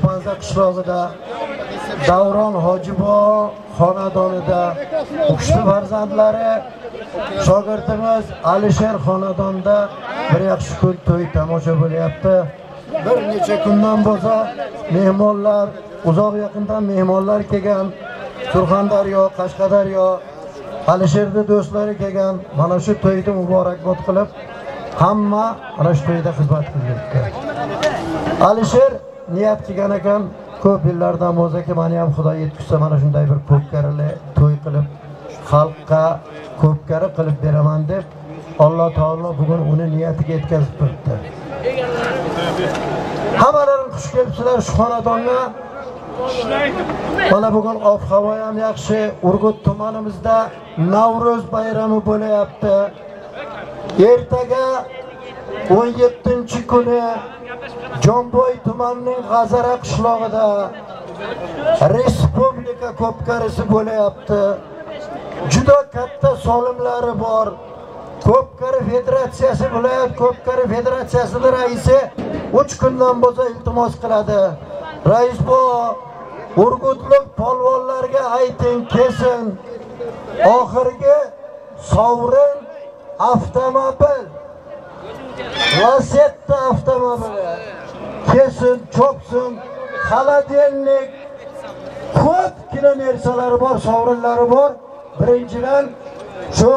Chishpanza qishlog'ida Davron Hojibo xonadonida uchta farzandlari shogirdimiz Alisher xonadonda bir yaxshi kun to'y tomosha bo'lyapti. Bir necha kundan bo'lsa mehmonlar, uzoq yaqindan mehmonlar kelgan, Surxondaryo, Qashqadaryo, Alisherni do'stlari kelgan, mana shu to'yni muborakbod qilib, hamma mana shu to'yda xizmat qilyapti. Alisher niyat qilgan ekan, ko'p yillardan bo'lsaki mani ham Xudo yetkazsa mana shunday bir ko'pkarili to'y qilib, xalqqa ko'pkari qilib beraman deb Alloh taolo bugun uni niyatiga yetkazib turibdi. Hammalaring xush kelibsizlar shu xonadonga. Mana bugun ob-havo ham yaxshi. Urgut tumanimizda Navro'z bayrami bo'layapti. Ertaga 17-kuni Jonboy tumanining G'azara qishlog'ida respublika ko'pkarisi bo'layapti. Juda katta solimlari bor. Ko'pkari federatsiyasi viloyat Ko'pkari federatsiyasining raisi 3 kundan bo'lsa iltimos qiladi. Rais bu Urgutlik polvonlarga ayting kesin. Oxirgi sovrin avtomobil. Lasetti avtomobili. Kesin, chopsin, xaladelnik ko'p kilometrlari bor, sovrinlari bor. Birinchidan shu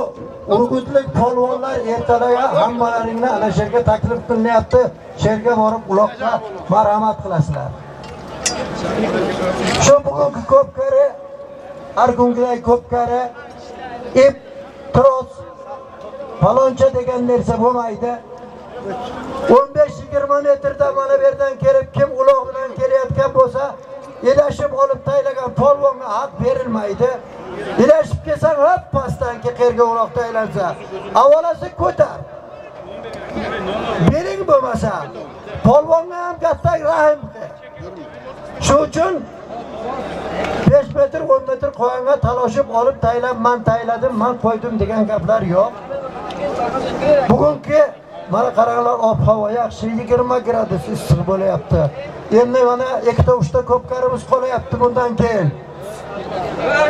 Urgutlik polvonlar ertalaga hammalaringni ana shu yerga taklif qilinyapti. Sherga borib uloqqa marhamat qilasizlar. Shu bugungi ko'pkari, har kungiday ko'pkari, ip, trots, paloncha degan narsa bo'lmaydi. 15-20 metrda mana bu yerdan kelib, kim uloq bilan kelayotgan bo'lsa, ilashib olib taylagan polvonga haq berilmaydi. Ilashib kelsang, hop pastdan qirga qerga uloq taylansa, avvalasi ko'tar. Bering bo'lmasa, polvonga ham katta rahim qil. Shu uchun 5 metr 10 metr qo'yanga taloshib olib taylab man tayladim, man qo'ydim degan gaplar yo'q. Bugungi mana qaranglar ob-havo yaxshi 20 gradus issiq bo'layapti. Endi mana ikkita uchta ko'pkarimiz qolyapti bundan keyin.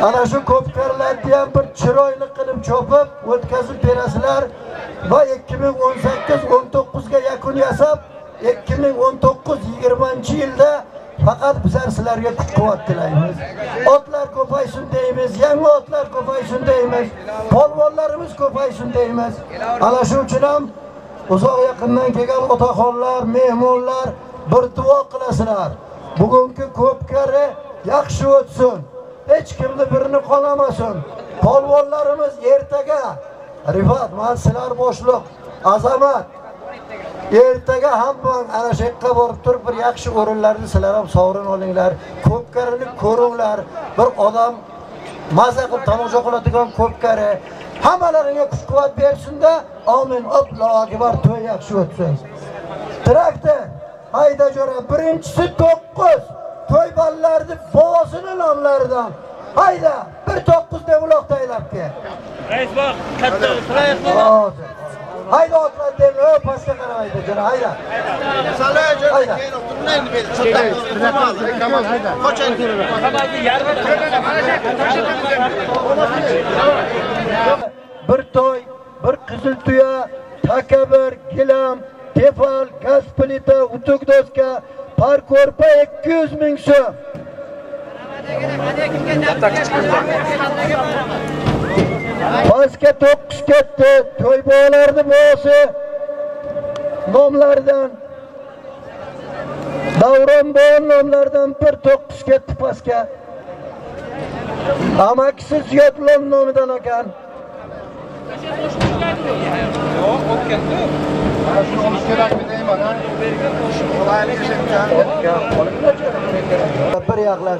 Ana shu ko'pkarlarni ham bir chiroyli qilib chopib, o'tkazib berasizlar va 2018-19 ga yakun yasab 2019-20 yilda faqat bizlar sizlarga kuch-quvvat tilaymiz. Otlar ko'paysin deymiz, yangi otlar ko'paysin deymiz, polvonlarimiz ko'paysin deymiz. Ana shu uchun ham uzoq yaqindan kelgan otaxonlar, mehmonlar bir duo qilasizlar. Bugungi ko'pkari yaxshi o'tsin. Hech kimni birini qolamasin. Polvonlarimiz ertaga Rifat, men sizlar boshliq, azamat ertaga hamma ana shu yerga borib turib bir yaxshi o'rinlarni sizlar ham sovrin olinglar. Ko'pkarini ko'ringlar. Bir odam maza qilib tomosha qiladigan ko'pkari hammalaringga kuch-quvvat bersin-da. Amin. Allohu akbar. To'y yaxshi o'tsin. Traktor hayda jo'ra birinchisi 9 to'y ballarni bosini nomlaridan hayda bir 9 deb uloq taylab kel. Rais bak, katta sıraya Hozir. Hayda otlar deb, o pastga qaramaydi jo'ra hayda. Hayda. bir to'y, bir qizil tuya, takabir, gilam, tefal, gaz plita, utuk doska, parko'rpa 200 ming so'm. Pastga 9 ketdi, to'y bolalarni bo'si nomlaridan Davron bo'yin nomlaridan bir 9 ketdi pastga. Amakisi Ziyodlon nomidan ekan. Bir yoqlar.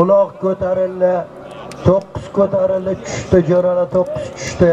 uloq ko'tarildi to'qqiz ko'tarildi tushdi jo'ralar to'qqiz tushdi.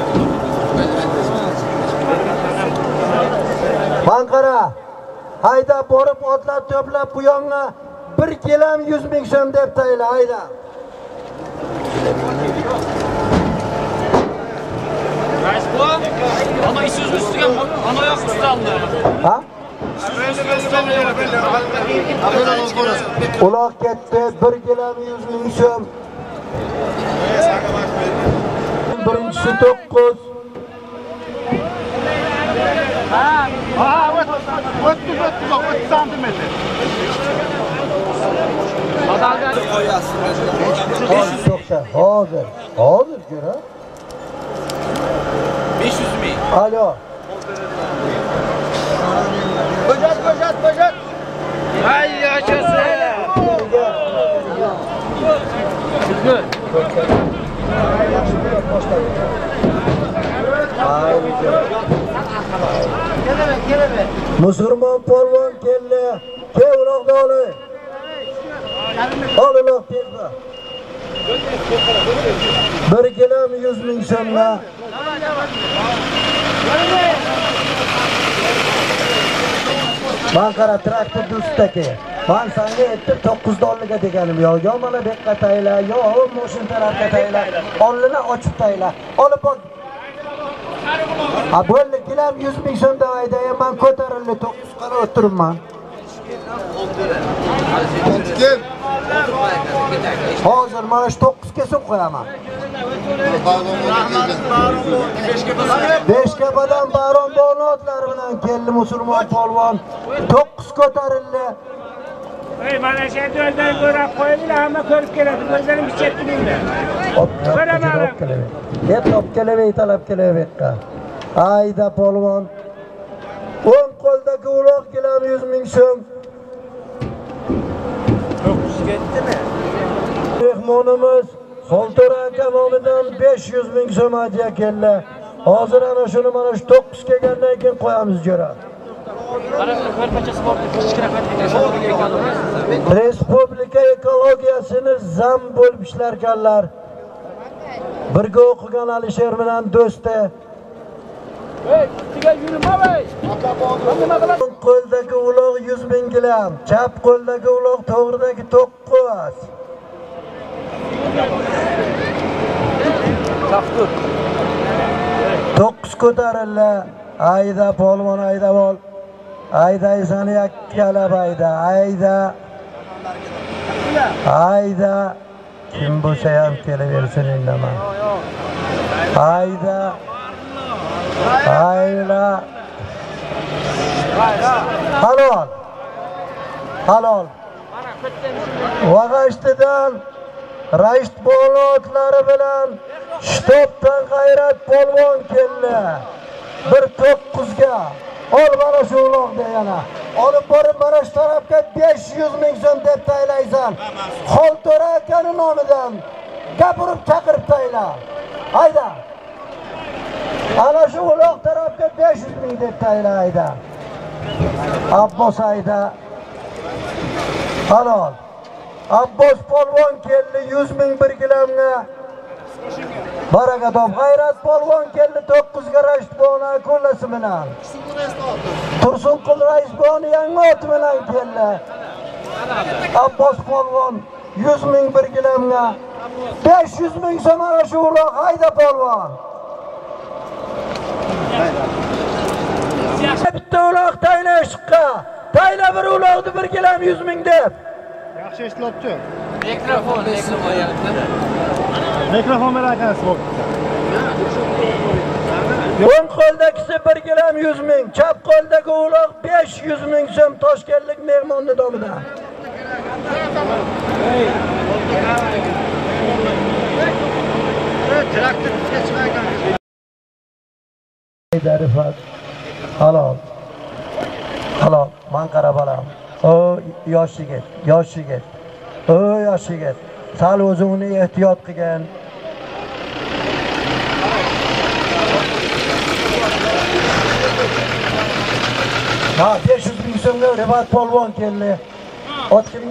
Banqara hayda borib otlar to'plab bu yonga bir kelam yuz ming so'm deb tayla hayda bu. Ana ana üstü aldı. ha uloq ketdi bir kelam yuz ming so'm birinchisi to'qqiz hozir to'xta hozir hozir ko'ra 500 ming. alo Hay yaşasın. Musulmon polvon keldi. Kel doli. Oliloq ol tezda bir kilam yuz ming so'mga man qara traktor do'stdagi. Man sanga aytdim 9 dollarga deganim. Yo'q. yo mana bu yoqqa tayla yo moshin tarafga tayla Olini ochib tayla olib bor Ha bo'ldi kilam 100 ming so'm davayda man ko'tarildi 9 qara o'tiribman. Hozir mana shu 9 ga so'm qo'yaman. Beshkapadan baron bonotlari bilan keldi musulmon polvon. 9 ko'tarildi. Ey mana shu yerdan ko'rib qo'yinglar, hamma ko'rib keladi. Ko'zlarim chetligingda. Ko'raman. Hep olib kelaver, talab kelaver yoqqa. Ayda polvon. O'ng qo'ldagi uloq kilam 100 ming so'm. 9 ketdimi? Mehmonimiz Xoltor aka nomidan 500 ming so'm hadya keldi. Hozir ana shuni mana shu 9 kelgandan keyin qo'yamiz jo'ra. Respublika ekologiyasini zam bo'lib ishlarkanlar. Birga o'qigan Alisher bilan do'sti. Qo'ldagi uloq 100 ming gilam, chap qo'ldagi uloq to'g'ridagi 9. To'qqiz ko'tarildi. Ayda polvon ayda bol. Ayda sani yakkalab hayda Ayda. Ayda. Kim bo'lsa ham kelaversin indaman. Ayda. Ayda. Halol. Halol. Vag'ashtidan Raist bolotlari bilan shtobdan g'ayrat polvon keldi. Bir to'qqizga. Ol mana shu uloqda yana. Olib borib mana shu tarafga 500 ming so'm deb taylaysan. Xoltora akani nomidan gapirib chaqirib tayla. Hayda. Ana shu uloq tarafga 500 ming deb tayla hayda. Abbos hayda. Halol. Abbos polvon keldi 100 ming bir gilamga. Baraka top g'ayrat polvon keldi 9 ga rashid bona ko'llasi bilan. Tursunqul rais boni yangi ot bilan keldi. Abbos polvon 100 ming bir gilamga 500 ming so'm ana shu hayda polvon bitta uloq tayla ishqqa tayla bir uloqni bir gilam 100 ming deb yaxshi eshityapti Mikrofon, mikrofon yanında. Mikrofon bilan ekansiz o'ng qo'ldagisi bir gilam 100 ming chap qo'ldagi uloq 500 ming so'm toshkentlik mehmonni nomidan Rifat halol. Halol man qarab olam o yosh yigit yosh yigit. O yosh yigit sal o'zingni ehtiyot qilgin. Ha 500 ming so'mga Rifat polvon keldi. Otkim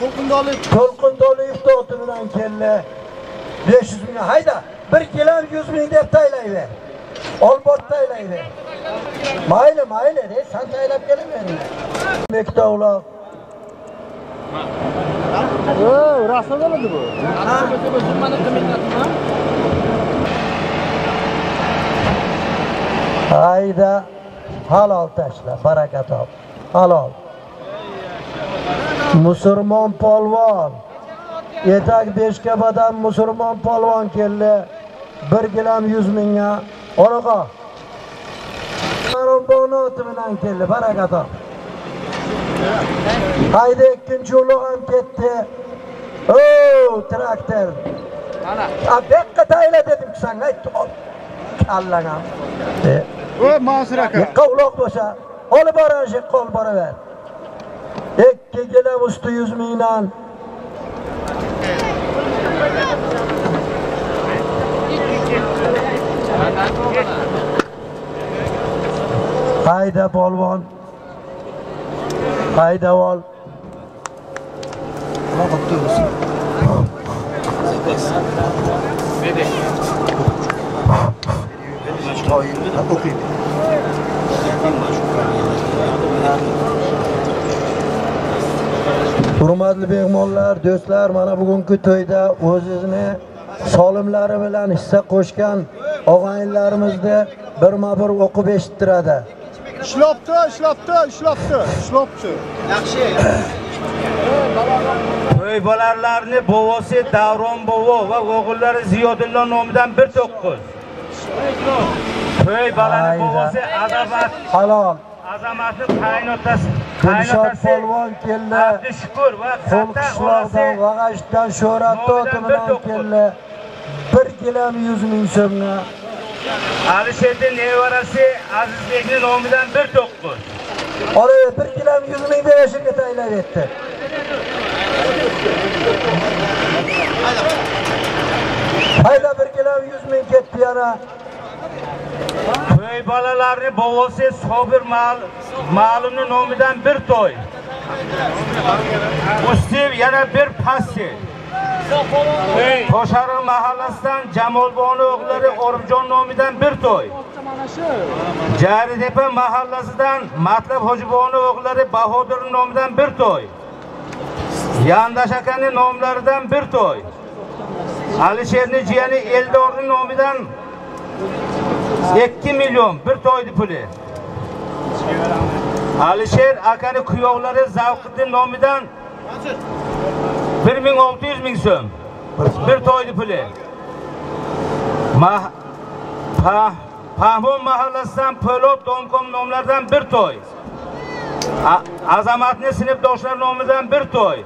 to'lqindoli to'lqin to'liyev to'ti bilan keldi. 500 ming hayda bir gilam 100 ming deb taylayver olbot taylayver mayli mayli de san taylab kelavering mektovlar rasm bo'ladi bu hayda halol tashla baraka top halol. Musulmon polvon. Etak beshkabadan musulmon polvon keldi. Bir gilam yuz mingga. Oraqa bonoti bilan keldi baraka top hayda ikkinchi ulug' ham ketdi o traktor a bekqa tayla dedim sanga kallang ham E, o mansur aka Yiqqa uloq bo'lsa, olib boraver, yiqqa olib boraver. Ikki gilam usti 100 mingdan. Hayda polvon. Hayda ol. Hurmatli mehmonlar, do'stlar, mana bugungi to'yda o'zini solimlari bilan hissa qo'shgan og'aynilarimizni birma-bir o'qib eshittiradi. Ishlabdi ishlabdi ishlabdi ishlabdi To'y bolalarni bovosi Davron bovo va o'g'illari Ziyodulla nomidan 19. To'y bolani bovosi Azamat Halol. Azamatning qaynotasi Dilshod polvon keldi. Abdushukur va Qo'l Qatta qishloqdan, onasi Vag'ashdan Sho'rat oti bilan keldi. 1 gilam 100 ming so'mga. Alisherning nevarasi Azizbekning nomidan 19. Olaver 1 gilam 100 ming berishga tayinlab etdi. Hayda 1 gilam 100 ming ketdi yana. To'y bolalarni bovosi Sobir Mal Ma'lumning nomidan bir to'y. Ustiv yana bir passiv. Toshariq mahallasidan Jamolboni o'g'illari Orifjon nomidan bir to'y. Jaritepa mahallasidan Matlab Hojiboni o'g'illari Bahodir nomidan bir to'y. Yandash akaning bir to'y. Alisherning jiyani Eldorning nomidan 2 million bir to'ydi puli. Alisher akani kuyovlari Zavqiddin nomidan 1600 ming so'm. Bir to'yni puli. Pahmon mahallasidan Po'lot Domkom nomlaridan bir to'y. Azamatni sinfdoshlar nomidan bir to'y.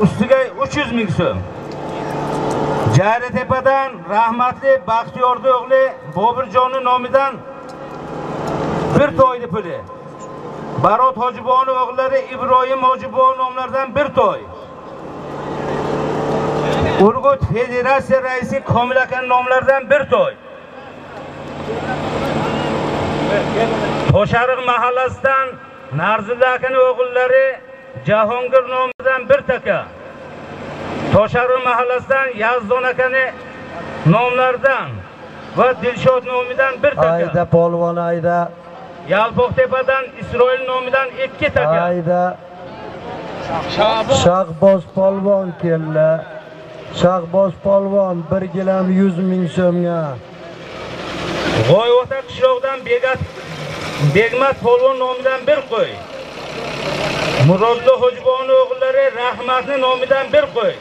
Ustiga 300 ming so'm. Jaritepadan rahmatli baxtiyorni o'g'li Bobirjonning nomidan bir to'yni puli. Barot Hojibonov o'g'illari Ibrohim hojibov nomlaridan bir to'y. Urgut Federatsiya raisi Komil aka nomlaridan bir to'y. Toshariq mahallasidan Narzulla akaning o'g'illari Jahongir nomidan bir taka. Toshariq mahallasidan Yazdon akani nomlaridan va Dilshod nomidan bir taka. Hayda polvon hayda. Yalpoqtepadan Isroil nomidan ikki taka. Hayda. Shahboz polvon keldi. Shahboz polvon 1 gilam 100 ming so'mga. G'oyvota qishlog'idan Begat Begmat polvon nomidan bir qo'y. Murodli Hojibon o'g'illari Rahmatni nomidan bir qo'y.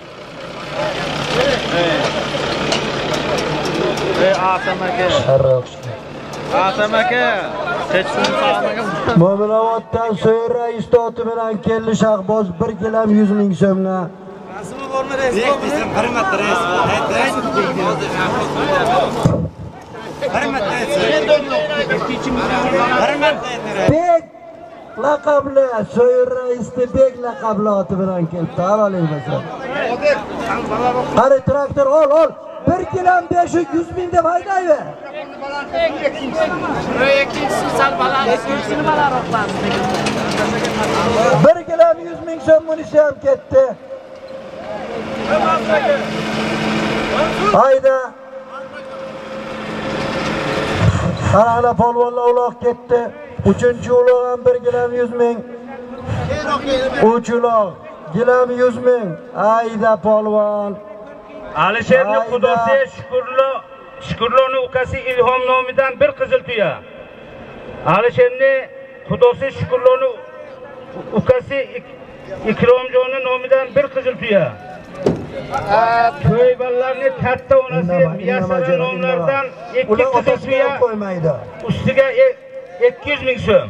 Sharroq. Atam aka, hech kimni sog'magan. Mo'minoboddan So'yir rais toti bilan keldi Shahboz 1 gilam 100 ming so'mga. Bek laqabli So'yir raisni Bek laqabli oti bilan keldi. Haloling bo'lsin. Qari traktor ol, ol. 1 gilam 500 ming deb haydayver. Bir gilam 100 ming so'm bunisi ham ketdi. Hayda. Qarana polvonlar uloq ketdi. Uchinchi uloq ham 1 gilam 100 ming. Uch uloq gilam 100 ming. Hayda polvon. Alisherni xudosi Shukurlo Shukurloni ukasi Ilhom nomidan bir qizil tuya. Alisherni xudosi Shukurloni ukasi Ik- Ikromjoni nomidan bir qizil tuya. To'y ballarni katta onasi indama, nomlaridan ikki qizil tuya qo'ymaydi. ustiga e- 200 ming so'm.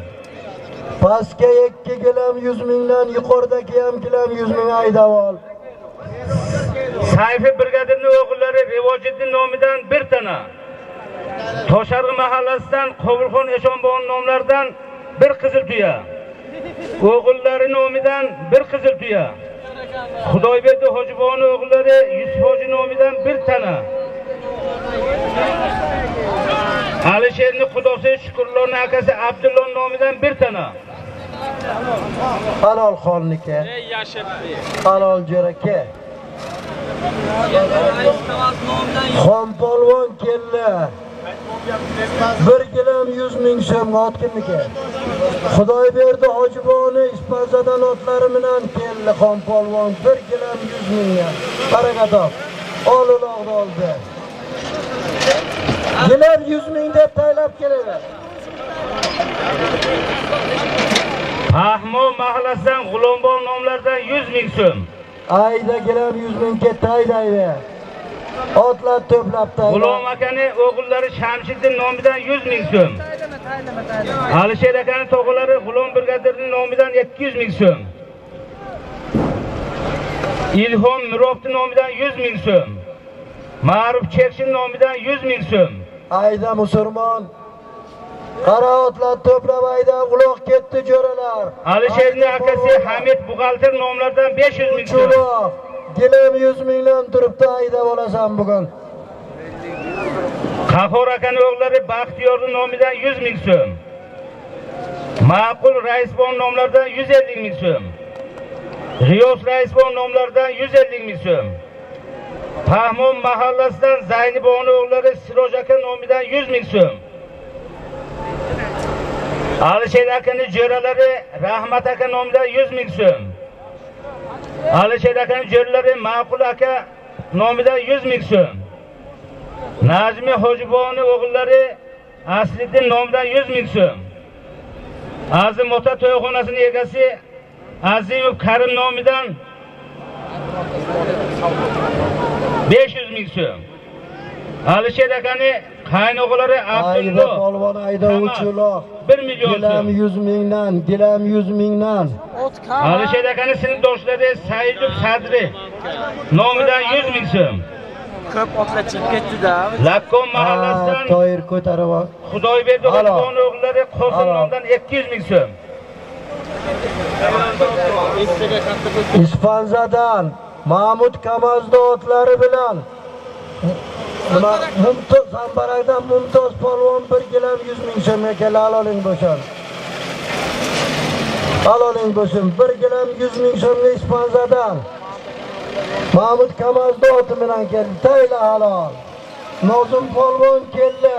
Pastga 2 gilam 100 mingdan yuqoridagi ham gilam 100 ming haydab ol. Sayfi brigadirning o'g'illari Rivojiddin nomidan bir tana. Tosharg'i mahallasidan Qobulxon Eshonbon nomlaridan bir qizil tuya. O'g'illari nomidan bir qizil tuya. Xudoyberdi Hojiboni o'g'illari Yusuf hoji nomidan bir tana. Alisherni xudosi Shukurlonni akasi Abdulloh nomidan bir tana. Halol xonniki. Halol jo'raka. Xon polvon keldi. 1 gilam 100 ming so'm ot kimniki? Xudoyberdi Hojiboni Ispanzadan otlari bilan keldi xon polvon 1 gilam 100 mingga. Baraka top. Ol uloqni oldi. Gilam 100 ming deb taylab keladi. Ahmo mahallasidan G'ulombol nomlaridan 100 ming so'm. Ayda gilam 100 ming ketdi haydayver. Otlar to'plab tayyor. G'ulom akani o'g'illari Shamsiddin nomidan 100 ming so'm. Alisher akani tog'alari G'ulom brigadirning nomidan 200 ming so'm. Ilhom Mirovni nomidan 100 ming so'm. Ma'ruf Chekshin nomidan 100 ming so'm. Ayda musulmon. Qara otlar to'plab ayda uloq ketdi jo'ralar. Alisherning akasi Hamid Buxalter nomlaridan 500 ming so'm. Chuloq. Gilam 100 mingdan turibdi ayda bo'lasan bugun. Qahor akani o'g'illari Baxtiyorning nomidan 100 ming so'm. Ma'qul Raisbon nomlaridan 150 ming so'm. G'iyos Raisbon nomlaridan 150 ming so'm. Pahmon mahallasidan Zayniboni o'g'illari Siroj aka nomidan 100 ming so'm. Alisher akani jo'ralari Rahmat aka nomidan 100 ming so'm. Alisher akani jo'ralari Ma'qul aka nomidan 100 ming so'm. Najmi Hojiboni o'g'illari Asliddin nomidan 100 ming so'm. Azim ota to'yxonasining egasi Azimov Karim nomidan 500 ming so'm. Alisher akani qaynog'alari Ayda Abdullo polvon uloq. 1 million Gilam. 100 mingdan, gilam 100 mingdan. Alisher akani sinfdoshlari Saidov Sadri nomidan 100 ming so'm. Ko'p otlar chiqib ketdi-da. Lakkon Ha, mahallasidan to'yir ko'tarib. Xudoyberdi. Hojibon o'g'illari Qosim Alo. nomidan 200 ming so'm. Ispanzadan Mahmud Kamazda otlari bilan nima Mumtoz Zambarakdan Mumtoz polvon 1 gilam 100 ming so'mga keldi aloling bo'lsin. Aloling bo'lsin 1 gilam 100 ming so'mga Ispanzadan Mahmud Kamazda oti bilan keldi. Tayla halol. Nozim polvon keldi.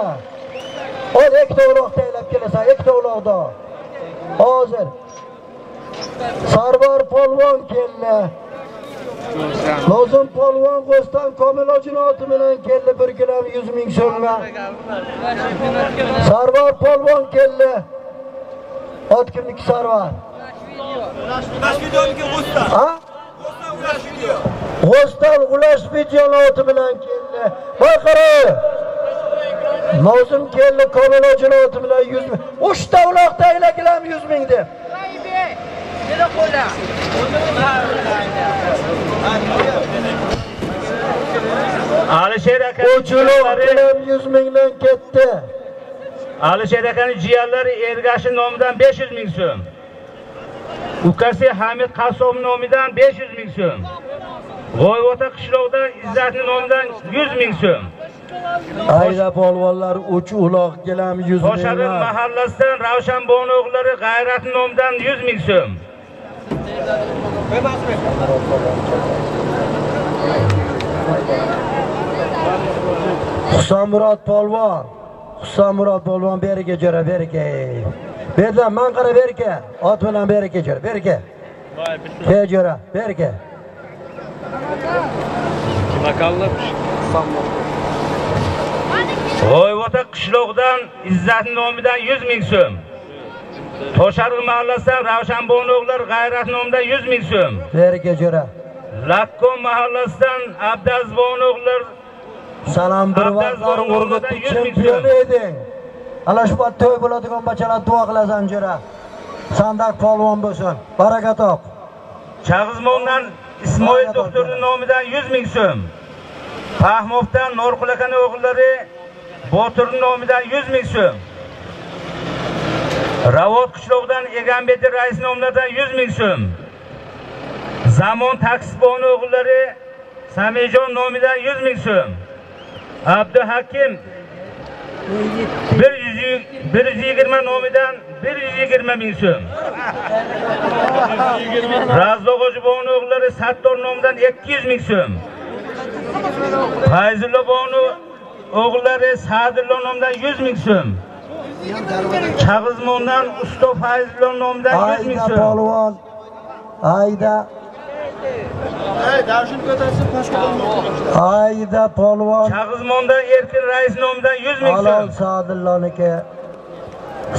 Ol ikkita uloq taylab kelasan, ikkita uloqda. Hozir Sarvar polvon keldi. Lozim polvon Qo'ston Komilojin oti bilan keldi 1 kilo 100 ming so'mga. Sarvar polvon keldi. Ot kimniki Sarvar? Ha? Qo'ston Ulash video oti bilan keldi. Baqara. Nozim keldi Komilojin oti bilan 100 ming. Uchta uloqda aylagilam 100 ming deb. Alisher aka bilan 100 mingdan ketdi. alisher akani jiyanlari ergashi nomidan 500 ming so'm ukasi hamid qassob nomidan 500 ming so'm g'oyvota qishloqdan izzatni nomidan 100 ming so'm Ayda polvonlar uch uloq gilam 100 Toshag'ir ming. mahallasidan Ravshan Bono o'g'illari g'ayrat nomidan 100 ming so'm Husamurod polvon. Husamurod polvon beriga jo'ra beriga. Berdan man qara berga. Ot bilan beriga jo'ra beriga. Ke jo'ra beriga. G'oyvota qishloqdan izzat nomidan 100 ming so'm Toshag'ir mahallasidan Ravshan o'g'illari g'ayrat nomidan 100 ming so'm Beriga jo'ra. Lakkon mahallasidan Abdaz Bono o'g'illari Salom bir vaqtlar Bono urg'utib o'g'lidan 100 ming chempion eding. Payt to'y bo'ladigan bachalar duo qilasan jo'ra. Sandak polvon bo'lsin. Baraka top. Chag'izmondan Ismoil doktorning nomidan 100 ming so'm. Fahmovdan Norqul akaning o'g'illari Boturning nomidan 100 ming so'm. Ravot qishlog'idan Egambeti rais nomlaridan 100 ming so'm. Zamon taksiboni o'g'illari Samijon nomidan 100 ming so'm. Abduhakim 100 120 nomidan 120 ming so'm. Razzo G'ojibovni o'g'illari Sattor nomidan 200 ming so'm. Fayzulla Bonu o'g'illari Sadullo nomidan 100 ming so'm. Chag'izmondan Usto Fayzulla nomidan 100 ming Ayda so'm. polvon. Ayda Ayda polvon. Chag'izmondan Erkin rais nomidan 100 ming so'm. Sadilloniki.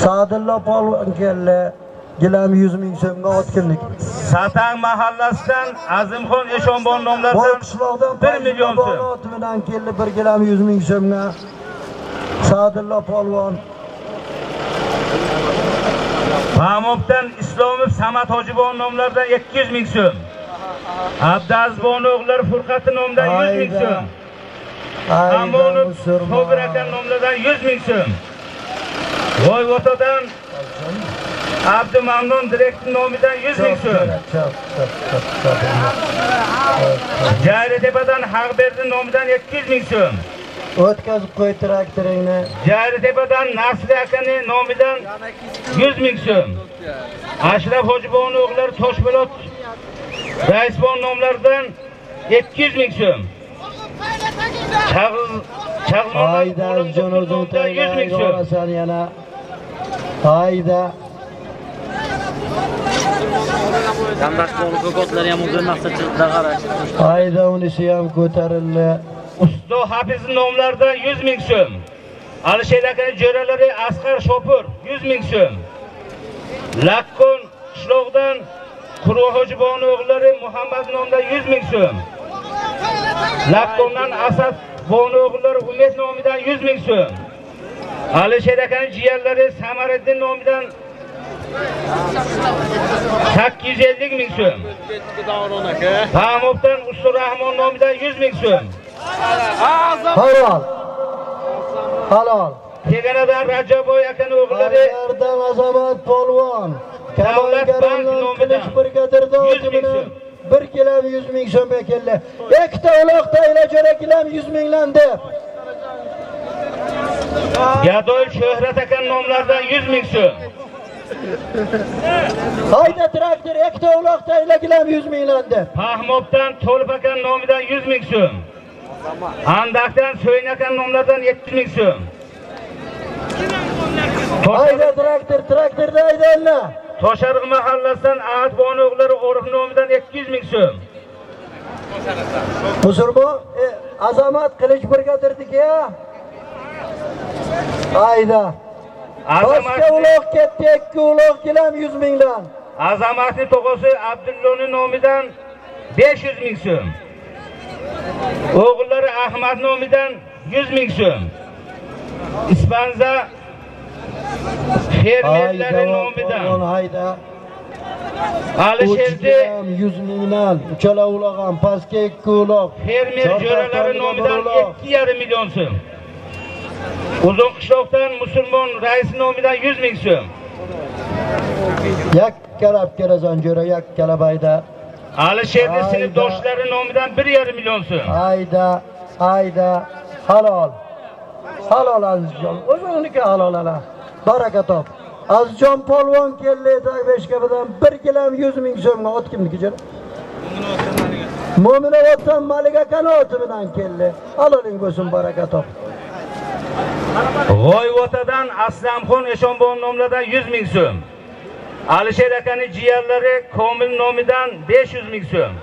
Sadillo polvon keldi. Gilam 100 ming so'mga ot kimniki. Satang mahallasidan Azimxon Eshonbon nomlaridan qishloqdan 1 million so'm. oti bilan keldi 1 gilam 100 ming so'mga. Sadillo polvon. Pamobdan Islomov Samat Hojibon nomlaridan 200 ming so'm. Abdazbon o'g'illari Furqat nomidan 100 ming so'm. Ayda Amonov musulmon. Sobir aka nomlaridan 100 ming so'm. G'oyvotadan Abdumamnun direktor nomidan 100 ming so'm. Chop. Jayratepadan Haqberdi nomidan 200 ming so'm. O'tkazib qo'y traktoringni. Jayratepadan Nasri akani nomidan 100 ming so'm. Ashraf Hojibovning o'g'illari Toshpo'lat Raisbon nomlaridan 200 ming so'm. Chag'iz Chag'izmondan Ayda jon o'zing 100 ming so'm. yana. Ayda Qamrashqo'ni ko'kotlar ham o'zini maqsadchilikda qarash. ayda unisi ham ko'tarildi. Usto Hafiz nomlaridan 100 ming so'm. Alisher akani jo'ralari Asqar Shopur 100 ming so'm. Lakkon qishloqdan Qur'on Hojibovning o'g'illari Muhammad nomidan 100 ming so'm. Lakkondan Asad Bonu o'g'illari Umid nomidan 100 ming so'm. Alisher akani jiyanlari Samariddin nomidan 850 ming so'm. Pamobdan Usta Rahmon nomidan 100 ming so'm. Halol. Halol. Teganadan Rajaboy akani o'g'illari Qayerdan azamat polvon. Davlat bank Kamongarimdan nomidan qilish brigadirda 100 oti ming bilan so'm. 1 kilo 100 ming so'mga keldi. Ikkita uloqda ila jo'ra kilam 100 minglan deb. Gadoy Shohrat akan nomlaridan 100 ming so'm. Hayda traktor ikkita uloqda ila kilam 100 minglan deb. Pahmobdan To'lib akan nomidan 100 ming so'm. Andaqdan So'yin akan nomlaridan 70 ming so'm. Hayda traktor traktorda haydanglar. Toshariq mahallasidan Ahad Bonu o'g'illari O'riq nomidan 200 ming so'm. musulmon e, azamat qilich birgadirdik-ya. Ayda. Boshqa Azamatni uloq ketdi, ikki uloq kelam 100 mingdan. Azamatni tog'asi Abdullohning nomidan 500 ming so'm. O'g'illari Ahmad nomidan 100 ming so'm. Ispanza fermerlari nomidan Hayda. Alisherdi 100 mingdan uchala ham pastga ikki uloq. fermer jo'ralari nomidan 2,5 million so'm. Uzun qishloqdan musulmon rais nomidan 100 ming so'm. Yakkalab kelasan jo'ra, yakkalab ayda. Alisherdi Ayda. sinfdoshlari nomidan 1,5 million so'm. Ayda, ayda, halol. Halol Azizjon, o'zingniki halol ala. Baraka top. Azizjon polvon keldi tag beshkabidan 1 kilam 100 ming so'mga ot kimniki jo'ra? Mo'minavatdan malika akani oti bilan keldi. aloling bo'lsin baraka top. G'oyvotadan Aslamxon Eshonbon nomidan 100 ming so'm. Alisher akani jiyanlari Komil nomidan 500 ming so'm.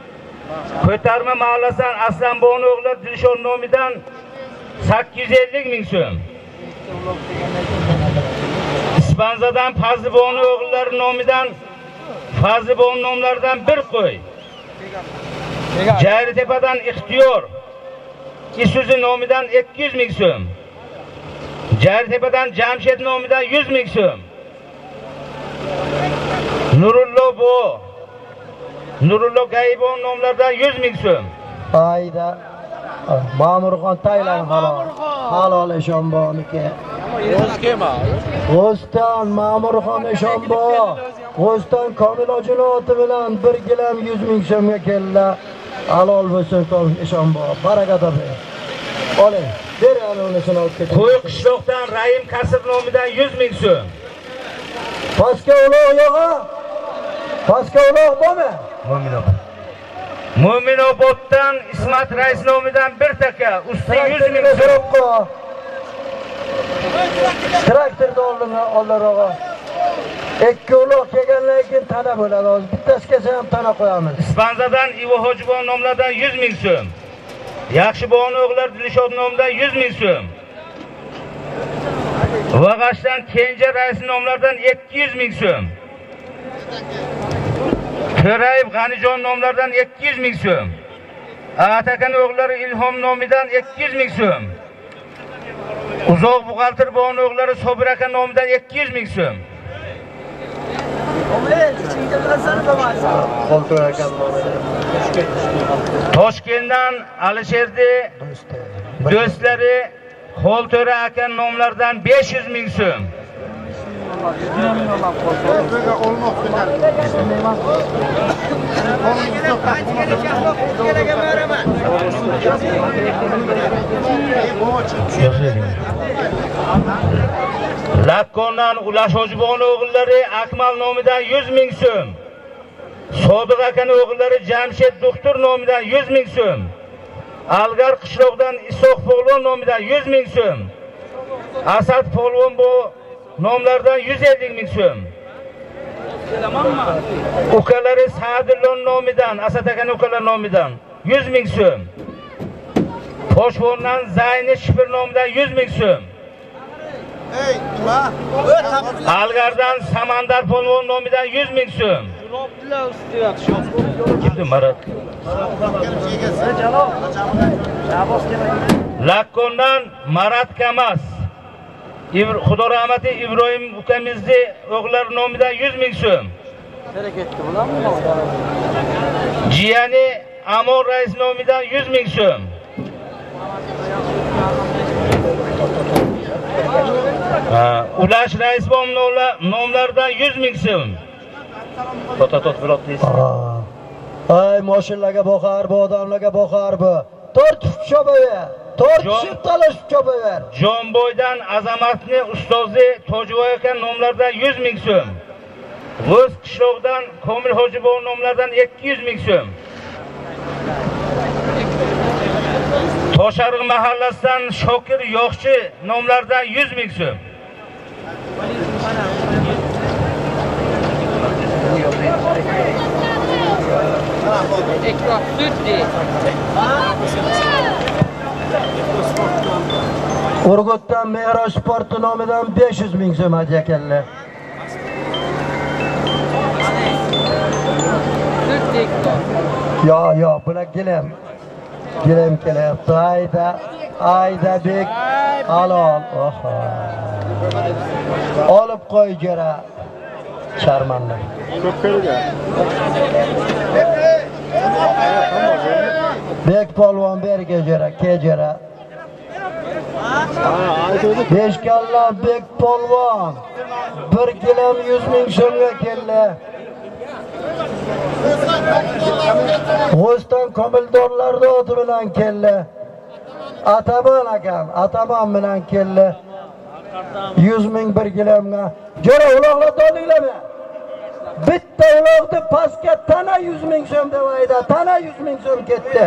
Ko'tarma mahallasidan aslambon o'g'li Dilshon nomidan 850 ming so'm. Ispanzadan Fazlibon o'g'illari nomidan Fazlibon nomlaridan bir qo'y. Jayritepadan Ixtiyor Isuzu nomidan 200 ming so'm. Jartepadan Jamshid nomidan 100 ming so'm. Nurullo Bo Nurullo Gaybon nomlaridan 100 ming so'm. Ayda. Ma'murxon Taylan halol. Halol Eshonboniki. G'ostan Ma'murxon Eshonbo. G'ostan Komil oti bilan 1 gilam 100 ming so'mga keldi. Halol bo'lsin Komil Eshonbo. Baraka topi. Oling. Ber anonisini olib keting. Qo'y qishloqdan Rahim Kasr nomidan 100 ming so'm. Pastga uloq yo'g'a. Pastga uloq bormi? Mo'minoboddan Ismat Rais nomidan bir taka, usti 100 ming so'm. so'roqqa. Traktorda oldin oldiroq. Ikki uloq kelgandan keyin tana bo'ladi. hozir. Bittasi kelsa ham tana qo'yamiz. Ispanzadan Ivo Hojibon nomlaridan 100 ming so'm. Yaxshibon o'g'illar Dilshod nomidan 100 ming so'm. Vag'ashdan Kenja rais nomlaridan 200 ming so'm. To'rayev G'anijon nomlaridan 200 ming so'm. Atakan o'g'illari Ilhom nomidan 200 ming so'm. Uzoq buxgalter Bon o'g'illari Sobir aka nomidan 200 ming so'm. Toshkentdan Alisherdi do'stlari Xolto'ra aka nomlaridan 500 ming so'm. Lakkondan Ulash Hojibon o'g'illari Akmal nomidan 100 ming so'm. Sodiq akaning o'g'illari Jamshid doktor nomidan 100 ming so'm. Algar qishloqdan Isoq Polvon nomidan 100 ming so'm. Asad Polvon bu nomlaridan 150 ming so'm. Ukalari Sa'dullon nomidan, Asad akani ukalar nomidan 100 ming so'm. Toshbondan Zayni Shifir nomidan 100 ming so'm. Algardan Samandar Polvon nomidan 100 ming so'm. Kimdi Marat? Lakkondan Marat Kamas. Xudo rahmati Ibrohim ukamizni o'g'illari nomidan 100 ming so'm. Jiyani Amor rais nomidan 100 ming so'm. Ha, Ulash rais nomlaridan 100 ming so'm. Tota tot bilot deysiz. Ay mashinalarga boqar, bu odamlarga boqar bu. Tortib chopaver. Tortib talashib chopaver. Jonboydan Azamatni ustozi Tojiboy aka nomlaridan 100 ming so'm. G'o'z qishloqdan Komil Hojibov nomlaridan 200 ming so'm. Toshariq mahallasidan Shokir Yo'qchi nomlaridan 100 ming so'm. Ekroq süt de. Urgutdan Mehroj sporti nomidan 500 ming so'm hadya ekanlar. Yo, yo, bular gilam. Gilam kelyapti. Ayda, ayda bek halol. Oho. Olib qo'y jara. Sharmanda. Ko'p polvon berga jara, kejara. Besh kalla bek polvon. 1 kg 100 ming so'mga keldi. G'o'ston komildorlarni oti bilan keldi. Ataman akam, Ataban bilan keldi. 100 ming 1 kilomga. Jo'ra uloqlarni olinglarmi? Bitta uloqni pastga tana 100 ming so'm deb ayda. Tana 100 ming so'm ketdi.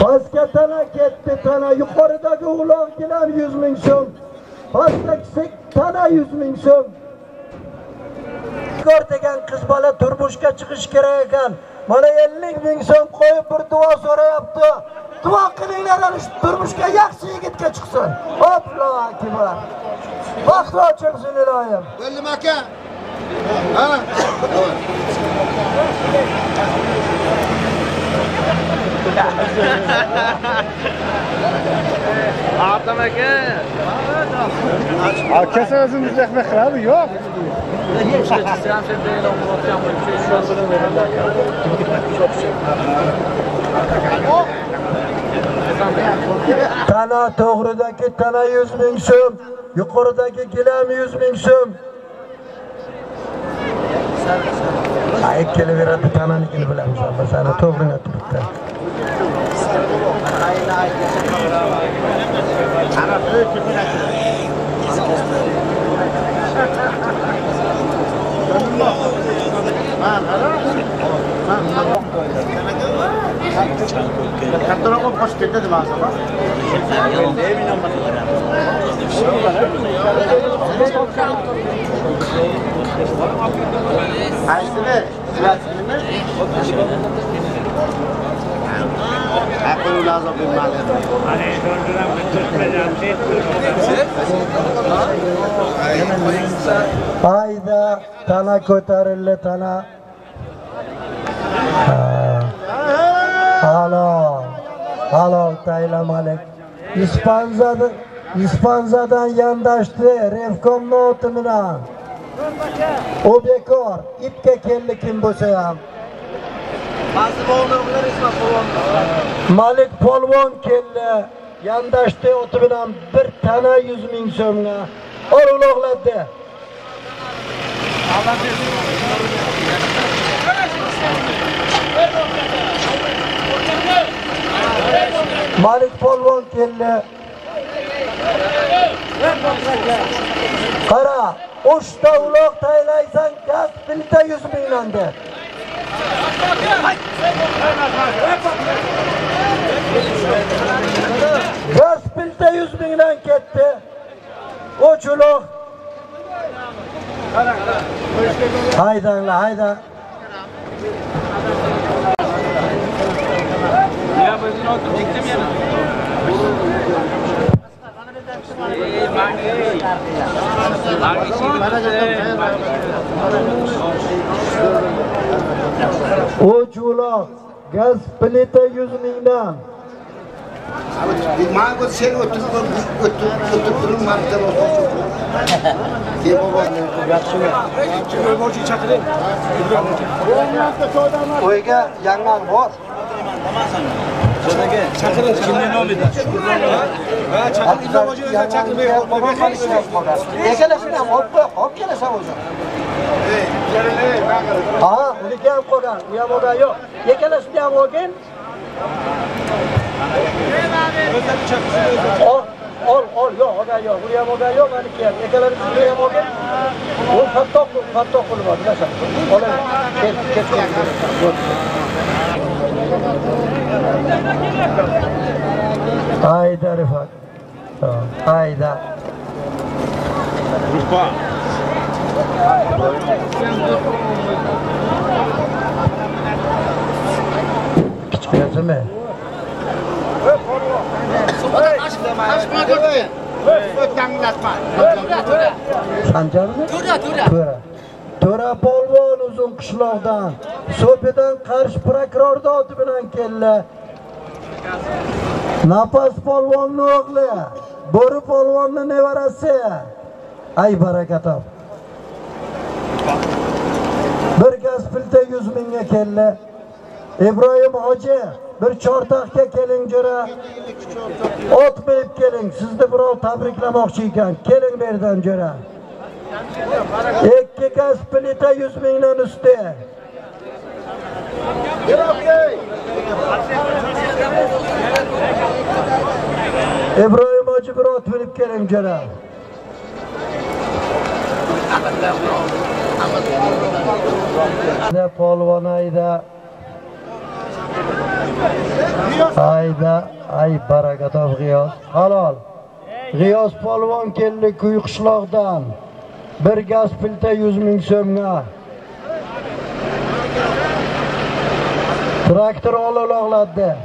Pastga tana ketdi, tana yuqoridagi ulovgilar yuz 100 ming so'm. pastdagisi tana 100 ming so'm. Kor degan qiz bola turmushga chiqish kerak ekan. Mana 50 ming so'm qo'yib bir duo so'rayapti. Duo qilinglar, ana shu turmushga yaxshi yigitga chiqsin. Allohu akbar. Vaqt ochilsin iloyim. Belli aka. Ha? Adam aka. Akasi o'zimiz rahmat qiladi, yo'q. Tana to'g'ridagi tana 100 ming so'm, yuqoridagi gilam 100 ming so'm ay kelebirata tanan ikil bilan basana to'g'rini turibdi kattaroq olib qochib ketdi nima qilsa Qaysini? Silasinimi? Aql lazım bilmadi. Ayda tana ko'tarildi tana. Ha. Halol. Halol Tayla Malik. Ispanzadan Ispanzadan yandashdi Revkom noti bilan. U bekor, ipga keldi kim bo'lsa ham. Malik polvon keldi. Yandashdi oti bilan bir tana 100 ming so'mga. Ol uloqlatdi. Malik polvon keldi. Qara, uchta uloq taylaysan, gaz pilta 100 minglandi. Gaz pilta 100 mingdan ketdi. Uch uloq. Haydanglar, hayda. Ya ben oturup gittim yana. Ey Magi. Gaz plita 100 mingdan. Mana sen o'tib o'tib turib marta o'tib. Kim? O'yga yangi bor. Kimni nomida? Ekalashini ham olib qo'y, olib kelasan o'zi. Ha, uniki ham qo'ygan, u ham o'da yo'q. Ekalashini ham olgin. Ol, ol, ol, yo'q, o'da yo'q. Bu ham o'da yo'q, maniki ham. Ekalarini ham olgin. U bilasan. Olay, ket, ket, Hayda Rifat. Tamam, Hayda. Kichkinasimi? Sanjarmi? To'ra, to'ra. To'ra. To'ra polvon uzun qishloqdan, So'pidan qarshi prokuror doti bilan keldi. Napas polvonning o'g'li, Bo'ri polvonning nevarasi. Ay barakatov. Bir gaz pilta 100 mingga keldi. Ibrohim hoji bir chortoqqa keling jo'ra. Ot minib keling. Sizni birov tabriklamoqchi ekan. Keling berdan jura. jo'ra. Ikki kas plita 100 mingdan usti. Ibrohim hoji bir ot minib keling jo'ra. Ne polvon ayda. Ayda, ay barakatov G'iyos. Halol. G'iyos polvon keldi kuy qishloqdan. Bir gaz pilta 100 ming so'mga. Traktor ololog'latdi.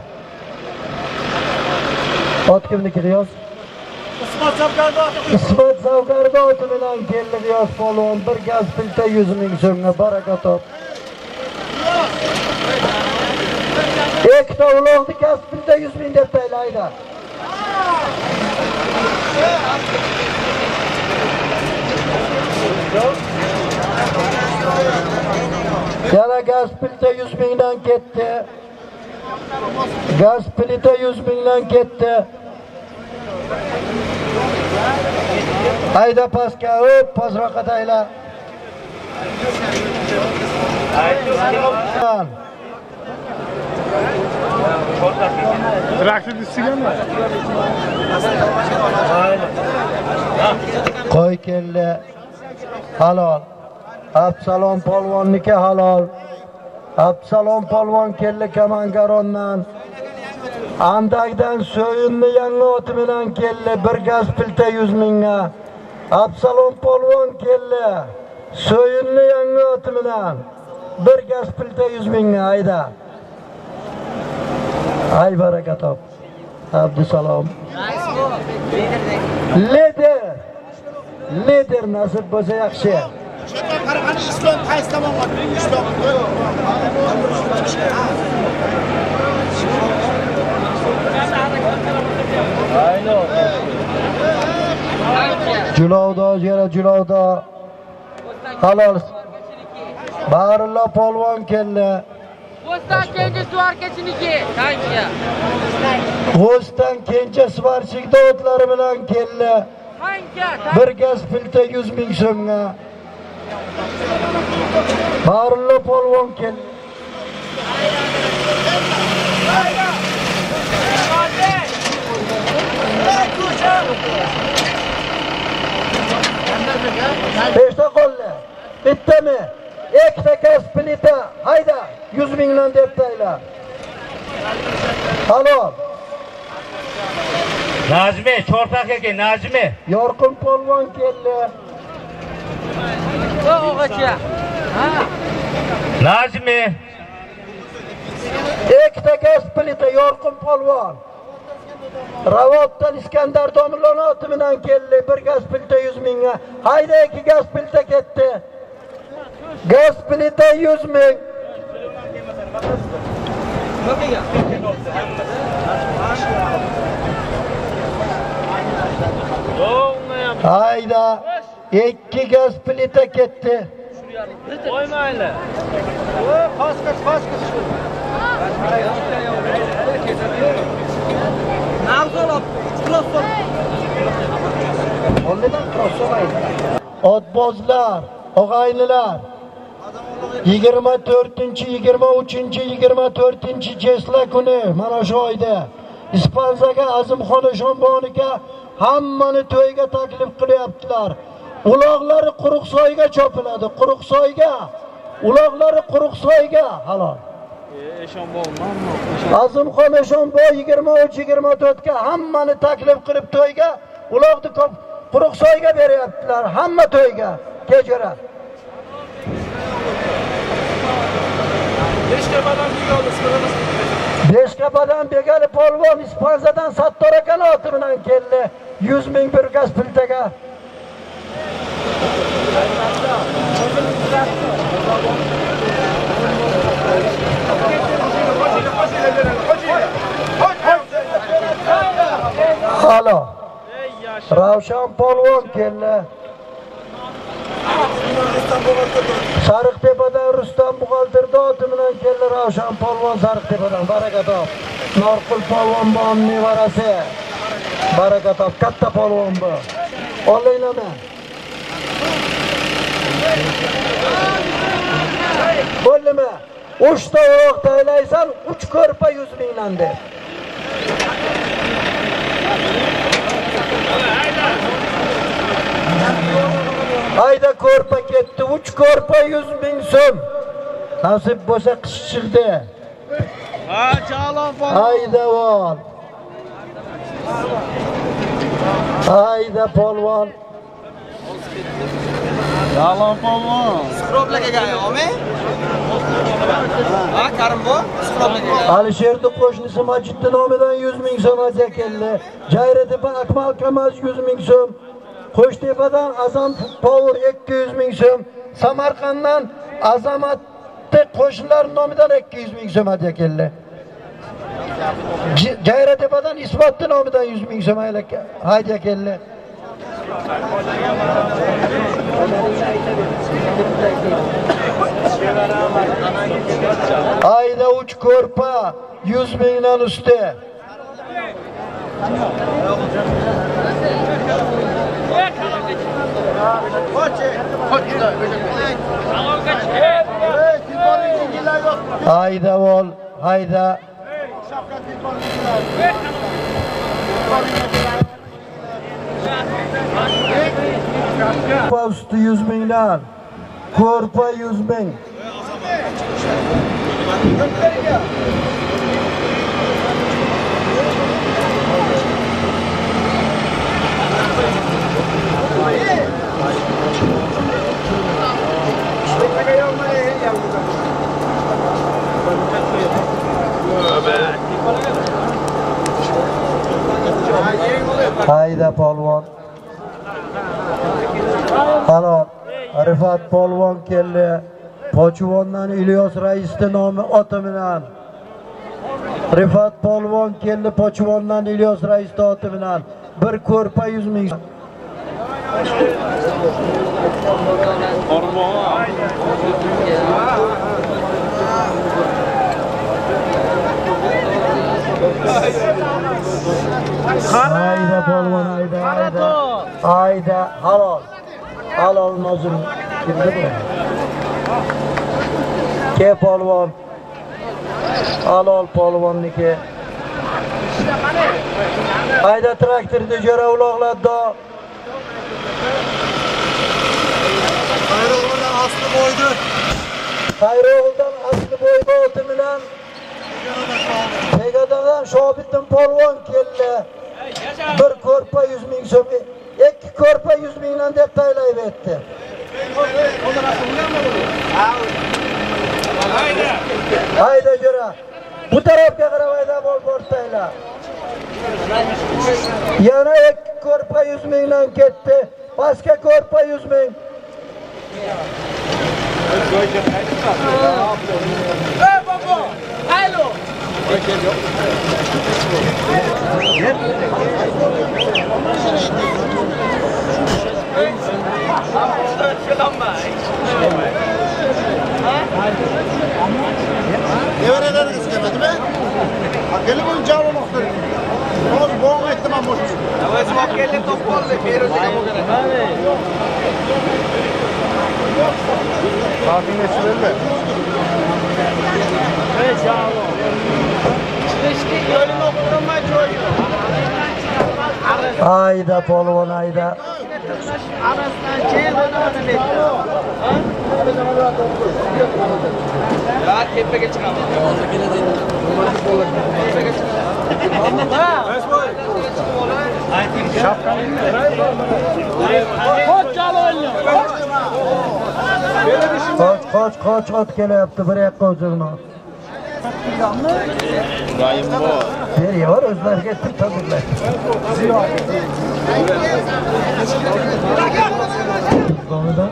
Ot kimniki G'iyos? Ismat oti bilan keldi G'iyos polvon. Bir gaz pilta 100 ming so'mga baraka top. Ikkita uloqni gaz pilta 100 ming deb taylaydi. Yana gaz pilta 100 mingdan ketdi. Gaz pilta 100 mingdan ketdi. Hayda pastga, hop, pastroqqa tayla. Traktor istaganmi? Qo'y keldi. Halol. Absalom polvonniki halol. Absalom polvon keldi Kamangarondan. Andakdan so'yinni yangi oti bilan keldi. Bir gaz pilta 100 mingga. Absalom polvon keldi. So'yinni yangi oti bilan. Bir gaz pilta 100 mingga ayda. Ay baraka top. Abdusalom. Lider. Lider nasib bo'lsa yaxshi. Qarag'ani islom qaysi tomonga islom Julovda jera julovda. Halol. Barillo polvon keldi. Bo'ston kenja suvarkachiniki tankiya. G'o'stan kenja svarchik dotlari bilan keldi. Tankiya. Bir gaz pilta 100 ming so'mga. Barillo polvon keldi. Beshta qo'llar. Bittami? Ikkita gaz plita. Hayda, 100 mingdan deb tayla. Halol. Najmi, cho'rtaq aka, Najmi. Yorqin polvon keldi. O o'g'acha. Ha. Najmi. Ikkita gaz plita Yorqin polvon. Ravoddan Iskandar Domilonoti bilan keldi. Bir gaz plita 100 mingga. Hayda, ikki gaz plita ketdi. Gaz plita 100 ming. Hayda. Ikki gaz plita ketdi. Qo'ymaylar. Otbozlar, og'aynilar. 24 23 24 jesla kuni mana shu oyda Ispanzaga Azimxon Eshonboniga hammani to'yga taklif qilyaptilar. Uloqlari Quruqsoyga chopiladi, Quruqsoyga. Uloqlari Quruqsoyga halol. Azimxon Eshonboy 23-24 ga hammani taklif qilib to'yga, uloqni ko'p Quruqsoyga beryaptilar, hamma to'yga. Kechira. Beshkapadan Begali polvon Ispanzadan Sattor aka oti bilan keldi. 100 ming bir gaz plitaga Halo. Ravshan polvon keldi. Sariqtepadan Rustam buxgalterda oti bilan keldi Ravshan polvon Sariqtepadan baraka top. Norqul polvon bom nevarasi. Baraka top katta polvon bu. Olaylarmi? Bo'ldimi? 3 ta uloq taylaysan, 3 ko'rpa 100 mingdan deb. Ayda ko'rpa ketdi, 3 ko'rpa 100 ming so'm. Nasib bo'lsa qish chiqdi. Ha, jalon Ayda vol. Ayda polvon. Alisherni qo'shnisi Majiddi nomidan 100 ming so'm hadiya keldi. Jayratepa Akmal Kamaz 100 ming so'm. Qo'shtepadan Azam Power 200 ming so'm. Samarqanddan Azamatni qo'shnilar nomidan 200 ming so'm hadiya keldi. J- Jayratepadan Isbotni nomidan 100 ming so'm hadiya keldi. Ayda 3 ko'rpa 100 mingdan usti. Hayda vol, hayda. Ko'rpa usti 100 mingdan. Ko'rpa 100 ming. Hayda polvon. Halol. Rifat polvon keldi. Pochvondan Ilyos raisning nomi oti bilan. Rifat polvon keldi Pochvondan Ilyos raisning oti bilan. Bir ko'rpa 100 ming. Hayda polvon hayda hayda. Hayda halol. Halol nozim. Kimda bu? Ke polvon. Halol polvonniki. Hayda traktorni jo'ra uloqlatdi. Qayro'g'ildan asli bo'yda o'ti bilan Tegadadan Shobittin polvon keldi. Bir ko'rpa 100 ming so'm, ikki ko'rpa 100 mingdan deb taylayverdi. Hayda jo'ra. Bu tarafga qarab hayda bol bor tayla. Yana ikki ko'rpa 100 mingdan ketdi. Pastga ko'rpa 100 ming. ఎవరైనా తీసుకెళ్ళదు గెలుపు ఉంచాలో వస్తుంది రోజు బాగా ఎత్తున్నాం Abine sürerler. Gelin bunca Ayda polvon ayda. Qoch, qoch, qoch qoch ot kelyapti, bir yoqqa o'zingni. Beri var, o'zlariga til tabriklar. Nomidan.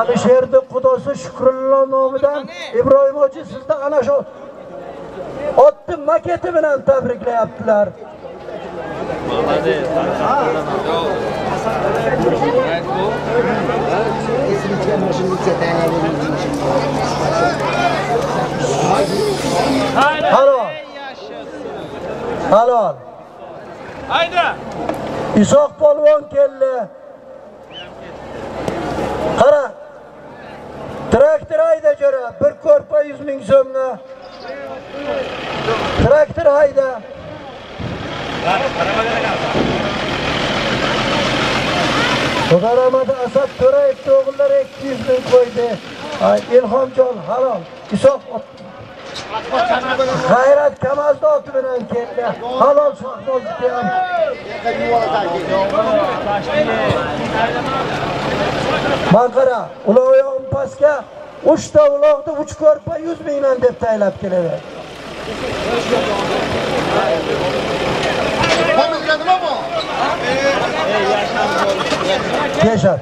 Alisherni xudosi Shukrullo nomidan Ibrohim hoji sizni ana shu otni maketi bilan tabriklayaptilar. Halol. Halol. Haydi. Isoq polvon keldi. Qara. Traktor hayda jo'ra, bir ko'rpa 100 ming so'mni. Traktor hayda. Rahmati Asad To'rayevni o'g'illari 200 ming qo'ydi. Ilhomjon halol. Isoq G'ayrat Kamazda oti bilan keldi. Halol shohbozniki ham. Man qara, uloq oyog'im pastga 3 ta uloqni 3 ko'rpa 100 mingdan deb taylab keladi. Keshar.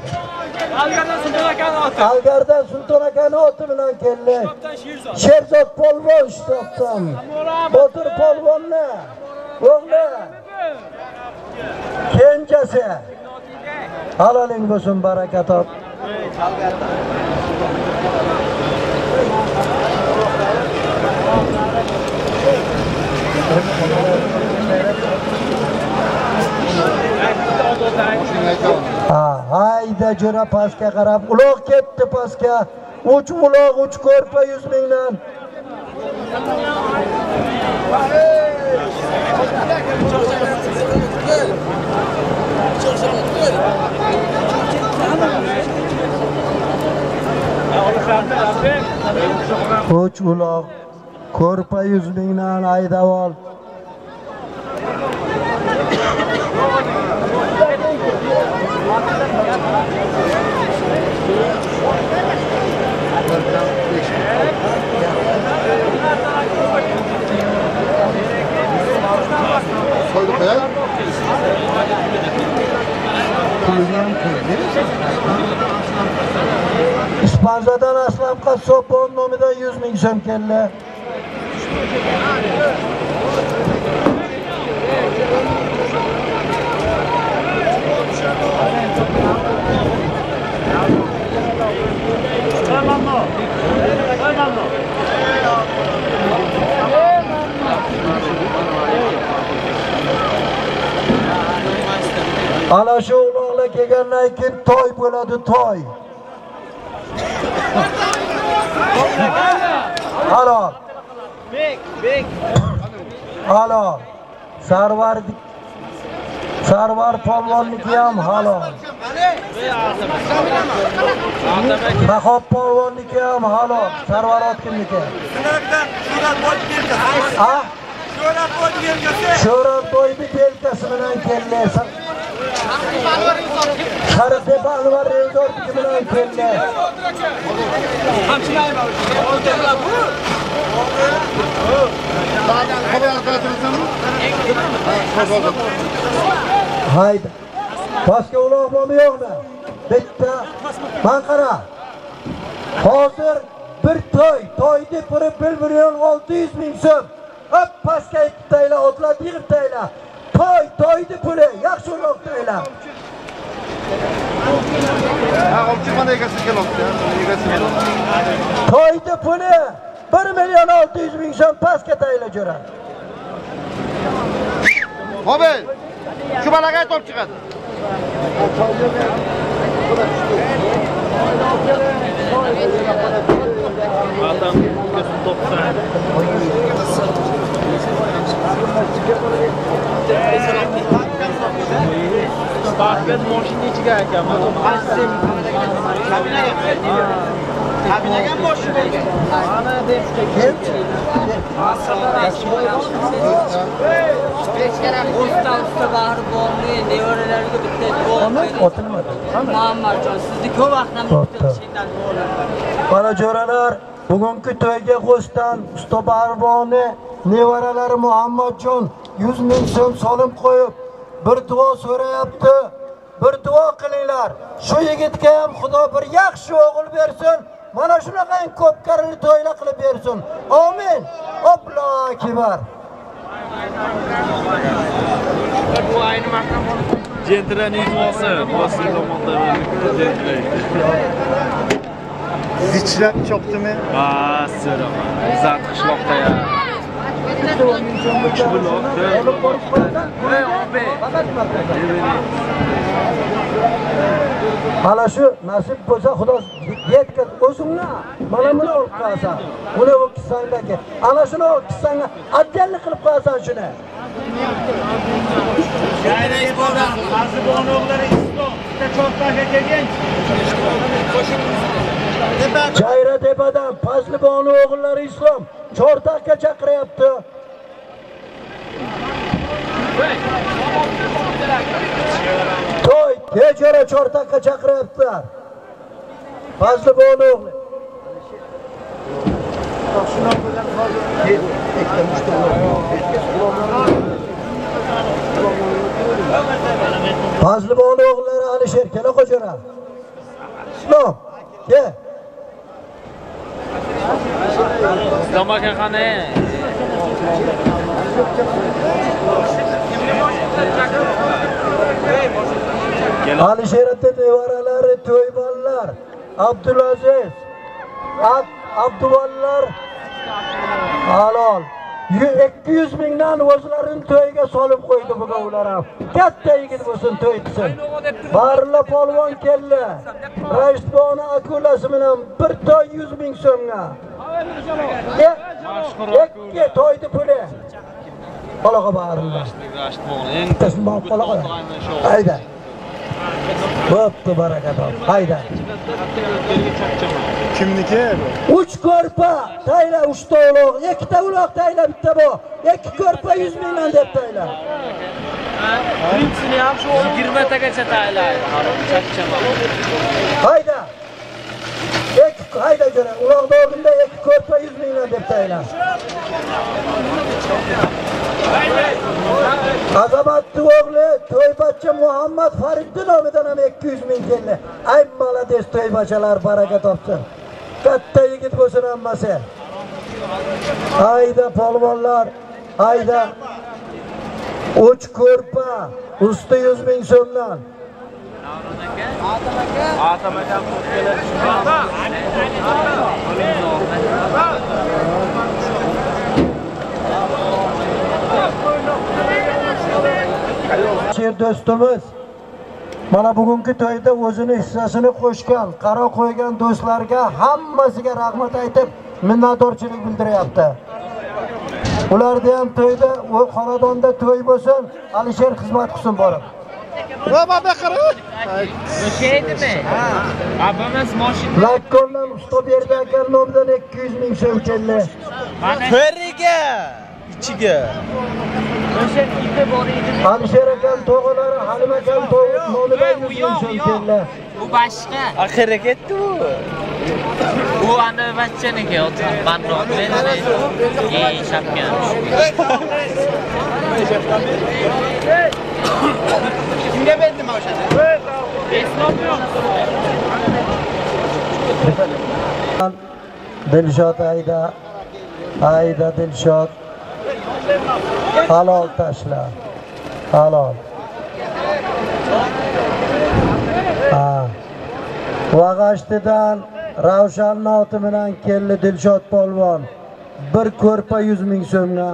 Algardan sulton akani oti. Algardan Sulton akani oti bilan keldi. Sherzod polvon shtobdan. Botir polvonni o'g'li. Kenjasi. Haloling bo'lsin, baraka top. Ha, hayda jo'ra pastga qarab, uloq ketdi pastga. Uch uloq, uch ko'rpa 100 mingdan. Uch uloq, ko'rpa 100 mingdan haydab ol. Ispanzadan Aslam Qassobon nomidan 100 ming so'm keldi. Ana shu uloqlar kelgandan keyin to'y bo'ladi, to'y. Halol. Bek, bek. Halol. Sarvar Sarvar polvonniki ham halol. Bahob polvonniki ham halol. Sarvar otkinniki. Ha? Sho'rat boyni belkasi bilan keldi. Sharifdek Anvar Rezorniki bilan keldi. Haydi. Pastga uloq bormi yo'qmi? Bitta. Man qara. Hozir bir to'y, to'yni puli 1 milyon 600 ming so'm. Hop pastga aytib tayla, otlar yig'ib tayla. To'y, to'yni puli, yaxshi uloq tayla. To'yni puli 1 million 600 ming so'm pastga tayla jo'ra. Mobil. Shu balagay top chiqadi. Usta usta bahri bo'lmay, nevaralariga bitta duo Otilmadi. Muhammadjon, sizni ko'p vaqtdan bitta sendan duolar. Mana jo'ralar, bugungi to'yga qo'shdan usta barboni nevaralari Muhammadjon 100 ming so'm solim qo'yib, bir duo so'rayapti. Bir duo qilinglar. Shu yigitga ham Xudo bir yaxshi o'g'il bersin. Mana shunaqa ko'p karli to'ylar qilib bersin. Amin. Opla kibar. Jentraning duosi, duosi tomondan Zichlab chopdimi? Bas, so'rama. Izzat qishloqda ya. Mana shu nasib bo'lsa Xudo yetkaz o'zingni mana buni olib qo'yasan. Buni o'kisangdagi. Ana shuni o'kisangga отдельно qilib qo'yasan shuni. Chayra tepadan Fazlibonu o'g'illari islom cho'rtaqqa chaqiryapti. To'y kechora cho'rtaqqa chaqiryaptilar. Fazlibonu o'g'li. Fazlibonu o'g'illari Alisher kela qo'shara. Islom, ke. Islom qani? Alisher aka nevaralari Abdulaziz, Ab Abduvallar halol. 200 mingdan o'zlarini to'yiga solib qo'ydi bugun ular ham. Katta yigit bo'lsin to'y qilsin. Barla polvon keldi. Raisboni akulasi bilan bir to'y 100 ming so'mga. Ikki to'ydi puli. Qolaqa barilla. Hayda. Bo'pti baraka top. Hayda. Kimniki? Uch ko'rpa tayla uchta uloq, ikkita uloq tayla bitta bu. Ikki ko'rpa 100 mingdan deb tayla. Birinchini ham shu 20 tagacha taylaydi. Chakchama. Hayda. Ikki hayda jo'ra. Uloqni o'rnida ikki ko'rpa 100 mingdan deb tayla. Azamatli o'g'li to'ybacha Muhammad Fariddin nomidan ham 200 ming keldi. Ay malades to'ybachalar baraka topsin. Katta yigit bo'lsin hammasi. Hayda polvonlar, hayda. Uch ko'rpa, usti 100 ming so'mdan. Sher do'stimiz mana bugungi to'yda o'zini hissasini qo'shgan, qaro qo'ygan do'stlarga hammasiga rahmat aytib, minnatdorchilik bildiryapti. Ularda ham to'yda, xonadonda to'y bo'lsin, Alisher xizmat qilsin borib. Lakkondan usta berdi aka nomidan 200 ming so'm keldi. To'riga ichiga o'sha iti bor edi. Alisher akam tog'alari Halim akam nomidan 100 ming so'm keldi. Bu boshqa. oxiri ketdi u Bu ana bachchaniki, manroq menimi. Ey, shapkan. Kimga berdim o'shani? Islom yo'q. Dilshod ayda, ayda Dilshod. Halol tashla. Halol. Vag'ashtidan Ravshan noti bilan keldi Dilshod polvon. Bir ko'rpa 100 ming so'mga.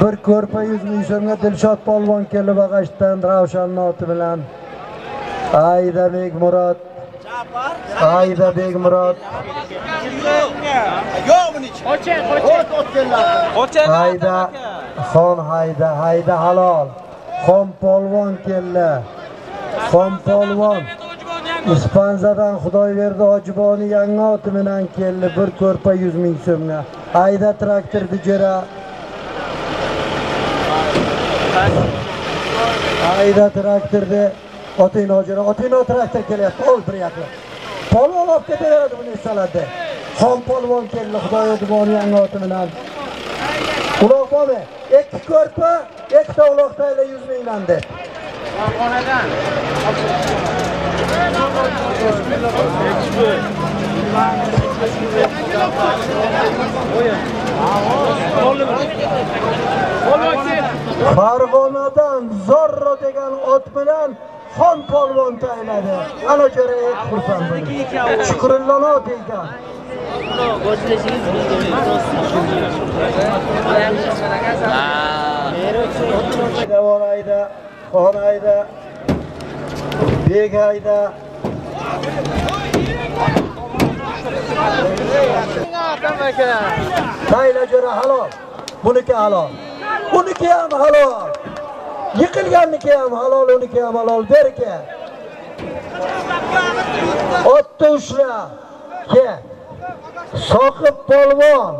bir ko'rpa 100 ming so'mga dilshod polvon keldi bag'ashdan ravshan noti bilan ayda begmurod ayda begmurod hayda xon hayda hayda halol. Xon polvon keldi. Xon polvon. Ispanzadan xudoyberdi hojiboni yangi oti bilan keldi. Bir ko'rpa yuz ming so'mga. Hayda traktorni jo'ra hayda traktorni oting nojira oting no traktor kelyapti. Ol bir yoqqa polvon olib ketaveradi buni esaladda xon polvon keldi xudoyberdi yangi angoti bilan uloq bormi ikki ko'rpa ikkita uloq tayla 100 mingdan deb farg'onadan zorro degan ot bilan xon polvon tayladi. ana ko'ra xursand bo'ldim shukrullo degan. Ekan Davon ayda, xon ayda, bek ayda. Tayla jo'ra halol. Buniki halol. Buniki ham halol. Yiqilganniki ham halol, uniki ham halol. Berka. Otni ushla. Ke. Soqib polvon.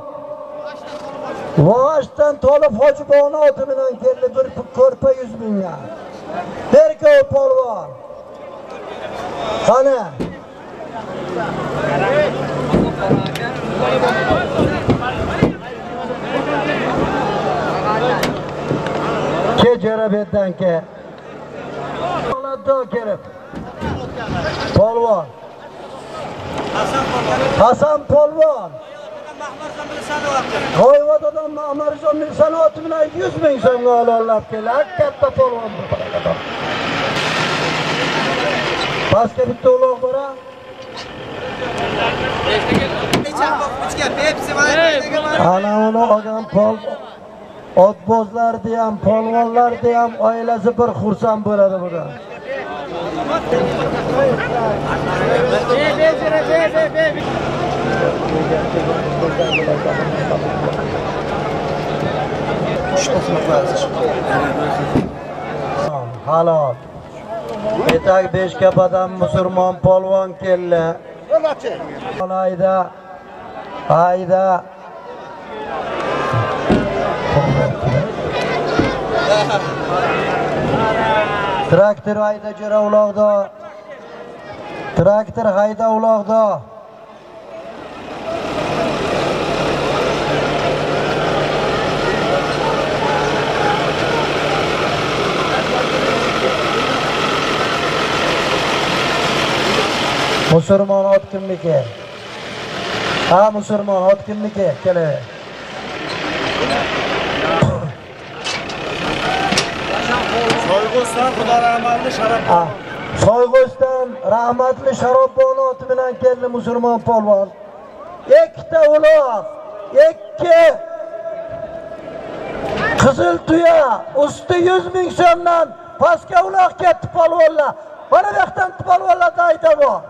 Voshdan tolib hojibona oti bilan keldi bir ko'rpa yuz mingga. Berka polvon. Qani? Ke jarabetdan ke. Olatdo kelib. Polvon. Hasan polvon. Qo'yvodadan Ma'marjon san'ati bilan 100 ming so'mga ololab keldi. Katta polvon qanaqa. Pastga bitta uloq bor. a? Ana uni olgan pol otbozlarni ham, polvonlarni ham oilasi bir xursand bo'ladi bugun. Halol. Etak Beshkapadan musulmon polvon keldi. Hayda. Hayda. Traktor hayda jura uloqda. Traktor hayda uloqda. Musulmon ot kimniki? Ha, musulmon ot kimniki? Kelaver. Soyg'usdan xudo rahmatli sharaf. Ha, Soyg'usdan rahmatli Sharobbon oti bilan keldi musulmon polvon. Ikkita uloq, ikki qizil tuya, usti 100 ming so'mdan pastga uloq ketdi polvonlar. Mana bu yoqdan polvonlarda ayta bor.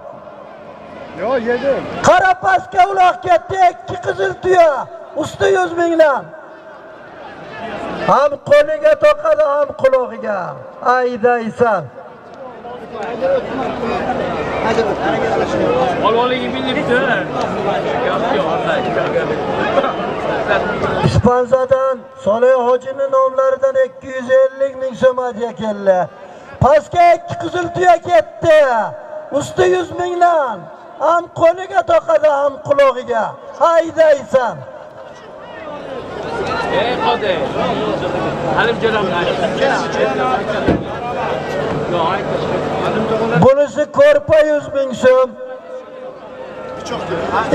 Yo, yedim. Qara pastga uloq ketdi, ikki qizil tuya, usti 100 mingdan. Ham qo'liga toqadi, ham qulog'iga. Aydaysan. Ispanzadan Solih hojini nomlaridan 250 ming so'm hadya keldi. Pastga ikki qizil tuya ketdi. Usti 100 mingdan. Ham qo'liga toqadi, ham qulog'iga. Haydaysan. Ey qodi. Halim jo'ram. Bunisi ko'rpa yuz ming so'm.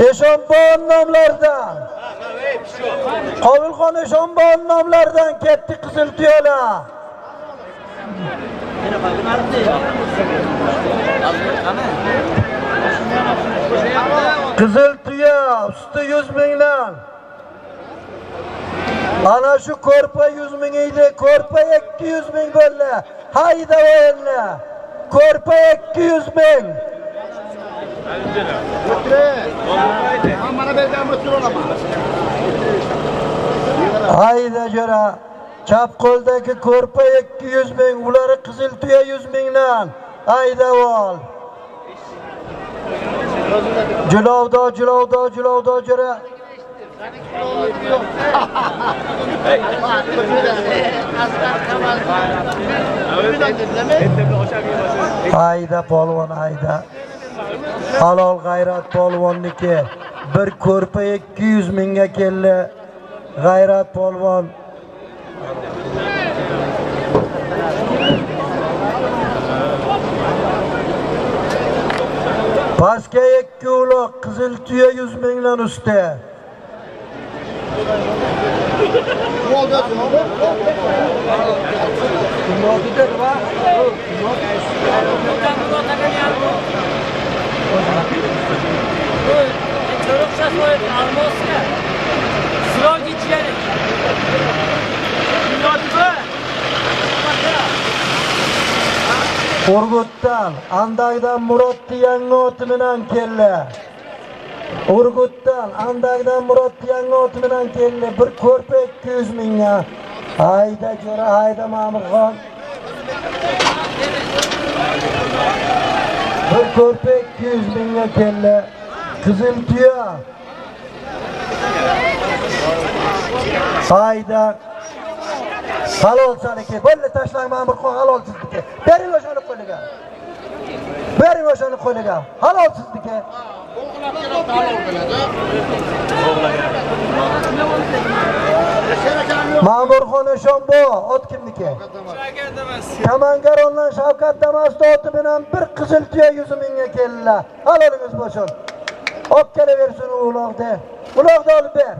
Eshonbon nomlaridan. Qobilxon Eshonbon nomlaridan ketdi qizil tuyalar. Qizil tuya usti 100 mingdan. Ana şu korpa 100 ming edi, korpa 200 ming bo'ldi. Hayda o'yinlar. Korpa 200 ming. Hayda jo'ra. Chap qo'ldagi ko'rpa 200 ming, ulari qizil tuya 100 mingdan. Hayda ol. Jilovdo, jilovdo, julovdo jo'ra. Hayda polvon, hayda. Halol g'ayrat polvonniki. Bir ko'rpa 200 mingga keldi. G'ayrat polvon. Pastga ikki uloq qizil tuya 100 mingdan usti. Çoruqcha soyib almosga. Siroj ichgani. Urgutdan, Andaydan Murodni yangi oti bilan keldi. Urgutdan, Andagdan Murod yangi bilan keldi. Bir ko'rpa 200 mingga. Hayda jo'ra, hayda Ma'murxon. Bir ko'rpa 200 mingga keldi. Qizil tuya. Hayda. Halol saniki. Bo'ldi tashlang Ma'murxon halol sizniki. Bering o'shani qo'liga. Bering o'shani qo'liga. Halol sizniki. Ma'murxon Eshonbo, ot kimniki? Kamangarondan Shavkat Damas'ta oti bilan bir qizil tuya 100 mingga keldilar. Halolingiz bo'lsin. Olib kelaversin uloqni. Uloqni olib ber.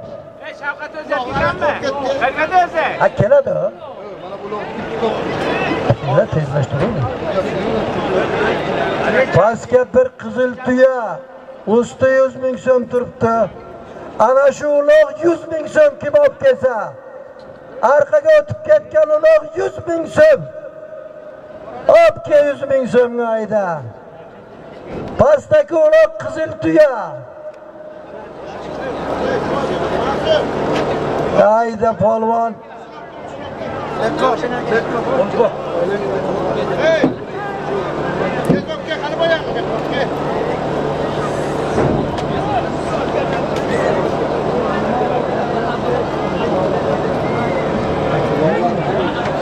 Ey Shavkat o'zi kelganmi? Shavkat o'zi. Ha keladi. Nima tezlashtirding? Pastga bir qizil tuya. Usti 100 ming so'm turibdi. Ana shu uloq 100 ming so'm kim olib kelsa. Arqaga o'tib ketgan uloq 100 ming so'm. Olib kel 100 ming so'mga ayda. Pastdagi uloq qizil tuya. Ayda polvon.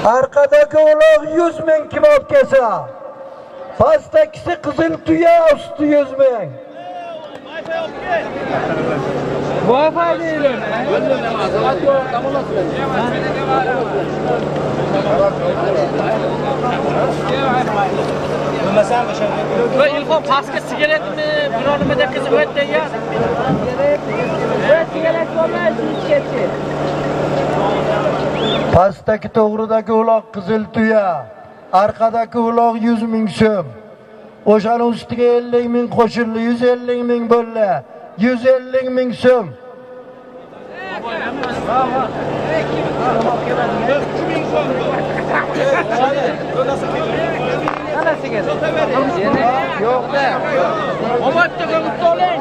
Arkadaki uloq 100 ming kim olib kelsa. Pastdagisi qizil tuya, usti 100 ming. Wi-Fi deyiladi. Va ilhom pastga sigaretmi, biror nimada qizib o'tdi ya. Sigaret bo'lmaydi, ketdi. Pastdagi to'g'ridagi uloq qizil tuya, arkadagi uloq 100 ming so'm. O'shani ustiga 50 ming qo'shildi, 150 ming bo'ldi. 150 ming so'm. Omadda ko'mib oling.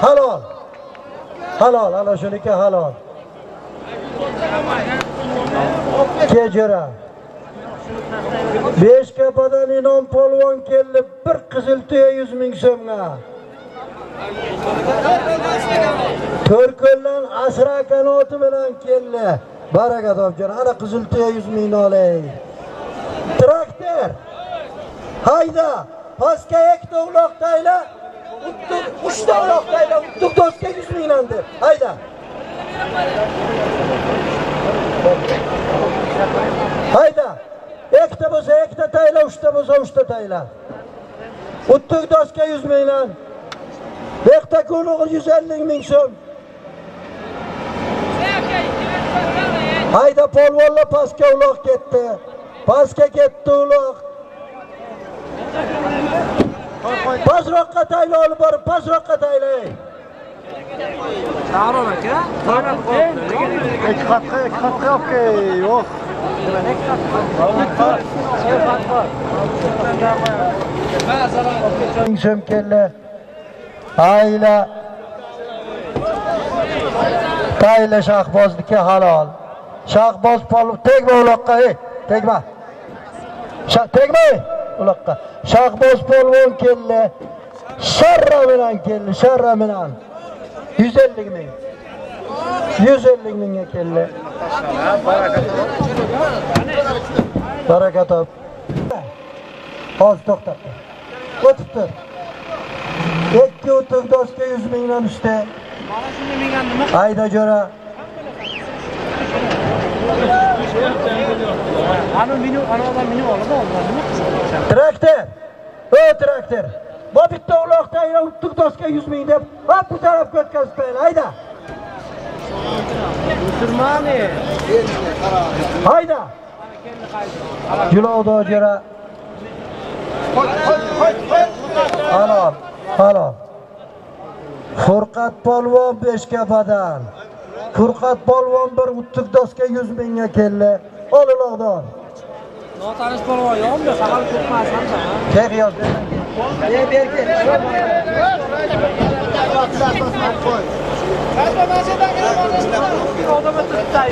Halol. Halol, ana shuniki halol. Kejira. Beshkapadan inom polvon keldi. Bir tuya 100 ming so'mga. To'rko'ldan Asra kanoti bilan keldi. Baraka topjon. Ana qizil tuya 100 mingni olay. Traktor. Hayda. Pastga ikkita uloq tayla. Uttuq, uchta uloq tayla. Uttuq do'stga 100 mingdan deb. Hayda. Hayda. Ikkita bo'lsa ikkita tayla, uchta bo'lsa uchta tayla. Uttuq do'stga 100 mingdan. Bekta ko'lug'i 150 ming so'm. Hayda polvonlar pastga uloq ketdi. Pastga ketdi uloq. Pastroqqa tayla olib borib, pastroqqa taylay. ming so'm keldi. Ayla. Tayla shahbozniki halol. Shahboz polv tegma uloqqa, ey, tegma. Sha tegma uloqqa. Shahboz polvon keldi. Sharra bilan keldi, sharra bilan. 150 ming. 150 mingga keldi. Baraka top. Hozir to'xtat. O'tib tur. Ikki o'tib doska 100 mingdan ushdi. Hayda jo'ra. Ana meni anadan meni oladi, olmadimi? Traktor. O traktor. Bu bitta uloqda yana o'tib doska 100 ming deb, hop bu tarafga o'tkazib qo'ying. Hayda. Turmani. Hayda. Julovda jo'ra. Halol, halol. Xurqat polvon beshkapadan. Furqat polvon bir uttiq doska 100 mingga keldi. Ol uloqdan. Notanish polvon yo'qmi? Saqal ko'pmas hamda. Tek yoz. Ye berke. Odamga tutay.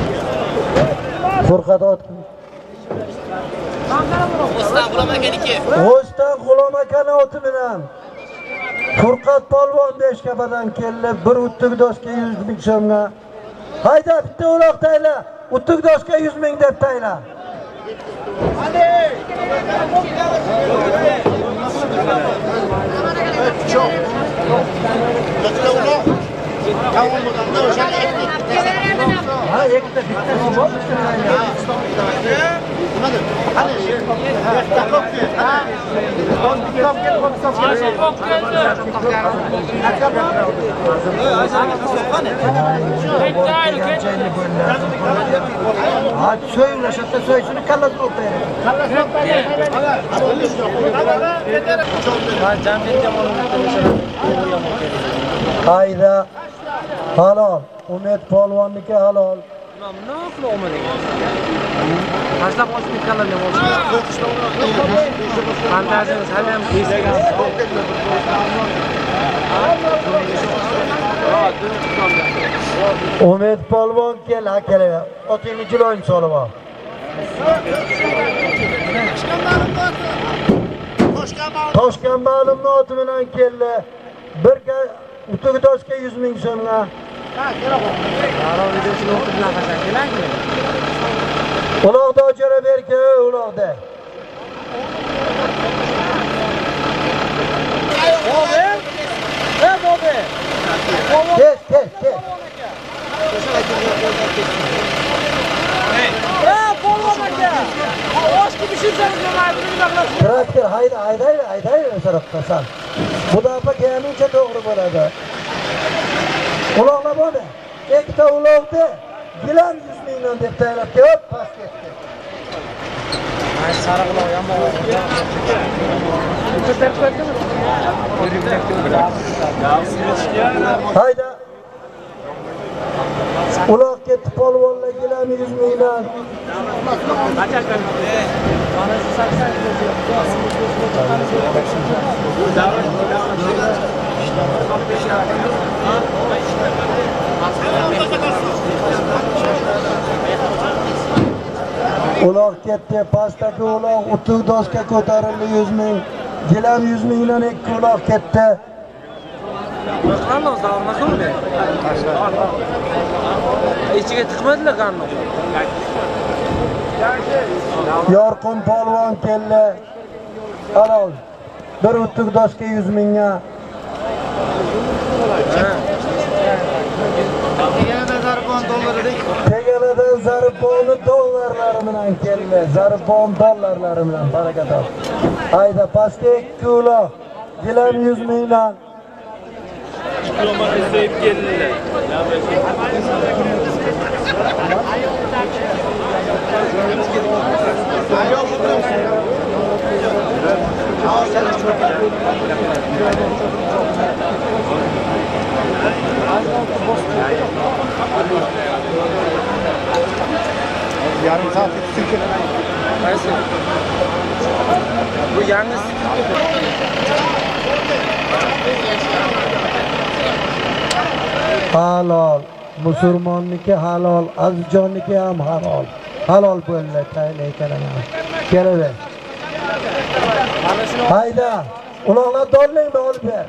Furqat ot. O'stan G'ulom akani oti bilan. Furqat polvon beshkapadan keldi. Bir uttiq doska 100 ming so'mga. Hayda bitta uloq tayla. Uttiq doska 100 ming deb tayla. 아, 얘 그때 비슷한 거? Ha, ikkita bittasi bor. Ha, so'yinglar, shatta so'y, shuni kallasini olib bering. Hayda. Halol. Umid polvonniki halol. Nima qilib olmading? Tashlab qochib ketganlar nima bo'ldi? Fantaziyamiz hali ham kesagan. Umid polvon kel, ha kelaver. Otingni jiloyini solib ol. Toshkan ma'lumni oti bilan keldi. Bir utugi toshga 100 ming so'mga. Qaror videosini o'qib nafas? Uloqda o'chira berki uloqda. Ey bobi. Kes, aka. Traktor hayda, haydayver, haydayver tarafqa xudo Mudofaa kelguncha to'g'ri bo'ladi. Uloqlar bo'ldi. Ikkita uloqni gilam 100 mingdan deb tayyorlab kelib, past ketdi. Ay sariqlar yomon. Ko'tarib qo'ydimi? Hayda. Uloq ketdi polvonlar gilam 100 mingdan. Uloq ketdi pastdagi uloq utuq doska ko'tarildi yuz ming gilam yuz mingdan ikki uloq ketdi ichiga tiqmadilar qandoq yorqin polvon keldi halol bir utuq doska yuz mingga teganadan zariboni dollarlari bilan keldi zaribon dollarlari bilan baraka top hayda pastga ikki uloq gilam yuz mingdan Yarım saat yetiştirken bu yangi halol musulmonniki halol azizjonniki ham halol halol bo'ldi tayinli ikkalama kelaver hayda. Uloqlar dollaymi olib ber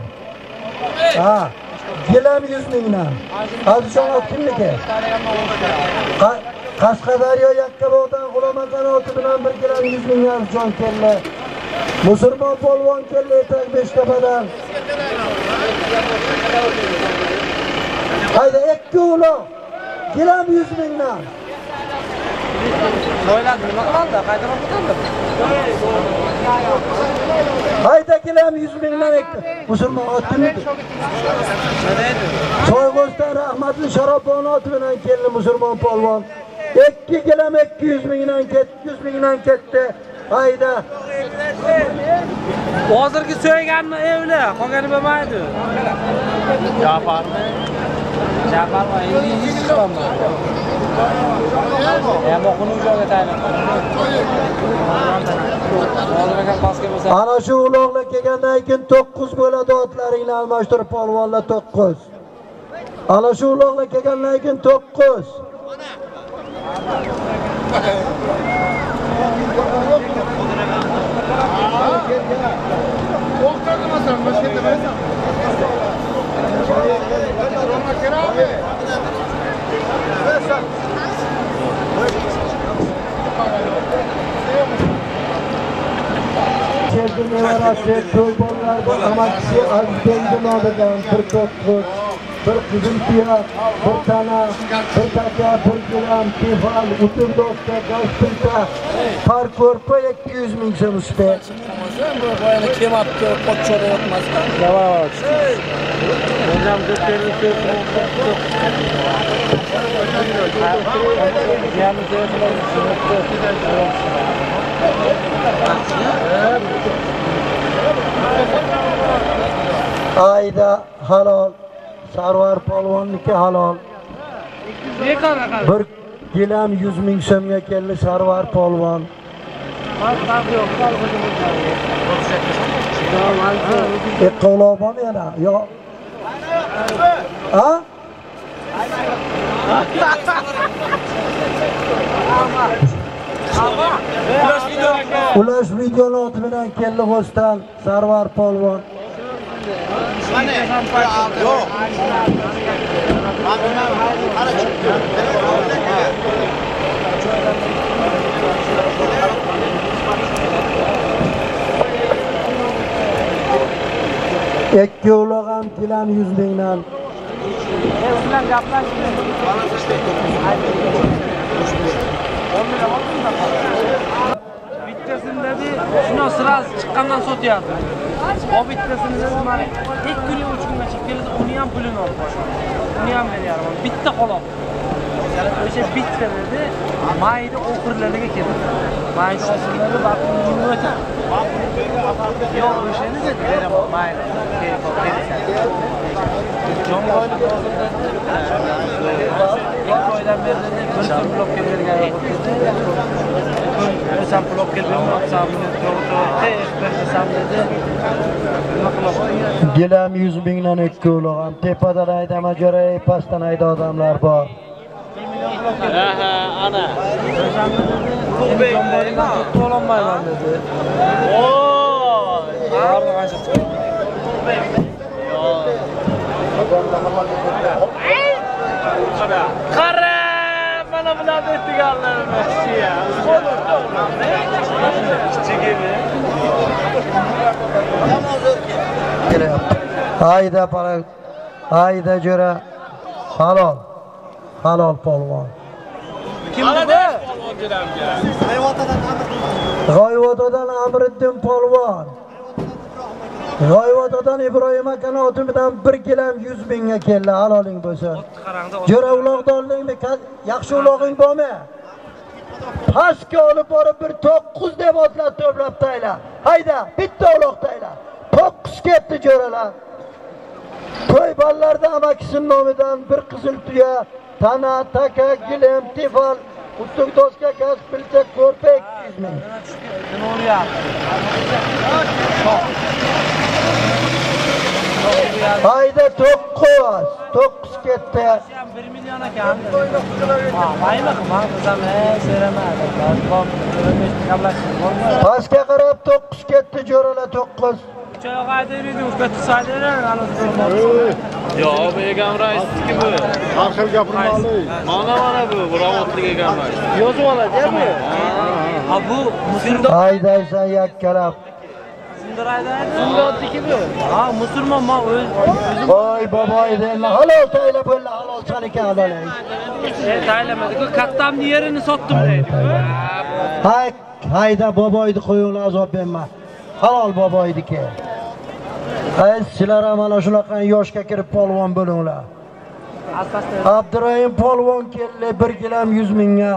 ha. Gilam yuz mingdan azizjon kimniki qashqadaryo yakkabog'dan g'ulom qanoti bilan bir gilam yuz ming azizjon keldi musulmon polvon keldi etak beshtapadan hayda ikki uloq gilam yuz mingdan to'yladi nima qildi qaytaroq ketadi hayda gilam yuz mingdan ikki musulmon otini Soyg'osdan rahmatli sharobon oti bilan keldi musulmon polvon. Ikki gilam 200 mingdan ketdi, 100 mingdan ketdi. Hayda. hozirgi so'yganni evli? Qolgani bo'lmaydi. Hozir agar pastga bo'lsa Ana shu uloqlar kelgandan keyin 9 bo'ladi otlaringni almashtirib polvonlar 9. Ana shu uloqlar kelgandan keyin 9. Sevgili nevarasi, to'ybollar bu amakisi Azizbekni nomidan bir to'qqiz, bir qizil tuya, bir tana, bir taka, bir gilam, tefal, utur doska, gazpilta, par ko'rpa 200 ming so'm usti. boyani kelmabdi pochchoda yotmasdan Ayda halol, Sarvar polvonniki halol. Bir gilam 100 ming so'mga keldi Sarvar polvon. E, Ikkovlov yana? yo a Ulash videoni bilan keldi G'ostan Sarvar polvon. Ikki uloq ham gilam 100 mingdan. bittasini shuni сразу chiqqandan sotyapti. O bittasini mana ikki kun uch kungacha keladi uni ham pulini olib boraman uni ham beryapman bitta qoloq o'sha bitta dedi mayda oxirlariga keladi mayda oxirlari o'tadi yo'q o'shani dedi beraman mayda jonboylik hozirda oydan beri bir kun bergan yo'q dedi o'sam blokka bermoqsam desam dedi nima qilaman Gilam 100 mingdan ikki uloq ham tepadan haydama jo'ray, pastdan hayda odamlar bor. Aha, ana. To'lanmayman dedi. Oo! Qarni qancha chiqdi? Qara! Mana bular aytganlarni ya. kelyapti hayda palak hayda jo'ra halol halol polvon g'oyvodadan amriddin polvon g'oyvodadan ibrohim akani otimidan bir gilam yuz mingga keldi. Haloling bo'lsa jo'ra uloqdorlikmi? Yaxshi ulog'ing bormi? Pastga olib borib bir to'qqiz deb otlar to'plab tayla hayda bitta uloq tayla to'qqiz ketdi jo'ralar. To'y ballarda amakisini nomidan bir qizil tuya tana taka gilim tifal Kutuk doska gaz pilcha Hayda top ming. Top o'lyapti? Hayda 9, 9 ketdi. 1 million ekan. Mayli, men qizam seraman. Pastga qarab 9 ketdi, jo'rala 9. Joy qadimiy iqtisodiylar Yo'q, bu Egam raisniki bu. Har xil gapirmalik. Mana mana bu, buravotlik Egam rais. Yozib oladi-ya bu. Ha bu musulmon. Haydaysan yakkalab. Zindiraydiki bu. Ha musulmon ma o'z o'zim. Voy boboy deyla, halol tayla bo'ldi, halol chiqar ekan adolat. E taylamadi-ku, kattamni yerini sotdim deydi-ku. Ha, hayda boboyni qo'yinglar azob berma. Halol boboyniki ay sizlar ham mana shunaqa yoshga kirib polvon bo'linglar. Asfaltda abdurahim polvon keldi bir gilam yuz mingga.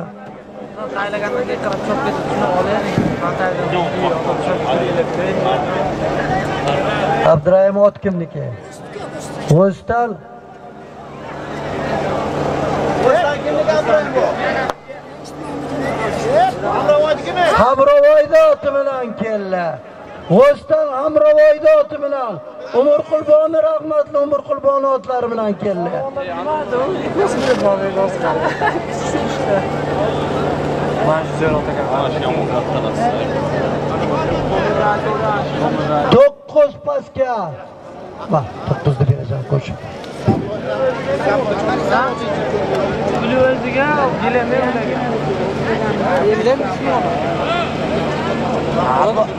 Taylagandan abdurahim ot kimniki? G'o'stal hamrovoyda oti bilan keldi. G'o'stal hamrovoyda oti bilan Umar qurboni rahmatli Umar qurboni otlari bilan keldi to'qqiz pasga. va to'qqizni berajam qo'sh. Puli o'ziga, gilami ularga. Gilam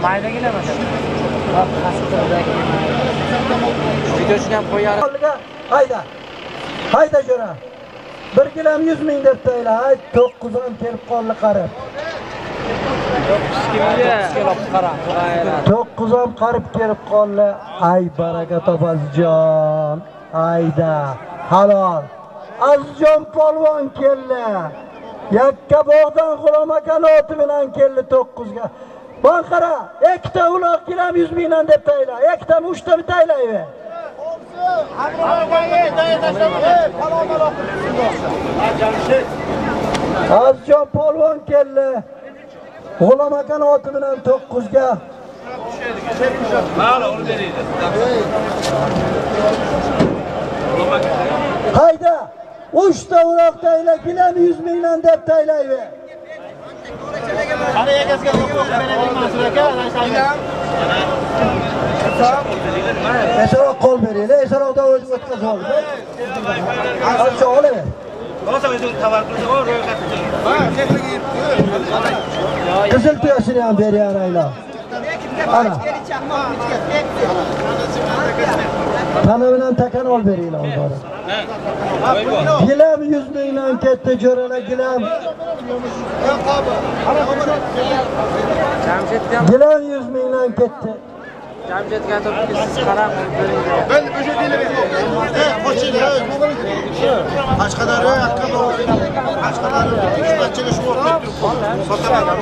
Mayda gilam Videosini ham qo'yar. Hayda. Hayda jo'ra. Bir kilom yuz ming deb tayla ay to'qqiz ham kelib qoldi qarib. To'qqiz ham qarib kelib qoldi. Ay baraka topazjon ayda halol. Azizjon polvon keldi. Yakka bog'dan g'ulom aka oti bilan keldi to'qqizga. Man qara ikkita uloq gilam yuz mingdan deb tayla ikkitami uchtami taylayver azizjon polvon keldi g'ulom akani oti bilan to'qqizga hayda uchta uloq tayla gilam yuz mingdan deb taylayver esaroq qo'l beringlar esaroqda o'zi o'tkazib olib qancha olaver qizil tuyasini ham beryaranglar ana tana bilan takani olib beringlar o'zlari gilam yuz mingdan ketdi jo'ralar gilam gilam yuz mingdan ketdi Jamshidga to'pga siz qarab ko'ring. Ben o'sha deyman. Qo'shing. Qashqadaryo akka Qashqadaryo ishlatchiga shu o'rtada turib sotaman.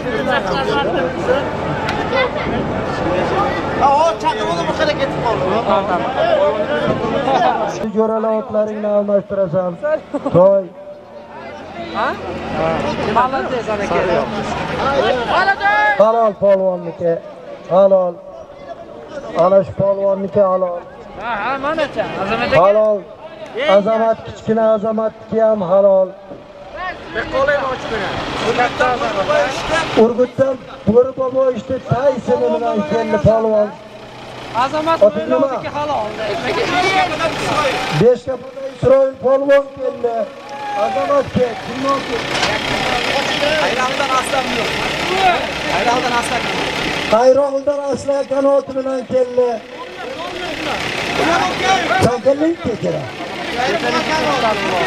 Ketib qoldi. jo'ralar otlaringni almashtirasan to'y Молодец, aka. halol polvonniki halol ana shu polvonniki halol Ha, ha, manacha. Azamat halol azamat kichkina azamatniki ham halol urgutdan bo'ri bobo ishda taysini bilan keldi polvon azamat Oting nima? mo'ylovniki halol beshka isroil polvon keldi azamatga kimnon qayrog'ildan aslan qanoti bilan keldi chankalning kechira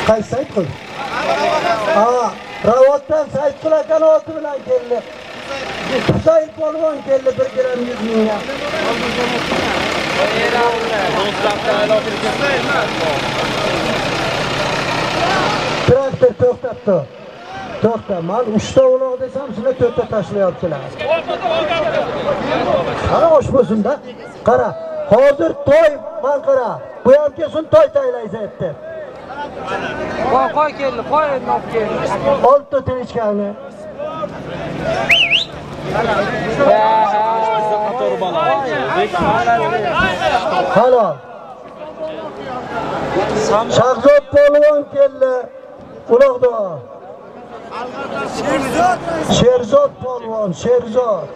qaysi saytqul Ha, Ravotdan Saidqul akani oti bilan keldi. Husayn polvon keldi 1 gram 100 mingga. Traktor to'xtatdi. To'xta, mal 3 ta uloq desam, sizlar 4 ta tashlayapsizlar. Qara osh bo'lsin-da. Qara, hozir to'y, man qara. Bu ham sun to'y taylaysiz aytdi. Qo'y qo'y keldi qo'y endi olib keldi. Olti tilichkani halol shahzod polvon keldi. Uloqda sherzod polvon sherzod.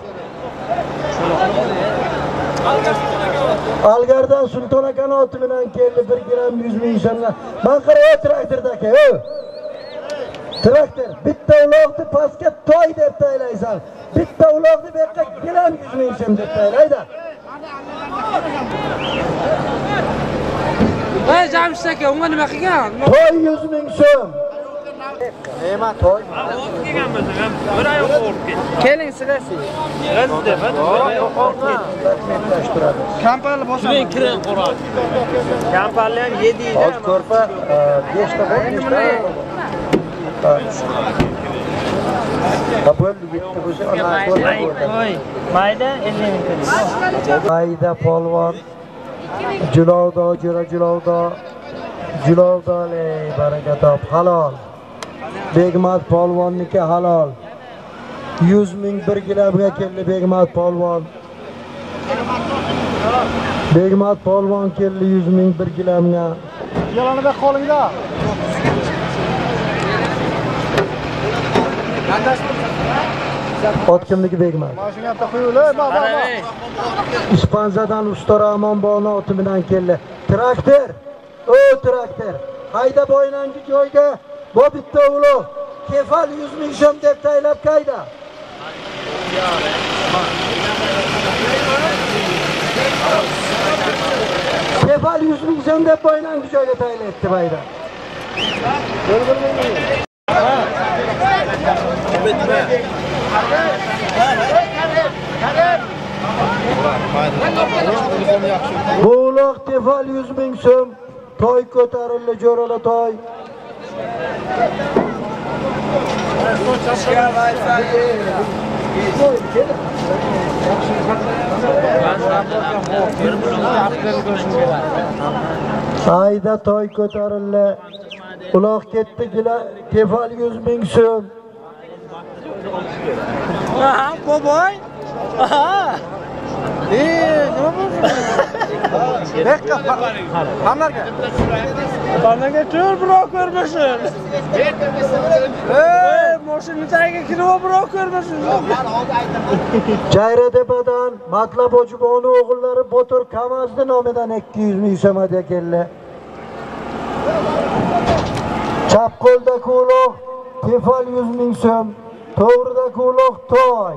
Algardan sulton oti bilan keldi bir gramm yuz ming so'mga man qaraya traktorda aka o traktor bitta uloqni pastga toy deb taylaysan. Bitta uloqni bu yoqqa gramm yuz ming so'm deb taylaydi. Ey jamshid aka unga nima qilgan? Toy yuz ming so'm keling sizlar kampalni ham yedi hozir ko'rpa e, beshta bo'ldi beshta Ha, bo'ldi yetti bo'lsa ana ko'rpa bo'ldi. mayda ellik ming Ayda polvon. Julovdo jura julovdo Julovdo le baraka top halol Begmat polvonniki halol 100 ming 1 gramga keldi Begmat polvon Begmat polvon keldi 100 ming 1 gramga Yalanida qolingda. Ot kimniki Begmat Mashinada qo'yinglar, ma ma ma. Ispanzadan usta Rahmon bog'ni oti bilan keldi. Traktor, o traktor. Hayda boynangi joyga uloq. Kefal 100 ming so'm deb taylab qayda. Kefal 100 ming so'm deb boynangi joyga taylayapti bayda. Bu uloq tefal 100 ming so'm. Toy ko'tarildi jo'rala toy. Ayda toy ko'tarildi. Uloq ketdi gila yuz 100 ming so'm. aha boboy aha nima bo'ldi Bekka hamlarga. Banaga tur birov ko'rmasin. Ey, mashina tagiga kirib birov ko'rmasin. Chayratepadan Matlab Hojiboni o'g'illari Botur Kamazni nomidan 200 ming so'm hadya keldi. Chap qo'lda kuloq tefal 100 ming so'm, to'g'rida kuloq toy.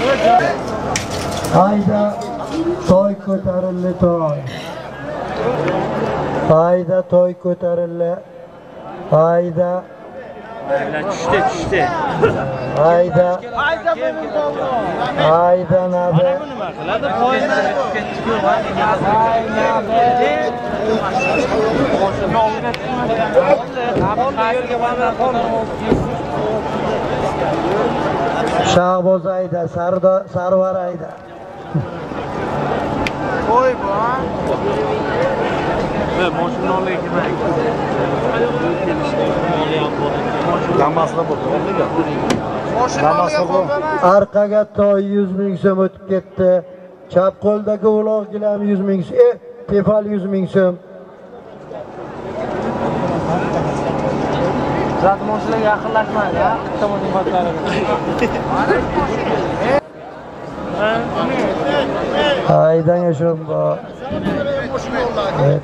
Good job. Hayda toy ko'tarildi toy. Hayda toy ko'tarildi. Hayda tushdi tushdi Hayda. Hayda nabi. nima qiladi Shahboz ayda, Sardo- Sarvar ayda. Lamasda bo'ldi. Lamasda bo'ldi. Arqaga toy 100 ming so'm o'tib ketdi. Chap qo'ldagi uloq gilam 100 ming so'm. E, tefal 100 ming so'm. zat moshilarga yaqinlashmaydi ha tomon Haydang shum bor. Evet.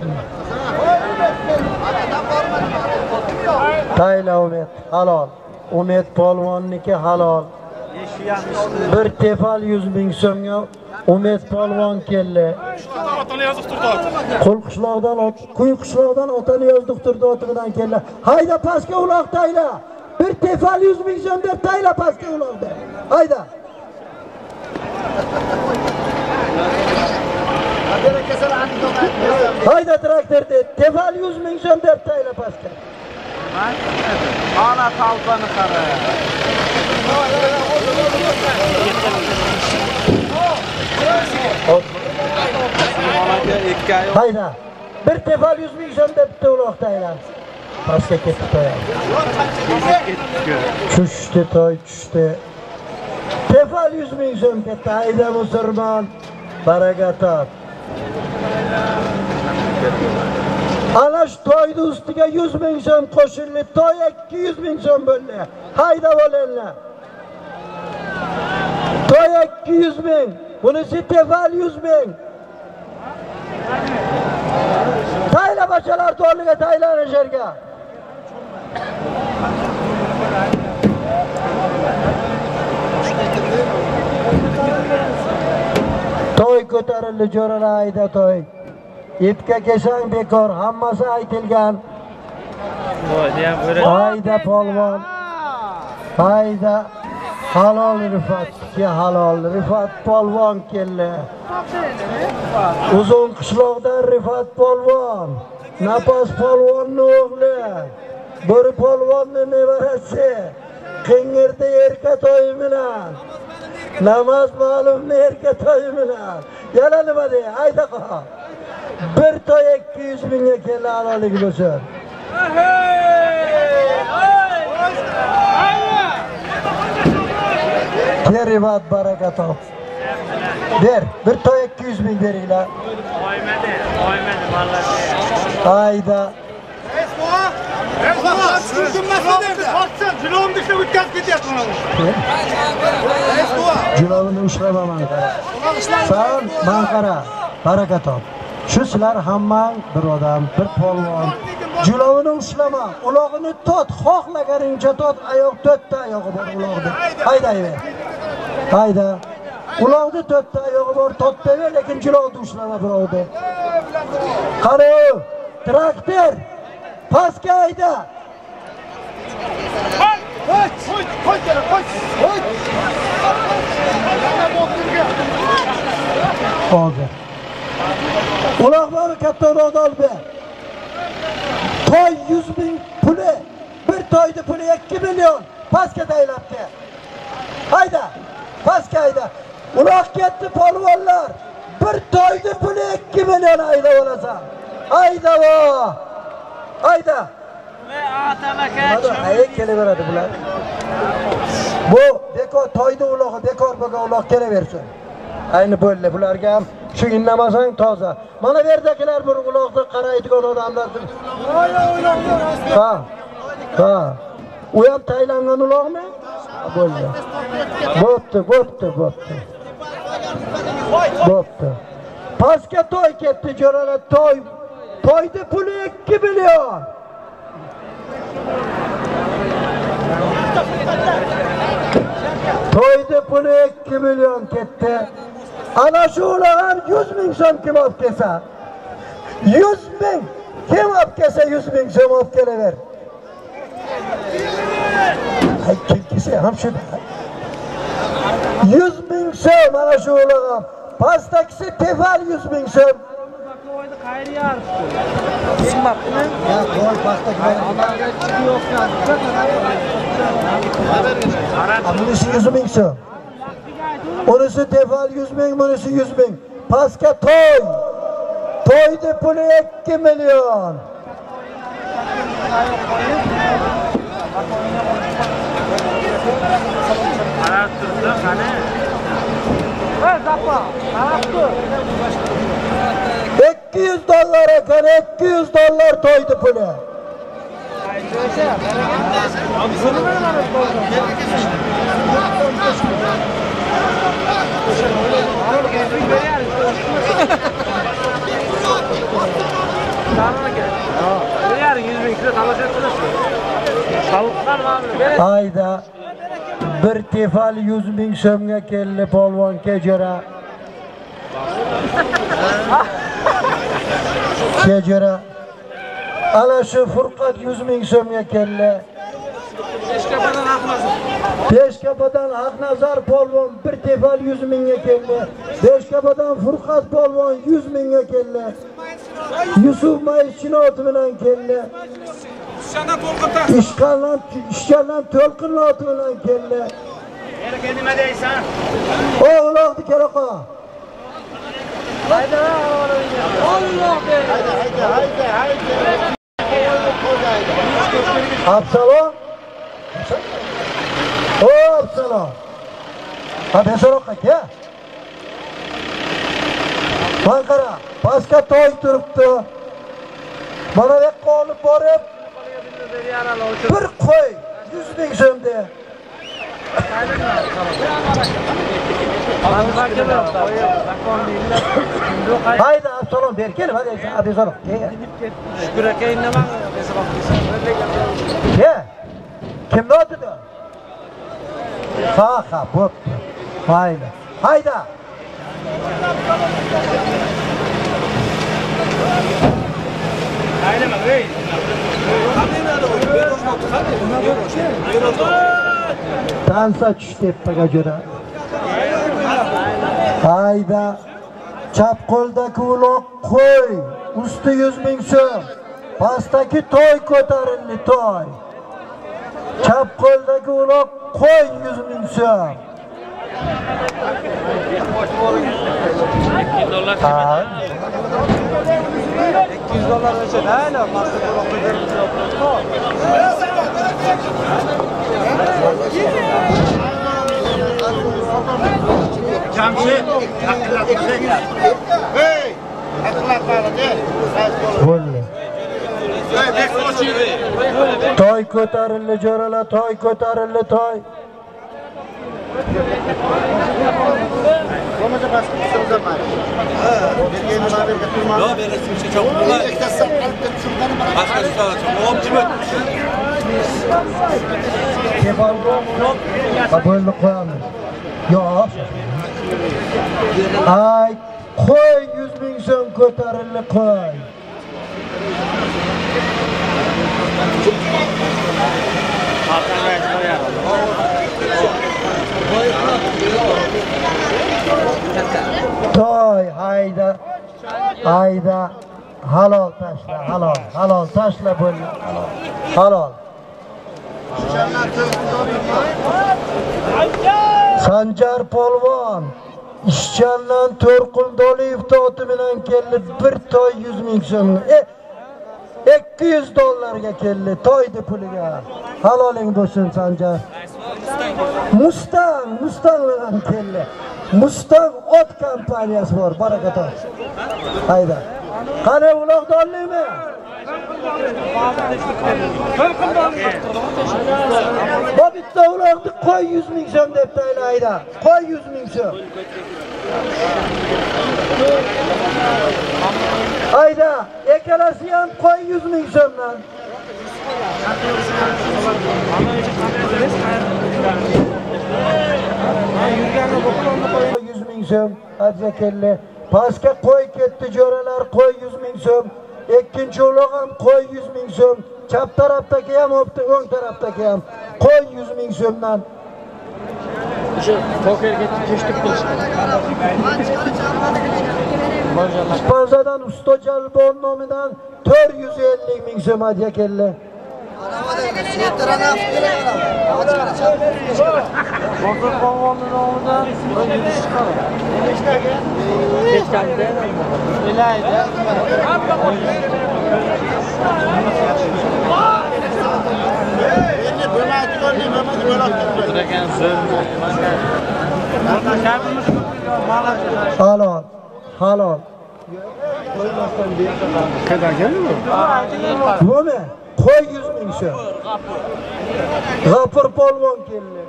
Tayla Umid halol. Umid polvonniki halol. Bir tefal 100 ming so'mga Umid polvon keldi. Qo'l qishloqdan, Quy qishloqdan otani yozdiqtirdi oti bilan keldi. Hayda pastga uloq tayla. Bir tefal 100 ming so'm deb tayla pastga uloqda. Hayda. Hayda traktorda tefal 100 ming so'm deb tayla pastga. ana talpani qara Hayda. Bir tefal 100 ming so'm deb bitta uloq tayla. Pastga ketdi to'y. Tushdi to'y tushdi. Tefal 100 ming so'm ketdi. Hayda musulmon. Baraka top. Ana shu to'yni ustiga 100 ming so'm qo'shildi. To'y 200 ming so'm bo'ldi. Hayda bo'lenlar. To'y 200 ming. Bunisi tefal 100 ming. Tayla bachalar to'rliga taylanishirga. To'y ko'tarildi jo'ralar ayda to'y. Ipga kesang bekor, hammasi aytilgan. Hayda polvon. Hayda halol rifatga halol rifat polvon keldi. Uzun qishloqdan rifat polvon. Napas polvonni o'g'li. Bir polvonni nevarasi. Qingirda erka to'yi bilan. Namoz ma'lumni erka to'yi bilan. Yana nima dey? Hayda qol. Bir to'y 200 mingga keldi halolik bo'lsin. Ber rivat baraka top. Ber, bir to'y 200 ming beringlar. Qo'ymadi qo'ymadi vallahi Hayda. Jilovimni ishlab o'tkazib ketyapman. Jilovini ushlamaman qara. San qara, baraka top. Shu sizlar hammang bir odam, bir polvon. Jilovini ushlama, ulog'ini tot, xohlaganingcha tot, oyoq to'rtta oyog'i bor uloqda. Haydayver. Hayda. Uloqda to'rtta oyog'i bor, totdaver, lekin jilovni ushlama birovni. Qaro, traktor. Pastga hayda. Hozir. Uloq bor katta uloqni olib ber. Toy 100 ming puli, bir toyni puli 2 million. Pastga taylabdi. Hayda, pastga hayda. Uloq ketdi polvonlar. Bir toyni puli 2 million hayda olasan. Hayda vo. Hayda. Ayi kelaveradi bular. Bu bekor toyni ulog'i bekor bo'lgan uloq kelaversin. Ayni bo'ldi bularga ham shu innamasang toza. Mana bu yerdagilar bir uloqni qaraydigan odamlar. Ha. Ha. U ham taylangan uloqmi? Bo'ldi. Bo'pti, bo'pti, bo'pti. Bo'pti. Pastga to'y ketdi, jo'ralar to'y. To'yni puli 2 million. To'yni puli 2 million ketdi. Ana shu ular ham 100 ming so'm kim olib kelsa. 100 ming. Kim olib kelsa 100 ming so'm olib kelaver. Hay kelkisi ham shu. 100 ming so'm mana shu ulug'am. Pastakisi tefal 100 ming so'm. Bakovoyni qayerga artdi? Qismatmi? Ya qo'y pastak Bunisi 100 ming so'm. Bunisi tefal 100 ming, bunisi 100 ming. Pastga to'y. To'yni puli 2 million. Qarab turdi, qani? Ha, zappa. Qarab tur. 200 dollar ekan, 200 dollar to'yni puli. Beri 100 ming kilo talash etdilar. Xalqlar ma'lum. Ayda bir tefal 100 ming so'mga keldi polvon kejara. Kejara. Ana shu Furqat 100 ming so'mga keldi. Beshkapadan Haqnazar polvon bir tefal 100 mingga keldi. Beshkapadan Furqat polvon 100 mingga keldi. Yusuf Mayishinot bilan keldi. Ishqaldan ishqaldan to'lqinlot bilan keldi. Erka nima deysan? O uloqni kelaqa. Hayda, Alloh be. Hayda, hayda, hayda, Absalom. O Absalom. Ha besoroqqa ke. Mana qara, pastga to'y turibdi. Mana bu yoqqa olib borib bir qo'y 100 ming so'mda. Hayda Absalom berkel, hadi Absalom. Shukur aka indamang. Ke? Kimni otidi? Ha, ha, bo'pti. Mayli. Hayda. Aylama, ey. Tansa tush tepaga jo'ra. Hayda. Chap qo'ldagi uloq qo'y. Usti 100 ming so'm. Pastdagi to'y ko'tarildi to'y. Chap qo'ldagi uloq qo'y 100 ming so'm. Ha. 200 dollar o'sha, hayla, pastga uloqni berib Jamshid, haqillatib Hey! Haqlatmadi. Bo'ldi. To'y ko'tarildi jo'ralar, to'y ko'tarildi to'y. Bo'lmasa pastga tushirdim mana. Ha, bergan nima deb turmadi. Yo, berasiz cho'qqa. Ikkita saqlab tushirdim mana. Boshqa Ha bo'ldi qo'yamiz. Yo'q. Ay, qo'y 100 ming so'm ko'tarildi qo'y. Toy hayda. Hayda. Halol tashla, halol, halol tashla bo'ldi. Halol. Halol. Sanjar polvon ishchandan To'rquldoliyev toti bilan keldi. Bir toy 100 ming so'm. E, ikki 200 dollarga keldi toydi puliga. Haloling bo'lsin Sanjar. Mustang, Mustang bilan keldi. Mustang ot kompaniyasi bor, baraka tosh. Hayda. Qani uloqdonlikmi? Bu bitta qo'y 100 ming so'm deb taylaydi. Qo'y 100 ming so'm. Hayda, ekalasi ham qo'y 100 ming so'mdan. 100 ming so'm hajga keldi. Pastga qo'y ketdi jo'ralar, qo'y 100 ming so'm. Ikkinchi uloq ham qo'y 100 ming so'm. chap tarafdagi ham o'ng tarafdagi ham qo'y yuz ming so'mdan O'sha pokerga teshdik qilishdi. Sponsordan usto jalbon nomidan 450 ming so'm hadya keldi. Bozor polvonni nomidan bir yurish chiqadi. Ketganda ilaydi. Endi bo'lmaydigan nimamiz bo'ladi. Ekan so'm. Halol. Halol. Bumi? Qo'y 100 ming so'm. G'afur polvon keldi.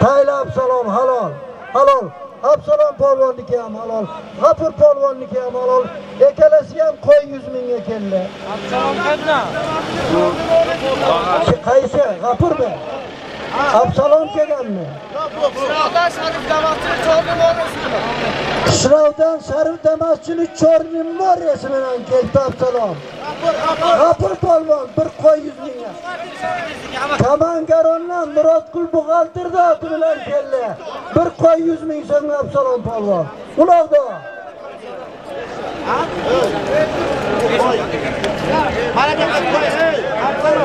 Tayla Absalom halol. Halol. Absalom polvonniki ham halol. G'afur polvonniki ham halol. Ikkalasi ham qo'y 100 mingga keldi. Absalom qayerdan? Shu Qaysi? G'afurmi? Absalom kelganmi? Qishloqdan Sharif Damaschini Chornin moriyasi bilan keldi Absalom. G'afur polvon bir qo'y 100 mingga. Kamangarondan Murodqul buxgalterda oti bilan keldi. Bir qo'y 100 ming so'm Absalom polvon. Uloqda. Baqara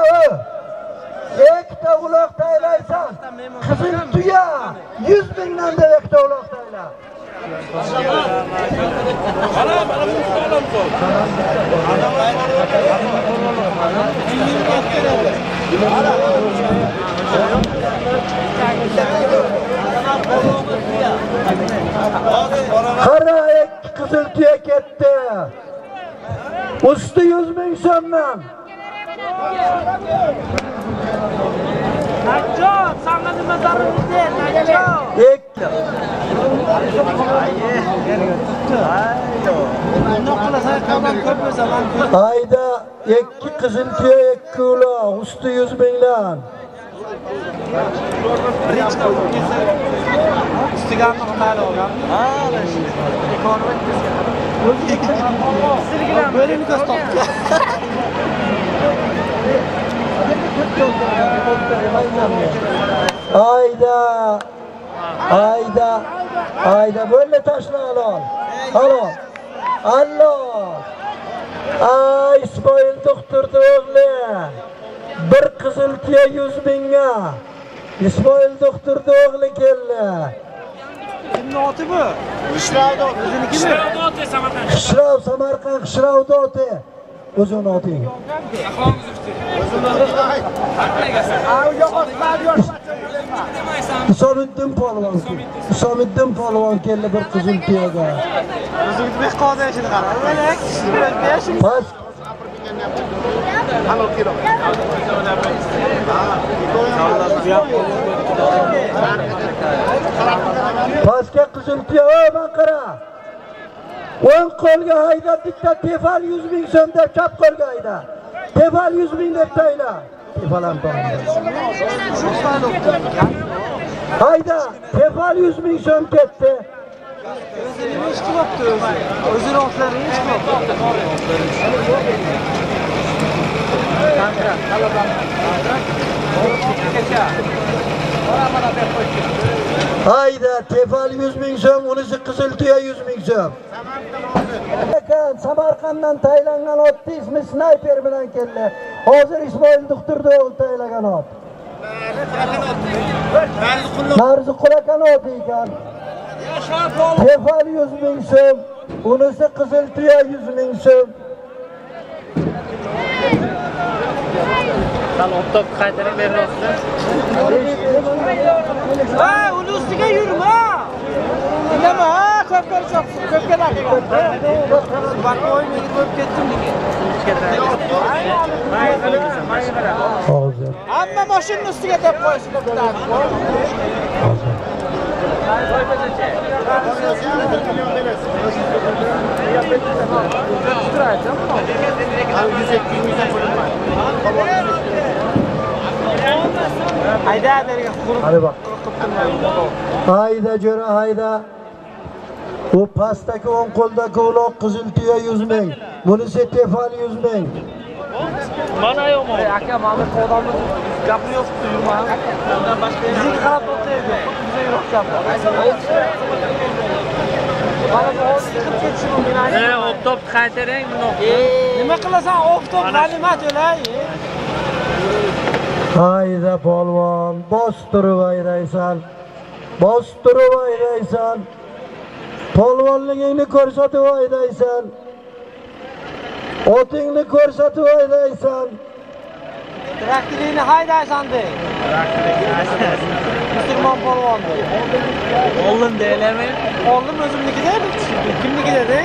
o. Ikkita uloq taylaysan. Qizil tuya 100 mingdan da ikkita uloq tayla. Qara ikki qizil tuya ketdi. Usti 100 ming so'mdan. Ayda ikki qizil tuya, ikki uloq, usti 100 mingdan. Ustiga bilan ko'z topdi. Ayda. Ayda. Ayda böyle taşla alon. Alon. Allah. Ay İsmail doktordu oğlu. Bir kızıl tuya yüz binge. İsmail doktordu oğlu geldi. Kimning oti bu? Ishlaydi. Ishlarni oti Samarqand. Qishrav Samarqand Qishravda oti. O'zini oting. Isomiddin polvon. Isomiddin polvon keldi bir qizil tuyaga. O'zingiz behqoda yashadi qara. Malak, yashing. Past Halol kilo. Pastga qizil tuya o manqara. O'ng qo'lga hayda bitta tefal 100 ming so'm deb chap qo'lga hayda. Tefal 100 ming deb tayla. Tefal ham Hayda, tefal 100 ming so'm ketdi. O'zini nima ish qilyapti o'zi? O'zini otlarini ish qilyapti. Hayda, tefal 100 ming so'm, unisi qizil tuya 100 ming so'm. Ekan Samarqanddan taylangan otni ismi snayper bilan keldi. Hozir Ismoil doktorda o'l taylagan ot. Marzi qulakan ot ekan. Tefal 100 ming so'm, unisi qizil tuya 100 ming so'm. Lan otda qaytarib beryapsiz. Ha, uni ustiga yurma. Nima? Ha, ko'p ko'rishapsiz. Ko'p kerak. Bak o'yinga ko'p ketdim Hozir. Hamma mashina ustiga deb qo'yishdi bitta. Hadi bak. Hayda jo'ra hayda. U pastdagi o'ng qo'ldagi uloq qizil tuya 100 ming. Bunisi tefal 100 ming. Mana yo'qmi? aka mana bu odamni gapi yo'q-ku yurma undan boshqa bizga qarab o'taydi bizga yo'q mana bu hozir chiqib ketishi mumkin oftobni qaytaring nima qilasan oftob g'animat Hayda polvon, bostirib ayraysan. Bostirib ayraysan. Polvonligingni ko'rsatib ayraysan. Otingni ko'rsatib ayraysan. traktoringni haydaysan de musulmon polvon de Oldin deylaring. oldin o'zimnikida kimnikida de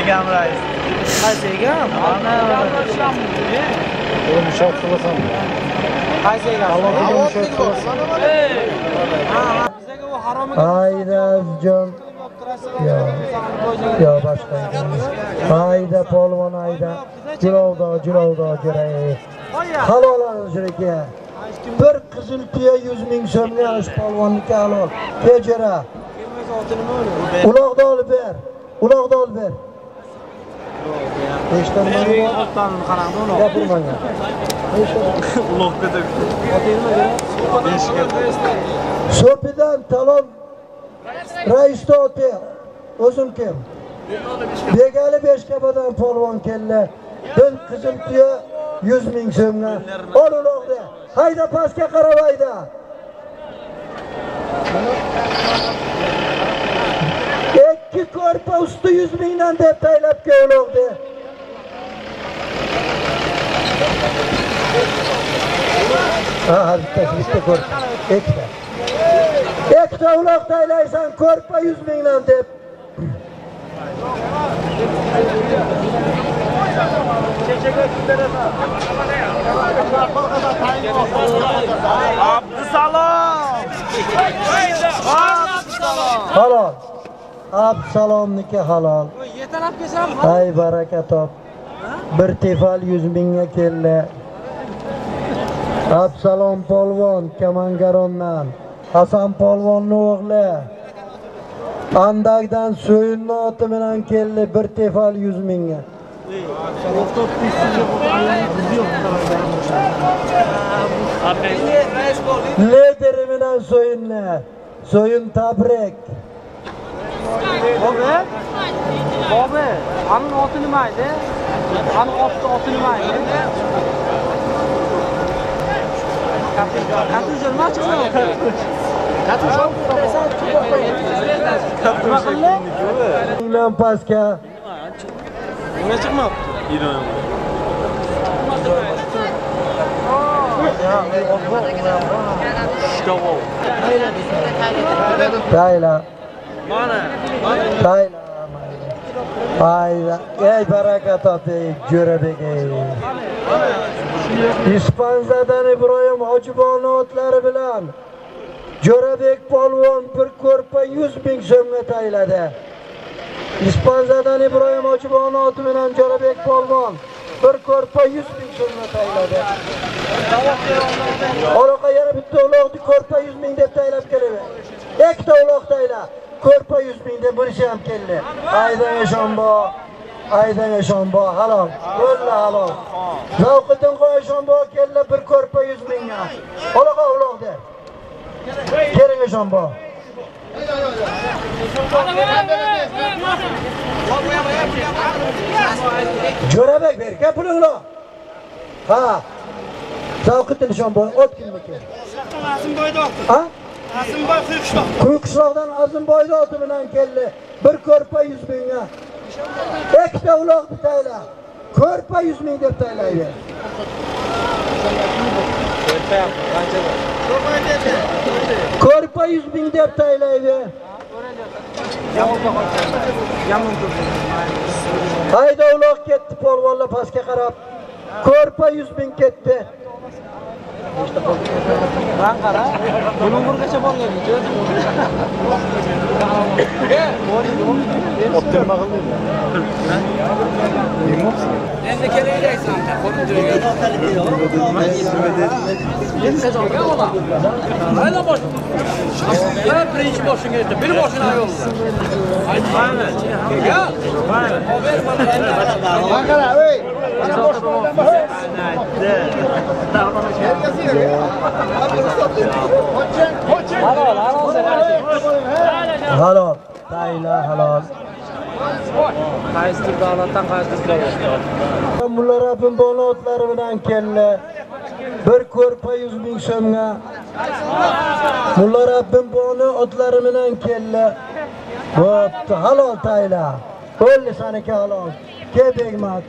Egam rais. qaysi egam qaysi egam bizdagi u harom Hayda azizjon Yo, yo boshqa. Hayda polvon hayda. Jilovda, jilovda jiray. Halol ajrika. Bir qizil tuya 100 ming so'mga ash polvonniki halol. Kechira. Uloqda olib ber. Uloqda olib ber. Nechta mani bor? Gapirmang. So'pidan talon raisni oti o'zim kim? Begali Beshkapadan polvon keldi. Bir qizil tuya 100 ming so'mga. Ol uloqda. Hayda pastga qarab hayda. Ikki ko'rpa usti 100 mingdan deb taylab keldi. Ha, bitta, bitta ko'rpa. Ikkita. Ikkita uloq taylaysan ko'rpa 100 mingdan deb. Halol. Absalomniki halol. yetalab kelsam Ay baraka top. Bir tefal 100 mingga keldi. Absalom polvon Kamangarondan. Hasan polvonning o'g'li. Andakdan so'yinni oti bilan keldi bir tefal 100 mingga. Lederi bilan so'yinni. So'yin tabrik. Bobi bobi ani oti nima edi ani otni oti nima edi katusha nima chiqdi nima qildi bilan pastga. nima chiqmabdi Tayla. Tayla. Hayda. Ey baraka topi Jo'rabek ey. Ispanzadan Ibrohim Hojiboni otlari bilan Jo'rabek polvon bir ko'rpa 100 ming so'mga tayladi. Ispanzadan Ibrohim Hojiboni oti bilan Jo'rabek polvon bir ko'rpa 100 ming so'mga tayladi. Oroqa yana bitta uloqni ko'rpa 100 ming deb taylab kelaver. Ikkita uloq tayla. Ko'rpa 100 ming deb bunisi ham keldi. Aydan Eshonbo. Aydan Eshonbo halol. O'lla halol. Zavqiddin Qo'yshonbo keldi bir ko'rpa 100 mingga. Oroqa uloq de. Keling Eshonbo. Jo'rabek ber, ka pulingni. Ha. Zavqiddin Eshonbo ot kimniki? Ha? Asimboy Quyuqishloq. Quyuqishloqdan Azimboyni oti bilan keldi. Bir ko'rpa 100 mingga. Ikkita uloq bitayla. Ko'rpa 100 ming deb taylaydi. Ko'rpa 100 ming deb taylaydi. Hayda uloq ketdi polvonlar pastga qarab. Ko'rpa 100 ming ketdi. Man qara bulung'urgacha borgan Endi kelayliksan. Qo'lim joyiga. Aynen boş. Ya birinci boşuna gitti. Bir boşuna yolla. Aynen. Ya. Bakara ey. Halol. Tayla halol. Qaysi tur davlatdan qaysi davlatdan? Mulla Rabbim boni otlari bilan keldi. Bir ko'rpa 100 ming so'mga. Mulla Rabbim boni otlari bilan keldi. Bo'pti, halol tayla. Bo'ldi saniki halol. Ke Begmat.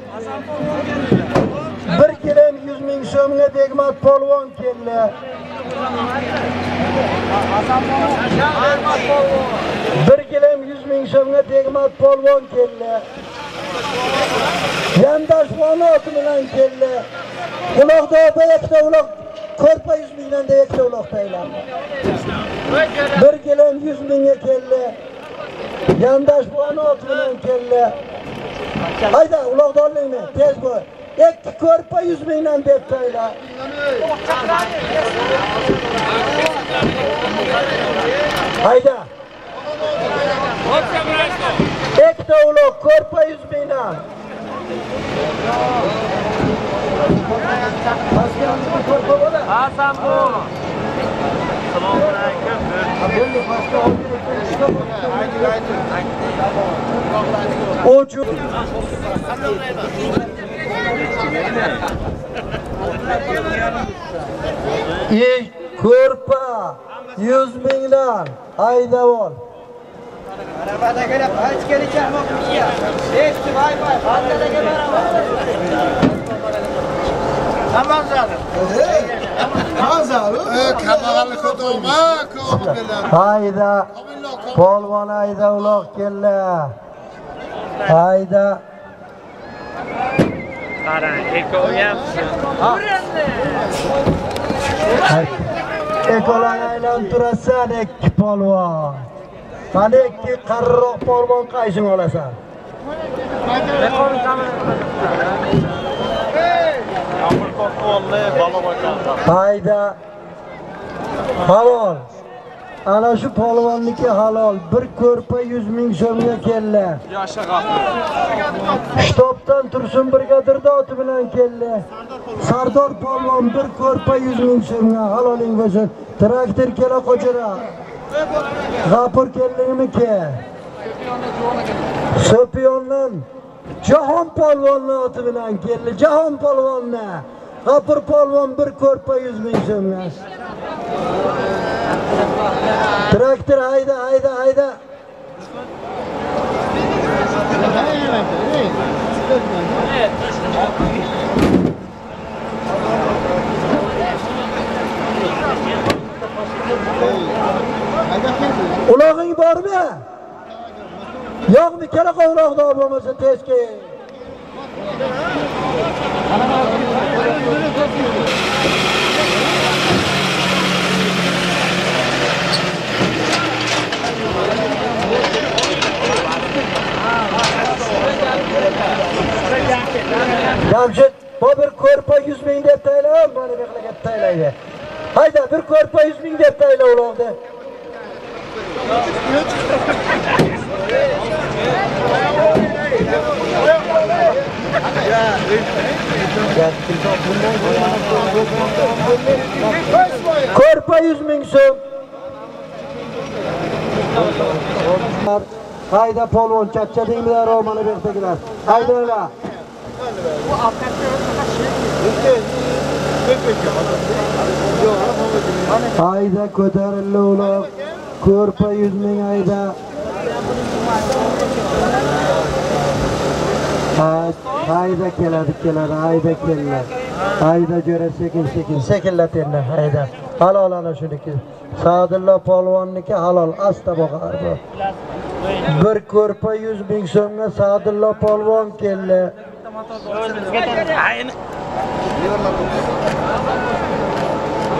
Bir kilim 100 ming so'mga Begmat polvon keldi. Bir kilim 100 ming so'mga Begmat polvon keldi. Yandash boni oti bilan keldi. Uloqda opa ikkita uloq ko'rpa 100 mingdan da ikkita uloq taylandi. Bir kilim 100 mingga keldi. Yandash boni oti bilan keldi. Hayda uloqda olaymi? Tez bo'l. Ikki ko'rpa 100 mingdan deb tayla. Hayda. Ikkita uloq ko'rpa 100 mingdan. Hasan bu. Ucu. İlk ko'rpa yüz minglar hayda ol. Kambag'allik o'tolma, ko'p bilan. Hayda. Polvon hayda uloq keldi. Hayda. Qarang, ekoyam. Ekolan aylantirasan ikki polvon. Qani ikki qarroq polvon qaysini olasan? Hayda. Halol. Ana shu polvonniki halol. Bir ko'rpa 100 ming so'mga. Yaşa kalk. Shtobdan Tursun brigadirda oti bilan keldi. Sardor polvon bir ko'rpa 100 ming so'mga haloling bo'lsin. Traktor kela qo'chira. G'apur keldingmiki? Sopiyondan Jahon polvonni oti bilan keldi. Jahon polvonni. G'apur polvon bir ko'rpa 100 ming so'mga. Traktor hayda hayda hayda. Ulog'ing bormi? Yo'qmi? Kela qovroqda bo'lmasa tez kel. Jamshid, bu bir ko'rpa 100 ming deb tayla, mana bu yoqqa taylaydi. Hayda, bir ko'rpa 100 ming deb tayla uloqni. Ko'rpa 100 ming so'm. Hayda polvon charchadingmi darrov mana bu yerdagilar. Haydalar. Hayda ko'tarildi uloq. Ko'rpa 100 ming hayda. Hayda keladi keladi hayda keladi. Hayda jo'ra sekin sekin sekinlat endi hayda. Halol ana shuniki. Sadulla polvonniki halol asta boqar. Bir ko'rpa 100 ming so'mga Sadulla polvon keldi.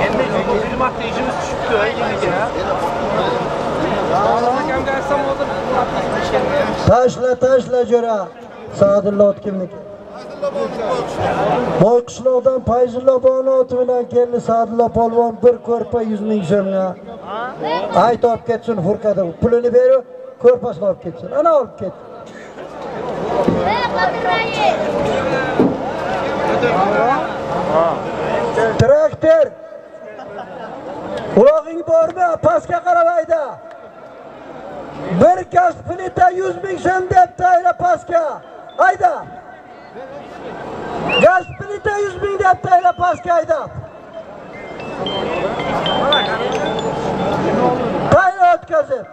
Endi filmatda ishimiz tushibdi, yeniga. Tashla tashla jo'ra. Sadulla kimniki? Boy qishloqdan Fayzulla boni bilan keldi Sadulla polvon bir ko'rpa 100 ming so'mga. Ayt olib ketsin furkada Pulini berib, ko'rpasini olib ketsin. Ana olib ket. Traktor. Ulog'ing bormi? Pastga qarab hayda. Bir kas plita 100 ming so'm debdi ayla pastga. Hayda. Gaz plita 100 ming debdi ayla pastga hayda. Qayla o'tkazib.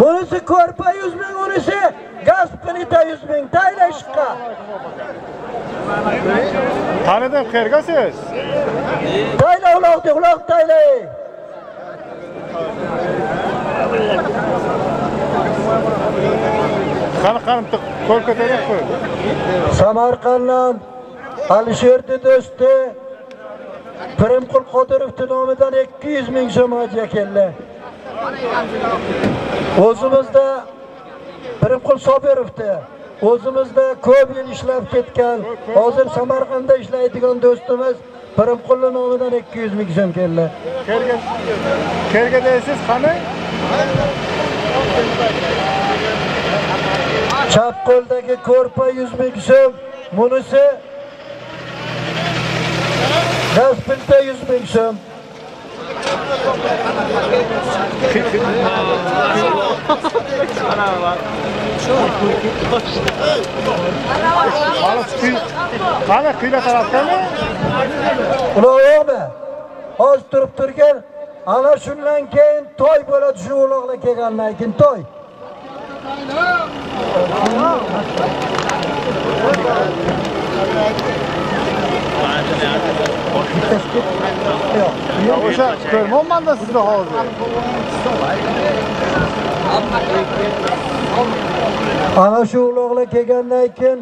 Bunisi ko'rpa 100 ming, unisi gaz plita 100 ming. Tayla ishqa. Tanıdım kırgasız. Tayla uloqni, uloq tayla. Tık kol kötülük koy. Samarqanddan Alisher do'sti Pirimqul Qodirovning nomidan 200 ming so'm hajga keldi. O'zimizda Pirimqul Sobirovni o'zimizda ko'p yil ishlab ketgan, hozir Samarqandda ishlaydigan do'stimiz Pirimqulning nomidan 200 ming so'm keldi. Kerge, kerge değilsiz kanı. Chap qo'ldagi ko'rpa 100 ming so'm, bunisi Gaspilta 100 ming so'm. Kıyla tarafta mı? Uloq yo'qmi? Hozir turib turgan, ana shundan keyin to'y bo'ladi shu uloqlar kelgandan keyin to'y. Yo'q. Oşa görmem ben de. Ana shu uloqlar kelgandan keyin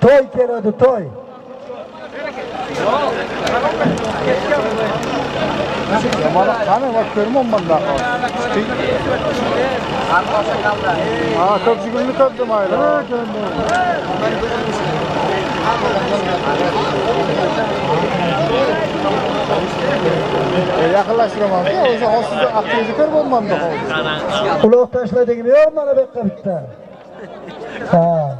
to'y keladi, to'y. Bana kanı hazır. Ha çok şükürlük ettim ayrı. E, yakınlaştıramam. Ya, o zaman sizde aklınızı görmem ben de hazır. Uloq tashladingmi yo'q mana bu yoqqa bitta? Ha.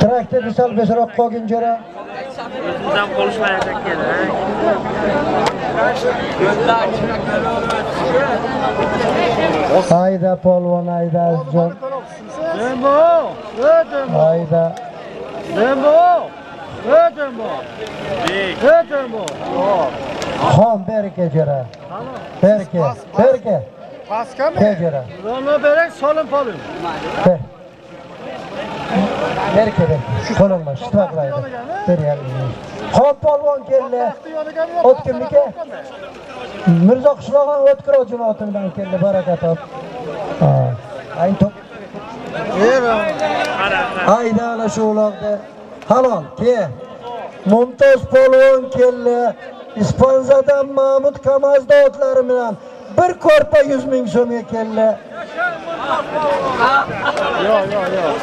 Traktorni sal besroq qolgin jara. O'zimizdan qolishmayotgan kerak. Hayda polvon, hayda azizjon. Dembo, dembo, Hayda. dembo, dembo, dembo. Xon berke jara. Berke, berke. Paska mı? Ke jara. Rana berek solun palın. Ber. Berke berke. Qo'lingni shitraqlaydi. Ber polvon keldi. Ot? Mirzo qishlog'on o'tkir jinoati keldi, baraka top. Ha. Ay top. Ayda ana shu uloqda. Halol, ke. Mumtoz polvon keldi. Ispanzadan Mahmud Kamazda bilan bir ko'rpa 100 ming so'mga keldi. Yok yok yok.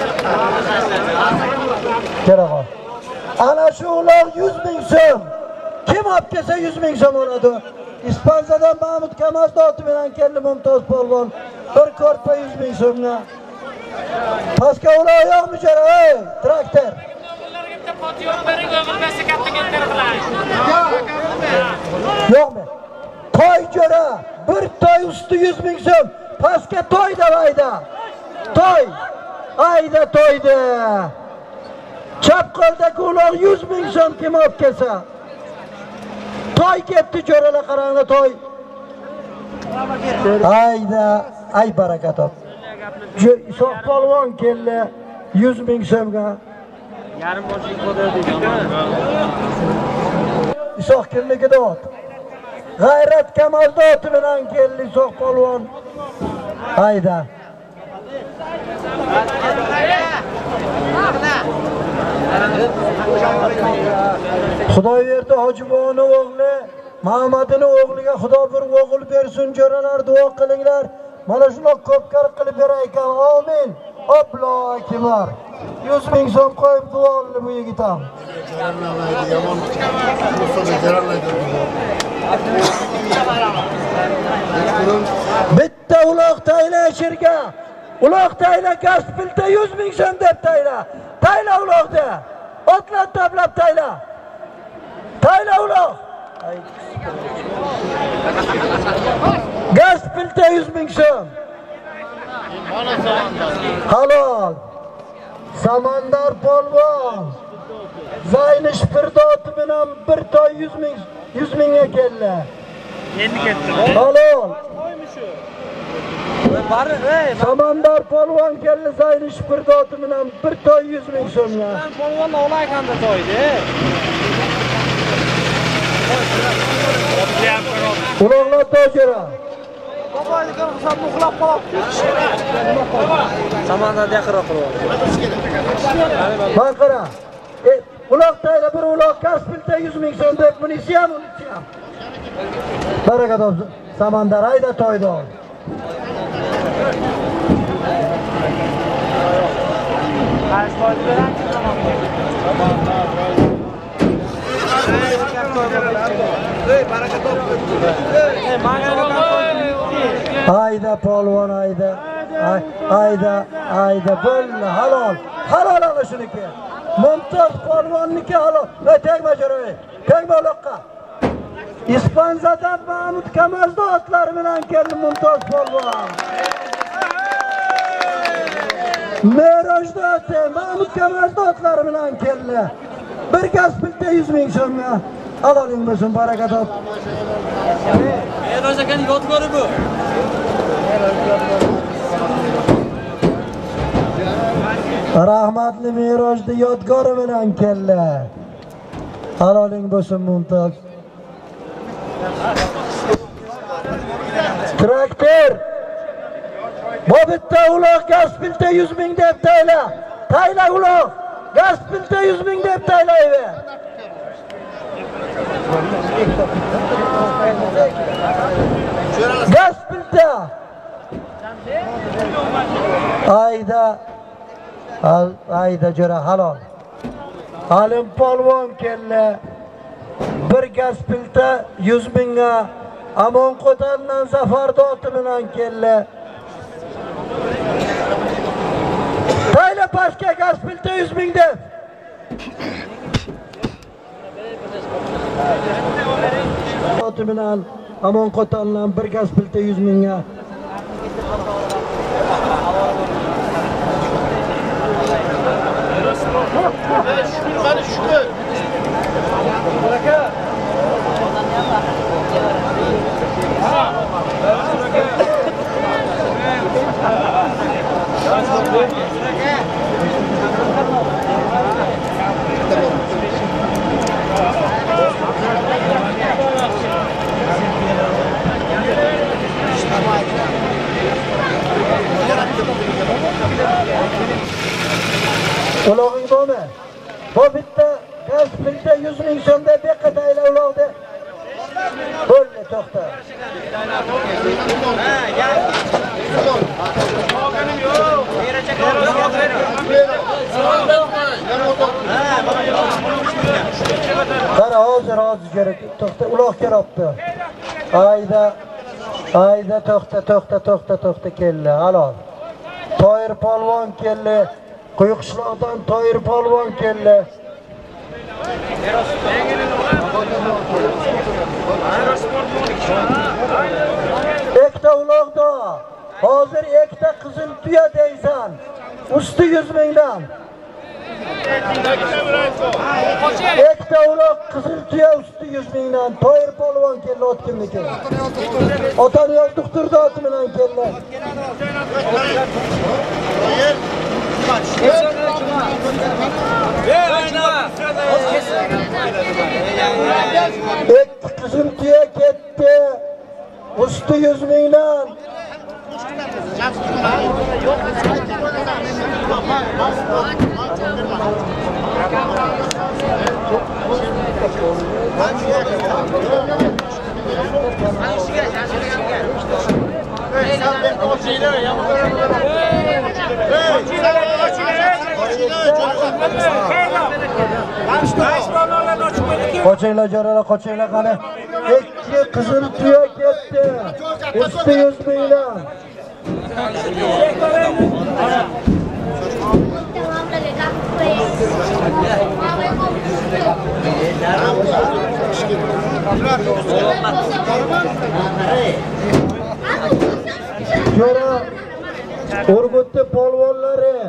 Kerago. Ana shu uloq 100 ming so'm. Kim olib kelsa 100 ming so'm oladi. ispaniyadan Mahmud kamaz oti bilan keldi Mumtoz polvon. Bir ko'rpa 100 ming so'mga. Pastga uloq yo'qmi jara, ey, traktor. Yo'qmi? Toy jo'ra, bir toy usti 100 ming so'm. Pastga toy davayda. Toy. Ayda toydi. Chap qo'ldagi uloq 100 ming so'm kim olib kelsa. Toy ketdi jo'ralar qaranglar toy. Ayda, ay baraka top. Isoq polvon keldi 100 ming so'mga. Yarim qo'ydik. Isoq kimligida ot. G'ayrat Kamolda oti bilan keldi Isoq polvon. Hayda. Xudoyberdi Hojiboni o'g'li Muhammadini o'g'liga Xudo bir o'g'il bersin, jo'ralar duo qilinglar. mana shunaqa ko'pkar qilib berar ekan Amin. oblo kimlar yuz ming so'm qo'yib duolni bu yigit ham. Yomon bitta uloq tayla shirga uloq tayla kaspilta yuz ming so'm deb tayla. Tayla uloqda. Otlar toblab tayla. Tayla uloq. Gaz pilta yuz ming so'm. Halol. Samandar polvon. Zaynish firdoti bilan bir toy yuz ming yuz mingga keldi. Endi ketdi. halol Bari, ey, samandar polvon keldi zaynish firdoti bilan bir toy yuz ming so'mga. Man polvonni olaykanda to'ydi. uloqlar tojira Babayni ko'rsam uxlab qolibdi. Samandar yaqinroq qilib. Baqara. E, uloq tayla bir uloq pilta yuz ming so'm deb bunisi ham unisi ham baraka topsin samandar ayda toyda ol Qaysi to'ydi berang? Ey, manga ayda polvon ayda. Ayda ayda. Bo'ldi halol. Halol ana shuniki. Mumtoz polvonniki halol. Va tegma jo'ra tegma uloqqa ispanzadan mahmud kamazda otlari bilan keldi mumtoz polvon. Merojda oti mahmud kamazda otlari bilan keldi. Bir gaz pulda yuz ming so'mga. Haloling bo'lsin baraka top Meroz akani yodgori bu. rahmatli merojni yodgori bilan keldi haloling bo'lsin mumtoz traktor. Bu bitta uloq gaz pilta yuz ming deb tayla. Tayla uloq gaz pilta yuz ming deb taylayver gaz ayda ayda jo'ra halol. Alim polvon keldi. Bir gaz 100 mingga Amon Qo'tandan Zafar doti bilan keldi. Tayla pastga gaz 100 ming deb. Bilan Amon Qo'tandan bir gaz pilta 100 mingga Şükür hadi şükür. Ulog'ing bormi? Bu bitta gaz pilta 100 ming so'mda beqqa tayla uloqni. Bo'ldi, to'xta. Qara hozir hozir kerak. To'xta, uloq keropti. Ayda Ayda to'xta, to'xta, to'xta, to'xta keldi. Halol. Toyir polvon keldi. Quyuqishloqdan Toyir polvon keldi. ikkita uloqdo Hozir ikkita qizil tuya deysan. Usti 100 mingdan. ikkita uloq qizil tuya usti 100 mingdan. toy polvon keldi ot? Otani yo'q oti bilan keldi. Ekti qizim tuya ketdi. Usti yuz mingdan. Qochinglar jo'ralar, qochinglar qani. Ikki qizil tuya ketdi. Usti yuz minglar. Jo'ra Urgutni polvonlari,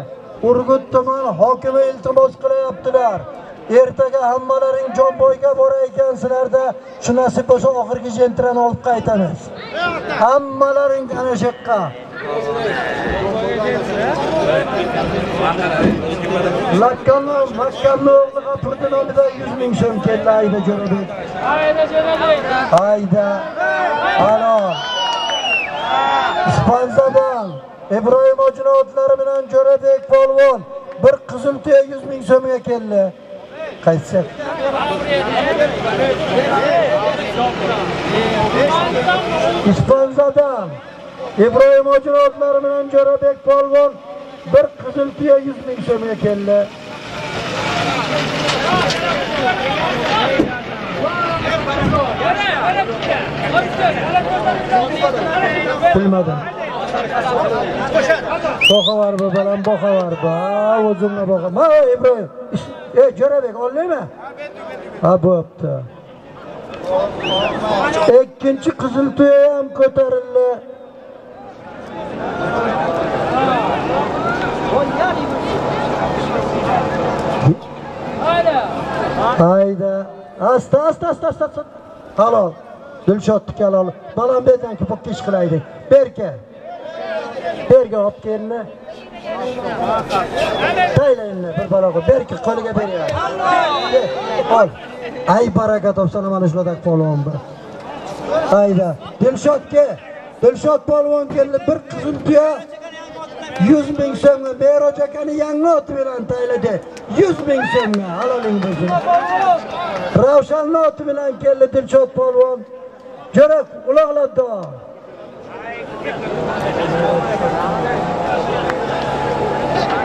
Urgut tuman hokimi iltimos qilyaptilar. Ertaga hammalaring Jonboyga borar ekansizlarda, shu nasib bo'lsa oxirgi jentrani olib qaytamiz. Hammalaring ana shu yoqqa. Lakkanni, Makkamni o'g'li G'afurdi nomidan 100 ming so'm keldi Ayda Jo'rabek. Hayda jo'rabek. Ayda. Halol. Ispanzadan Ibrohim Ojinotlari bilan Jo'rabek polvon bir qizil tuya 100 ming so'mga keldi. Qaytsa. Ispanzadan Ibrohim Ojinotlari bilan Jo'rabek polvon bir qizil tuya 100 ming so'mga keldi. Bilmadim. Boqa var bu balam, boqa bu. Ha, o'zimga. Ha, Ibrohim. Ey, Jo'rabek, olaymi? Ha, bo'pti. Ikkinchi qizil tuya ham ko'tarildi. Hayda. Asta, asta, asta, asta. asta. Halol. Dilshodni halol. Balam bezdan ki pok ish qilaylik. Berka. Berga olib kelni. Taylayni bir baroqi. Berka qo'liga beryapti. Ol. Ay baraka topsana mana shulardan polvon bir. Hayda. Dilshodga. dilshod polvon keldi bir qizim tuya 100 ming so'mga beroj akani yangi ot bilan tayladi 100 ming so'mga haloling bo'lsin. Ravshanni oti bilan keldi dilshod polvon. Jo'ra uloqlarda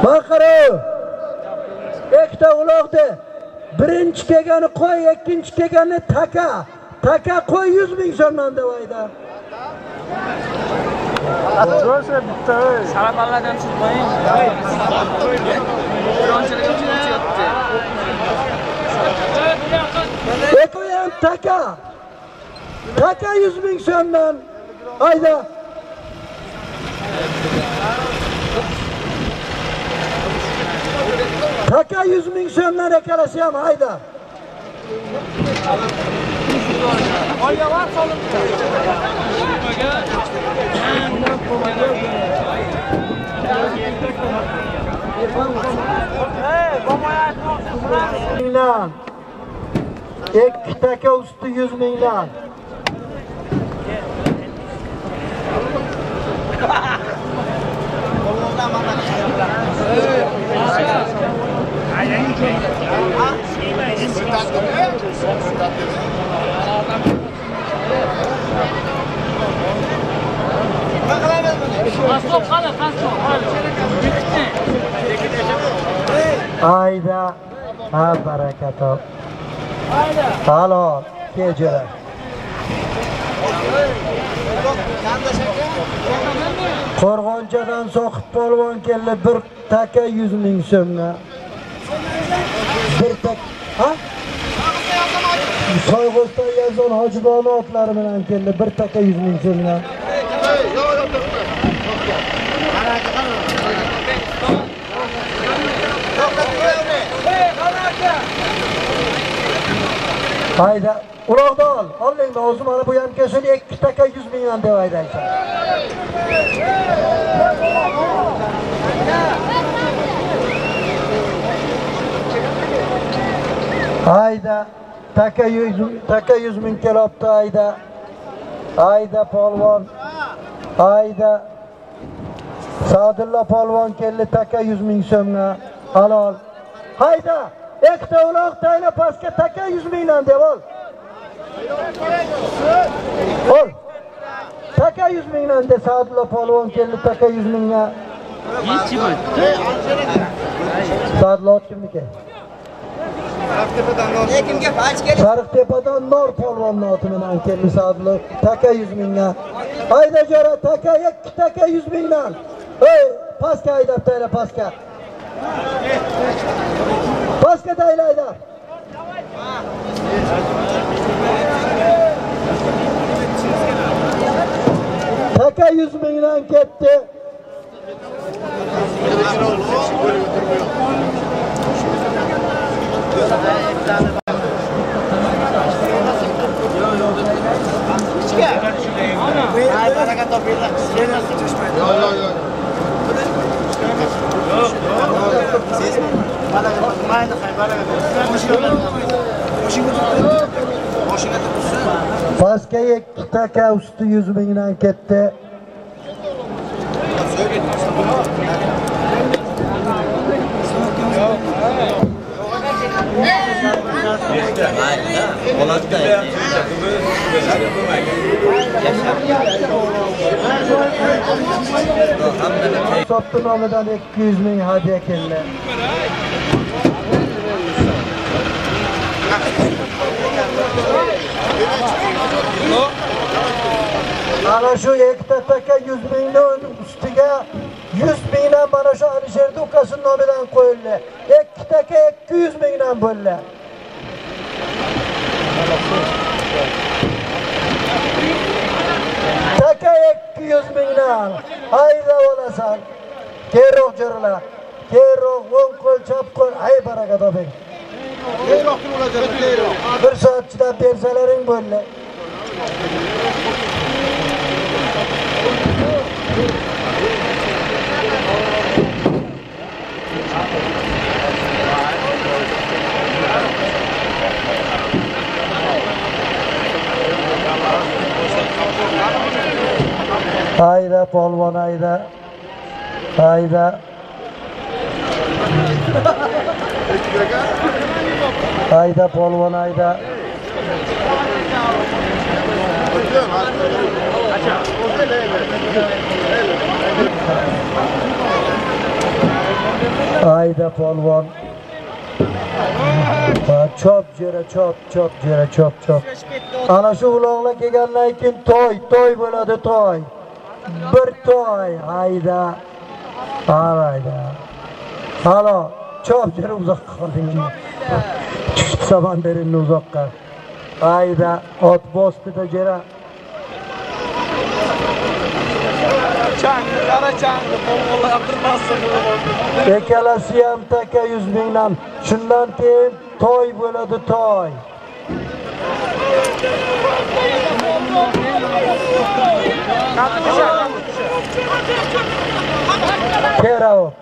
baqirov ikkita uloqdi birinchi kelgani qo'y ikkinchi kelgani taka. Taka qo'y 100 ming so'mdan deb aytadi. 14 habitantes. Saraballardan chiqmang. O'qiyam taka. Taka 100 ming so'mdan ayda. Taka 100 ming so'mdan akalasi ham hayda. Olyavar solib. mingdan. Ikki taka usti 100 buni Qassob qani, qassob. Bitti. Hayda. Ha baraka top. Halol. Kejirak. Qo'rg'onchadan soqib polvon keldi bir taka 100 ming so'mga. Bir tak ha? Soyg'usda yazon hojibona otlari bilan keldi bir taka 100 ming so'mdan. Hayda, uroqda ol. Oling, o'zi mana bu ham kelsin 2 taka 100 mingdan deb aytaysan. Hayda, taka 100 taka 100 ming kelyapti hayda. Hayda polvon. Hayda. Sadulla polvon keldi taka 100 ming so'mga. Halol. Hayda. Ikkita uloq tayla pastga taka 100 mingdan deb ol. Ol. Taka 100 mingdan desa Abdulla polvon keldi taka 100 mingga. Ot kimniki? Sariqtepadan Nor polvonni oti bilan keldi Saatli taka 100 mingga. Hayda jora taka 2 taka 100 mingdan. Ey, pastga haydab tayla pastga. Pastga tayla haydab. Taka 100 mingdan ketdi. Baraka topinglar. Yo'q, yo'q, yo'q. Siz baraka topmaydi, hay baraka Mashina tursin. Pastga 2 taka usti 100 mingdan ketdi. Sotdi nomidan 200 ming hadya keldi. Ana shu ikkita taka 100 mingni ustiga 100 mingdan mana shu Alisher ukasi nomidan qo'yildi. Ikki taka 200 mingdan bo'ldi. 200 mingdan. Hayda bo'lasan. Keyinroq jo'rla. Keyinroq o'ng qo'l, chap qo'l. Ay baraka keyinroq. Bir soat chidab bersalaring bo'ldi. Hayda polvon hayda. Hayda. Hayda polvon hayda. ayda polvon. Chop jera chop chop jera chop chop. Ana shu uloqlar kelgandan keyin to'y, to'y bo'ladi to'y. Bir to'y, hayda. Hayda. Halo, chop jera uzoqqa qolding. Samandarinni uzoqqa. Hayda, ot bostida jera. Ikkalasi ham taka 100 mingdan. Shundan keyin to'y bo'ladi to'y. Kerao.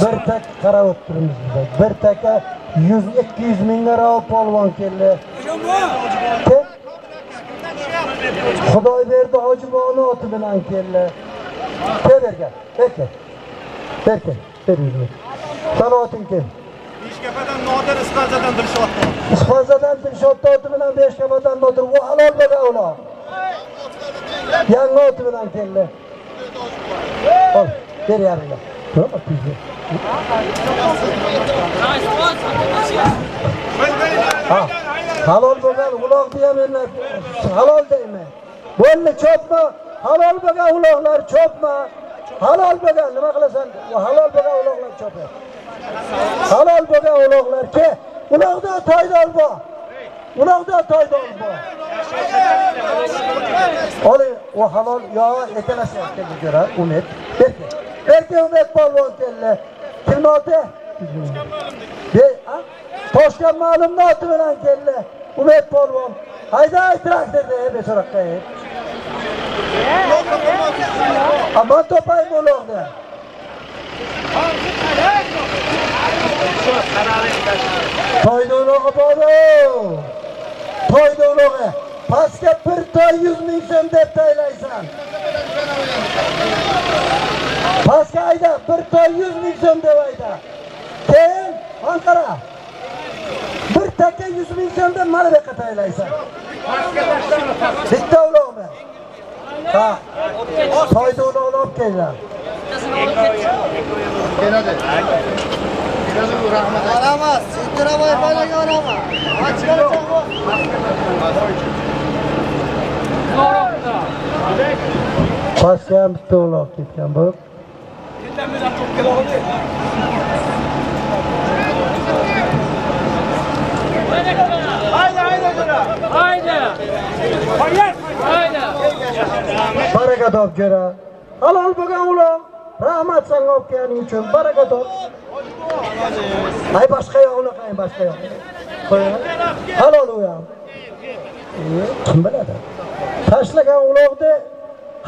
Bir tak qarab o'tiribmiz. Bir taka 100 200 mingga rao polvon keldi. Kim? Xudoyberdi hojiboni oti bilan keldi. Kel bergan. Berkin. Berkin. Ber yuzini. Sana? Beshkapadan Nodir Isqazadan Dilshod. Isfazadan dilshodni oti bilan Beshkapadan Nodir. Bu halol bo'lgan ular. Yangi oti bilan keldi. Ol, ber halol bo'lgan uloqni ham endi halol deyman. Bo'ldi chopma, halol bo'lgan uloqlar chopma. Halol bo'lgan nima qilasan? Halol bo'lgan uloqlar chopma. Halol bo'lgan uloqlar ke, uloqda toydol bor. Uloqda toydol bor. Oling, o halol yo yakkaga ko'ra umid. Berki. Berki umid polvon keldi. Kimni oti? Toshkent ma'lum oti bilan keldi. Umid polvon. Hayda traktorda besorakka. Aman topay uloqda. Toyda ulog'i bor Toyda ulog'i. Pastga bir toy 100 ming so'm deb taylaysan. Pastga ayda bir toy 100 ming so'm deb ayda. Keyin Ankara. Bir taka 100 ming so'mdan mana bu yoqqa taylaysan. Bitta uloqmi? Ha. Toyda uloqni olib kelinglar. Keladi. Keladi bu rahmat. Aramas, sindiravoy balaga aramas. Ochqarasan bu. Pastga ham bitta uloq ketgan bu. Baraka top jo'ra. Halol bo'lgan uloq. Rahmat sanga olib kelganing uchun baraka top. Ay boshqa yo'qni qo'ying, boshqa yo'q. Halol u ham. Kim biladi? Tashlagan uloqni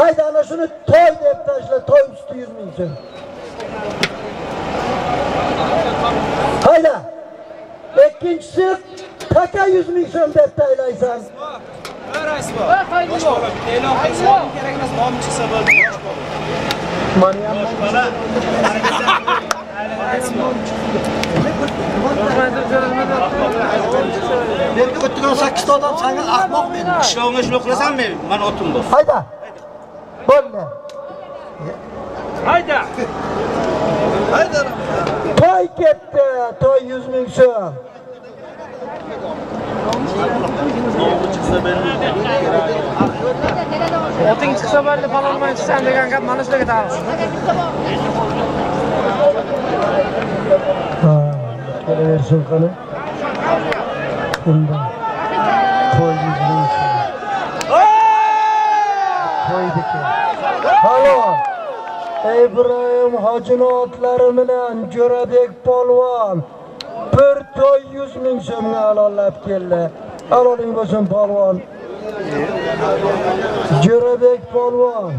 hayda ana shuni toy deb tashla, toy usti 100 ming so'm. Hayda. Ikkinchisi taka yuz ming so'm deb taylaysan. Mani ham Berga o'tgan 8 ta odam senga ahmoq men. Ishlovni ishlo qilasanmi? Mana otim bor. hayda. Bo'ldi. Hayda. Toy ketdi, toy 100 ming so'm. Oting chiqsa bo'ldi, falonman chiqsan degan gap mana shularga taalluqli. Ha, kelaversin qani. Bunda. Toy 100 ming so'm. To'ydiki. Halol. Ibrohim hojinotlari bilan Jo'rabek polvon bir to'y 100 ming so'mga alollab keldi. Aloling bo'lsin polvon. Jo'rabek polvon.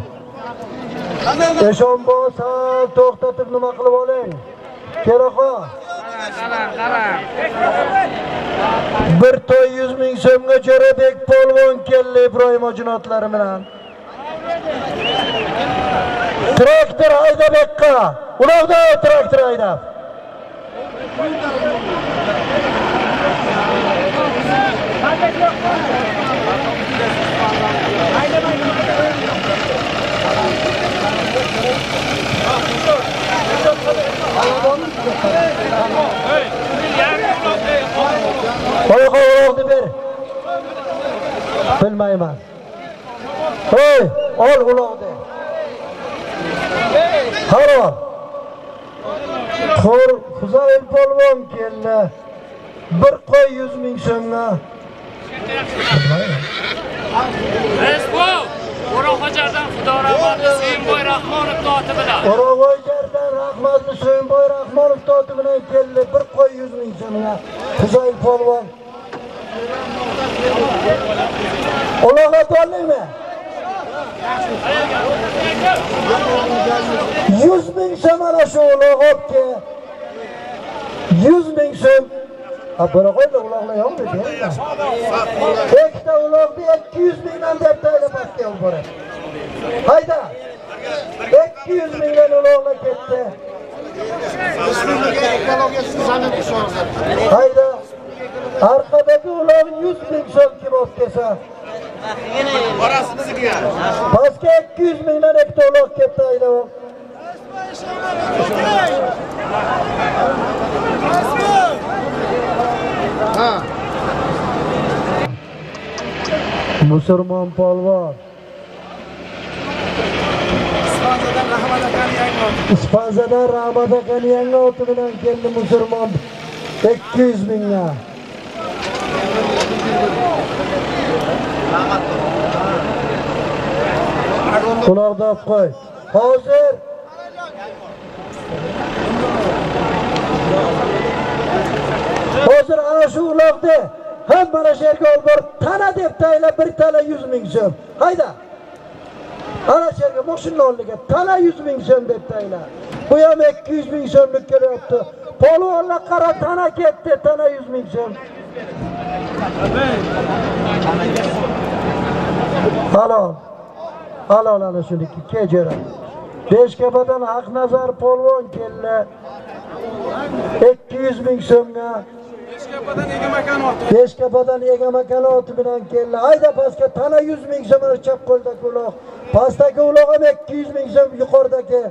Eshonboy sal to'xtatib nima qilib oling? Keraxon. Bir to'y 100 ming so'mga Jo'rabek polvon keldi Ibrohim ojinotlari bilan. Traktor haydab yoqqa. Uloqda traktor haydab. Qo'yqa uloqni ber. Bilmayman. Hey, ol uloqni. Halol. Qo'r Huzoyl polvon keldi. Bir qo'y 100 ming so'mga. Respo. O'roqxo'jadan Xudo rahmatli Suyimboy Rahmonov doti bilan. O'rovoylardan rahmatli So'yinboy Rahmonov toti bilan keldi. Bir qo'y 100 ming so'mga. Huzoyl polvon. Uloqqa to'ldingmi? 100 ming so'm ana shu uloq 100 ming so'm. Buni qo'ydi uloqlar yo'q dedi. Ikkita uloqni 200 mingdan deb taylab pastga olib boradi. Hayda. 200 mingdan uloqlar ketdi. Hayda. Arkadagi uloq 100 ming so'm kim olib kelsa. Pastga 200 mingdan ikkita uloq ketdi hayda. Ha. Musulmon polvon. Ispanzadan Rahmat akani yangi oti bilan keldi musulmon 200 mingga. Uloqda olib qo'y. Hozir Hozir ana shu uloqni ham mana shu yerga olib borib tana deb taylab bir tana 100 ming so'm. Hayda. Ana shu yerga mashina oldiga tana 100 ming so'm deb tayla. Bu ham 200 ming so'mlik kelyapti. Polvonlar qara tana ketdi, tana 100 ming so'm. Halol. Halol ana shuniki kejara. Beshkapadan Haqnazar polvon keldi. 200 ming so'mga Beşkapadan egemekan orta. Beshkapadan egamakan oti bilan keldi. Hayda pastga tana 100 ming so'm mana chap qo'ldagi uloq. Pastdagi uloq ham 200 ming so'm yuqoridagi.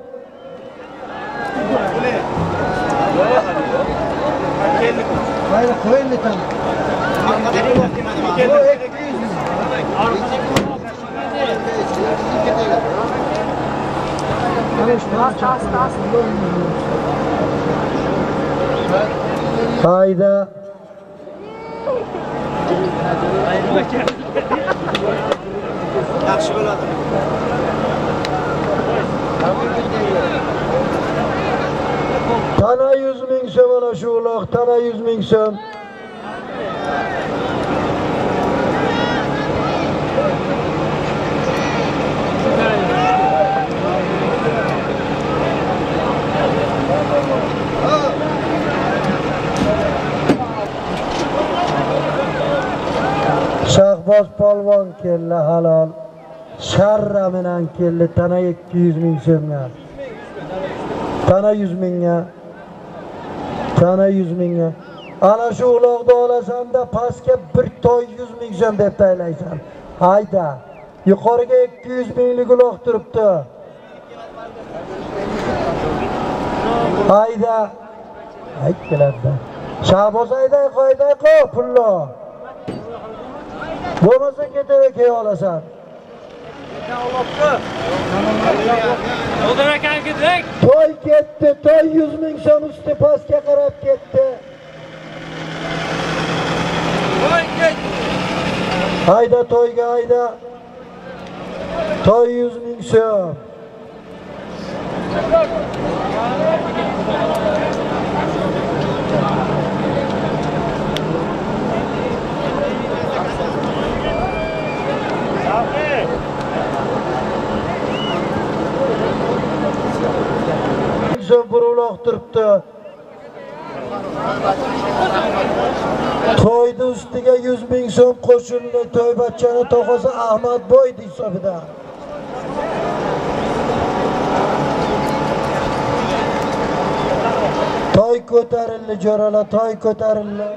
Hayır qo'yildi tan. Bu 200 ming. Hayda. Yaxshi bo'ladi. Tana 100 ming so'm ana shu uloq, tana 100 ming so'm. Shahboz polvon keldi halol. Sharra bilan keldi tana 200 ming so'mga. Tana 100 mingga. Tana 100 mingga. Ana shu uloqni olasanda pastga bir toy 100 ming so'm deb taylaysan. Hayda. Yuqoriga 200 minglik uloq turibdi. Hayda. Ayt keladi. Shahboz ayday qo'yday qo pullo. Bo'lmasa ketaver key olasan. Oldin akam kedik. Toy ketdi, toy 100 ming so'm usti pastga qarab ketdi. Hayda toyga hayda. Toy 100 ming so'm. So'm turibdi. To'yni ustiga 100 ming so'm qo'shildi. To'ybatchani tog'asi ahmadboyni hisobida. Toy ko'tarildi, jo'ralar, toy ko'tarildi.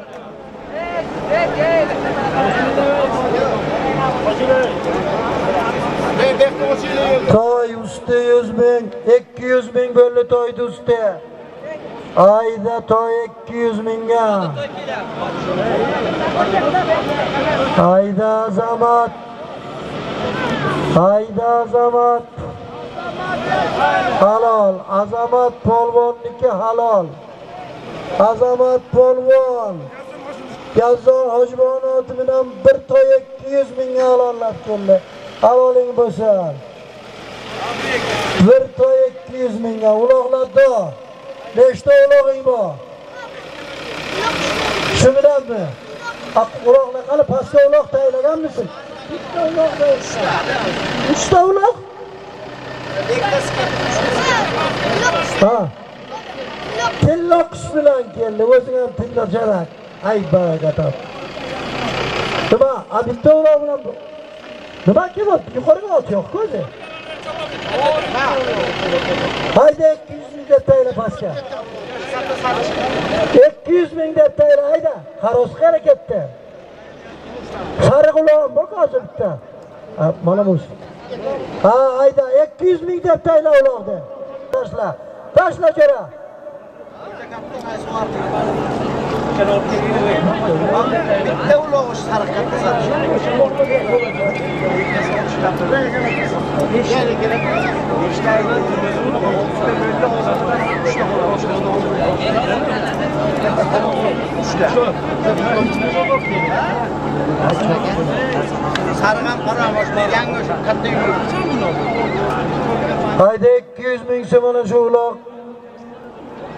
Toy usti 100 ming, 200 ming bo'ldi toyni usti. Ayda toy 200 mingga. Ayda azamat. Ayda azamat. Halol, azamat polvonniki halol. Azamat polvon. Gazzor Hojibonot bilan bir toy 200 mingga halollab keldi. Havoling bo'lsin. Bir toy 200 mingga uloqlarda. Nechta ulog'ing bor? Shu bilanmi? Uloqlar qani pastga uloq taylaganmisan? Bitta uloq ta uloq? Ha. Tilla qush bilan keldi. O'zing ham tilla jarak. Ay baraka. Nima? A bitta uloq bilan Nima kelyapti? Yuqoriga ot yo'q ko'zi. Hayda 200 ming deb tayla pastga. 200 ming deb tayla hayda. Xaros harakatda. Sariq uloq bor hozir bitta. Mana bu. Ha, hayda 200 ming deb tayla uloqni. Tashla. Tashla jara. Bitta uloq sariq katta sariq. Sariq ham qora yangi o'sha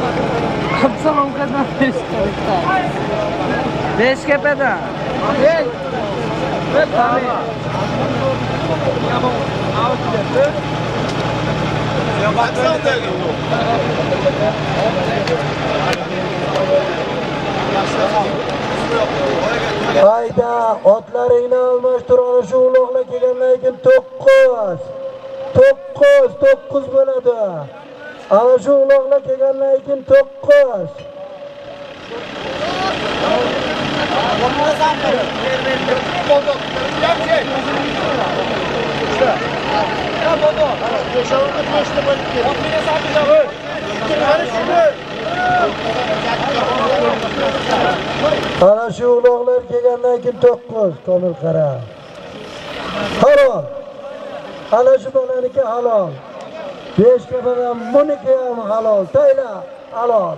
mingdan. Eshon bor, boshqa oling. Hayda salom ay. Absalomkadan Beshkapadan. Hey. Hayda, otlaringni almashtir, ana shu uloqlar kelgandan keyin to'qqiz. To'qqiz, to'qqiz bo'ladi. Ana shu uloqlar kelgandan keyin to'qqiz. Ana shu uloqlar kelgandan keyin to'qqiz, komil qara. Halol. Ana shu bolaniki halol. Besh kafadan buniki ham halol. Tayla halol.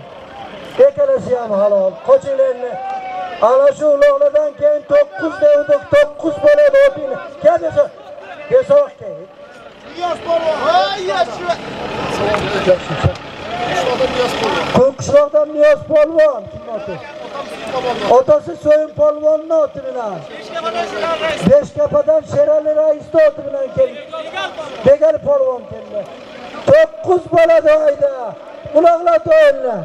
Ikkalasi ham halol. Qochinglarni. Ana shu uloqlardan keyin to'qqiz devdik, to'qqiz bo'ladi o'pinglar. Kel desa. Kesoq kel. Niyaz polvon. Hay yaşlı. Ko'kishloqdan Niyoz polvon kim oti? Otasi So'yin polvonni oti bilan. Beshkapadan Sherali raisni oti bilan keldi. Begal polvon keldi. To'qqiz bo'ladi oyda. Uloqlar to'yinlar.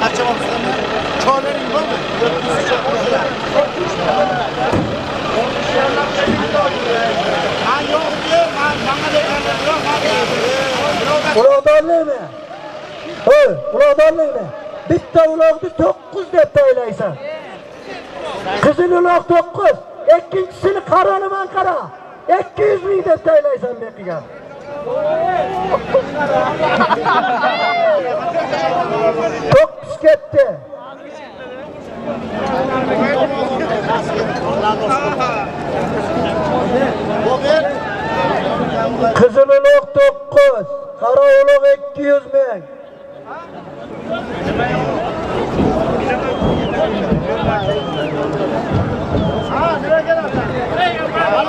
Kaçamamızdan Çoğların var mı? Ha yok diyor. Ha bana da yok. Uloqdorlikmi? Hoy, uloqdorlikmi? Bitta uloqni 9 deb taylaysan. Qizil uloq 9, ikkinchisini qaroniman qara. 200 ming deb taylaysan beqiga. To'qqiz ketdi. Qizil uloq 9, qora uloq 200 ming.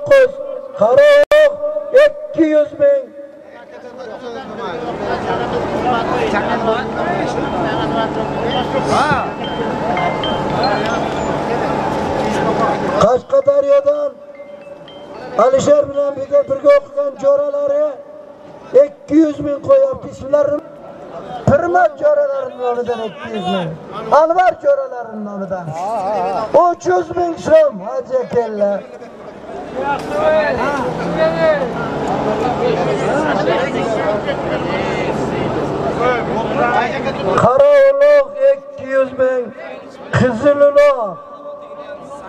Qo'z, qora uloq 200 ming. Qashqadaryodan Alisher bilan birga birga o'qigan jo'ralari 200 ming qo'yapti ismlarini. Pirmat jo'ralarining nomidan 200 ming. Anvar jo'ralarining nomidan 300 ming so'm hajji kellar. Qora uloq 200 ming, qizil uloq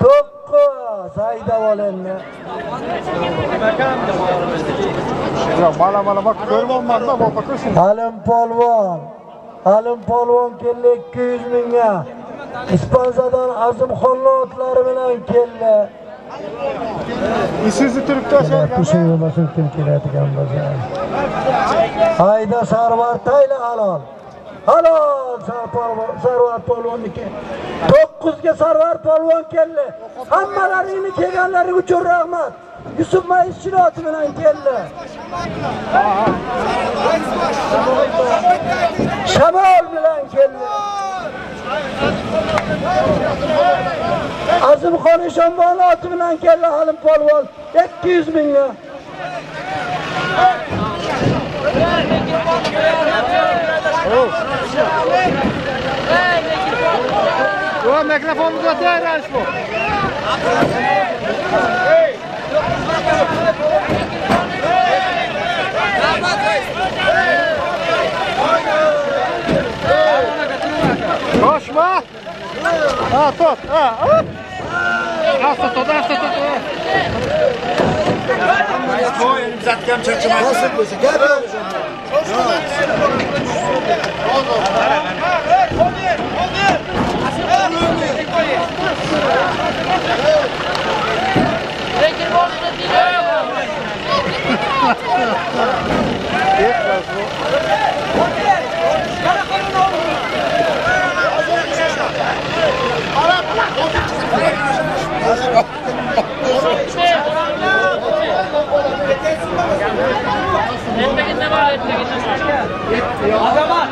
9 haydab olindi. Yo'q, mana mana bak shuni. Alim polvon. Alim polvon keldi 200 mingga. Ispanzadan Azimxonlar otlari bilan keldi. Isuzu turib o'sha Tushun yo'lmasin kim keladigan bo'lsa. Hayda Sarvar Tayla halol. Halol Sarvar Sarvar polvonniki. 9 ga Sarvar polvon keldi. Hammalaringni kelganlaring uchun rahmat. Yusuf mayis oti bilan keldi. Shamol bilan keldi. Azimxon Eshonboni oti bilan keldi Halim polvon 200 mingga. Yo'q, mikrofonni uzatayarash bu. Toshma. Ha, tot. Ha, hop. Asta tot, asta tot. Nasıl bo'lsa gap Ertagin nima ertagin Azamat!